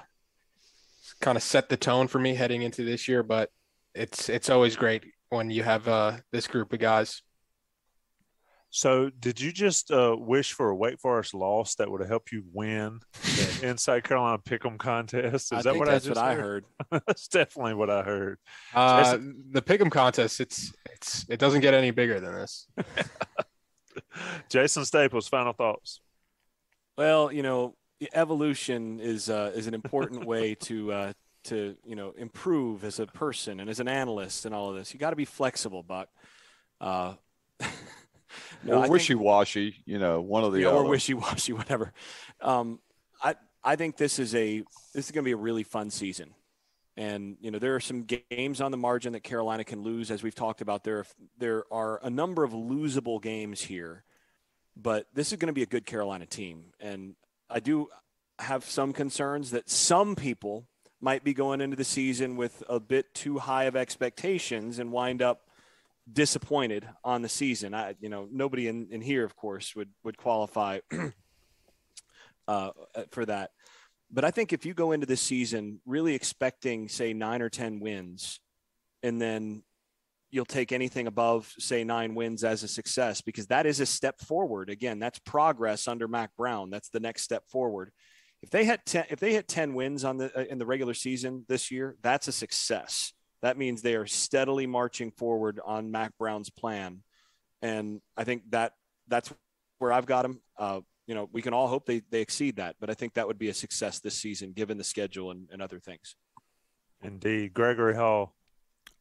kind of set the tone for me heading into this year. But it's it's always great when you have uh this group of guys. So did you just uh, wish for a Wake Forest loss that would have helped you win the <laughs> Inside Carolina Pick'em contest? Is I that what that's I just what I heard? heard. <laughs> that's definitely what I heard. Uh the pick'em contest, it's it's it doesn't get any bigger than this. <laughs> Jason Staples, final thoughts. Well, you know, evolution is uh, is an important way to uh, to you know improve as a person and as an analyst and all of this. You got to be flexible, Buck. No, or wishy washy, you know, one of the yeah, other. or wishy washy, <laughs> whatever. Um, I I think this is a this is going to be a really fun season, and you know there are some games on the margin that Carolina can lose, as we've talked about. There there are a number of losable games here, but this is going to be a good Carolina team, and I do have some concerns that some people might be going into the season with a bit too high of expectations and wind up disappointed on the season. I, you know, nobody in, in here, of course, would would qualify <clears throat> uh, for that. But I think if you go into this season really expecting, say, nine or ten wins, and then you'll take anything above, say, nine wins as a success, because that is a step forward. Again, that's progress under Mack Brown. That's the next step forward. If they had ten, if they hit ten wins on the uh, in the regular season this year, that's a success. That means they are steadily marching forward on Mack Brown's plan, and I think that that's where I've got them. Uh, you know, we can all hope they they exceed that, but I think that would be a success this season given the schedule and, and other things. Indeed. Gregory Hall.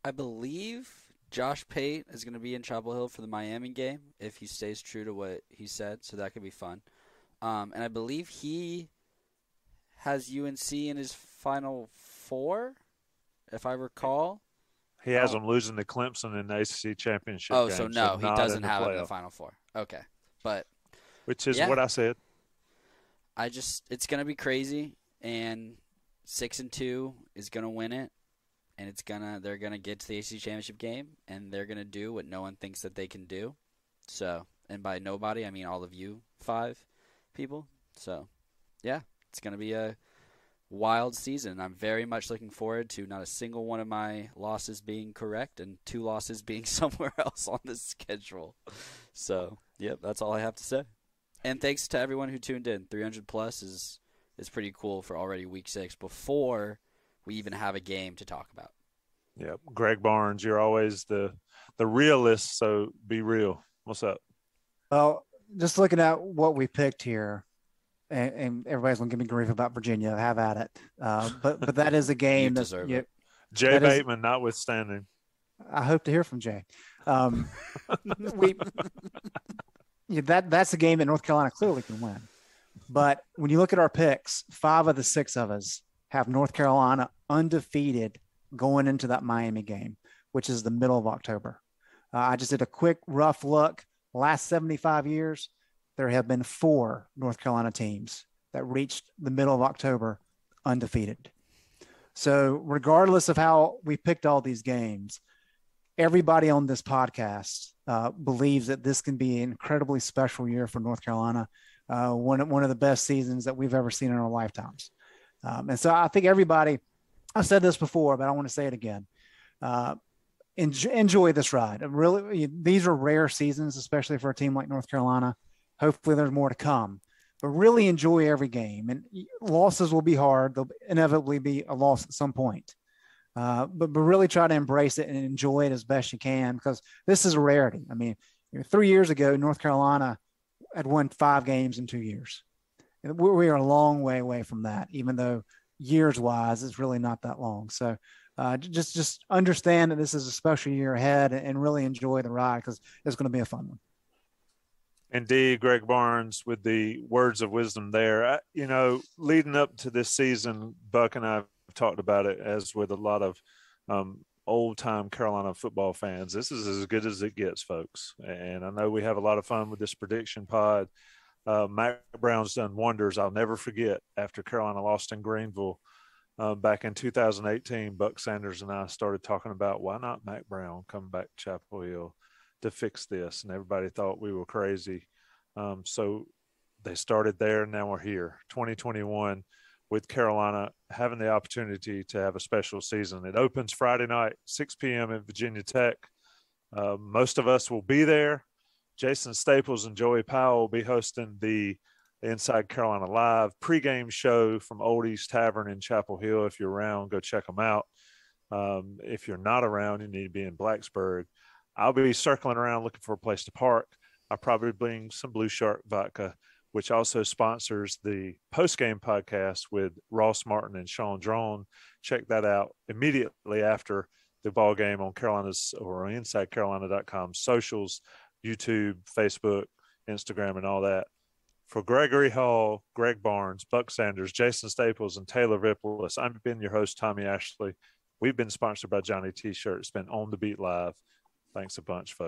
I believe Josh Pate is going to be in Chapel Hill for the Miami game if he stays true to what he said, so that could be fun. Um, and I believe he has UNC in his final four, if I recall. He has Oh. them losing to Clemson in the ACC championship. Oh, game, so no, he doesn't have it in the final four. Okay, but which is Yeah. what I said. I just it's gonna be crazy, and six and two is gonna win it, and it's gonna they're gonna get to the ACC championship game, and they're gonna do what no one thinks that they can do. So, and by nobody, I mean all of you five people. So, yeah, it's gonna be a wild season. I'm very much looking forward to not a single one of my losses being correct, and two losses <laughs> being somewhere else on the schedule. So, yep, that's all I have to say. And thanks to everyone who tuned in. 300 plus is is pretty cool for already week six before we even have a game to talk about. Yep. Greg Barnes, you're always the the realist, so be real. What's up? Well, just looking at what we picked here, and, and everybody's gonna give me grief about Virginia. Have at it. Uh, but but that is a <laughs> game that deserve you- it. Jay That is- Bateman notwithstanding. I hope to hear from Jay. Um, <laughs> we, yeah, that that's a game that North Carolina clearly can win. But when you look at our picks, five of the six of us have North Carolina undefeated going into that Miami game, which is the middle of October. Uh, I just did a quick rough look. Last 75 years, there have been four North Carolina teams that reached the middle of October undefeated. So, regardless of how we picked all these games, everybody on this podcast uh, believes that this can be an incredibly special year for North Carolina, uh, one, one of the best seasons that we've ever seen in our lifetimes. Um, and so I think everybody, I've said this before, but I want to say it again. Uh, enjoy, enjoy this ride. Really, these are rare seasons, especially for a team like North Carolina. Hopefully, there's more to come. But really enjoy every game. And losses will be hard. There'll inevitably be a loss at some point. Uh, but but really try to embrace it and enjoy it as best you can because this is a rarity. I mean, three years ago, North Carolina had won five games in two years. We are a long way away from that, even though years wise, it's really not that long. So uh, just just understand that this is a special year ahead and, and really enjoy the ride because it's going to be a fun one. Indeed, Greg Barnes with the words of wisdom there. I, you know, leading up to this season, Buck and I have talked about it as with a lot of um, old time Carolina football fans. This is as good as it gets, folks. And I know we have a lot of fun with this prediction pod. Uh, Mack Brown's done wonders. I'll never forget after Carolina lost in Greenville uh, back in 2018. Buck Sanders and I started talking about why not Mack Brown come back to Chapel Hill to fix this, and everybody thought we were crazy. Um, so they started there. And now we're here, 2021 with Carolina having the opportunity to have a special season. It opens Friday night, 6 p.m. at Virginia Tech. Uh, most of us will be there. Jason Staples and Joey Powell will be hosting the Inside Carolina Live pregame show from Oldies Tavern in Chapel Hill. If you're around, go check them out. Um, if you're not around, you need to be in Blacksburg. I'll be circling around looking for a place to park. I'll probably bring some Blue Shark vodka which also sponsors the post game podcast with Ross Martin and Sean Drone. Check that out immediately after the ball game on Carolina's or InsideCarolina.com socials, YouTube, Facebook, Instagram, and all that. For Gregory Hall, Greg Barnes, Buck Sanders, Jason Staples, and Taylor Vippolis, I've been your host, Tommy Ashley. We've been sponsored by Johnny T-Shirt. It's been on the beat live. Thanks a bunch, folks.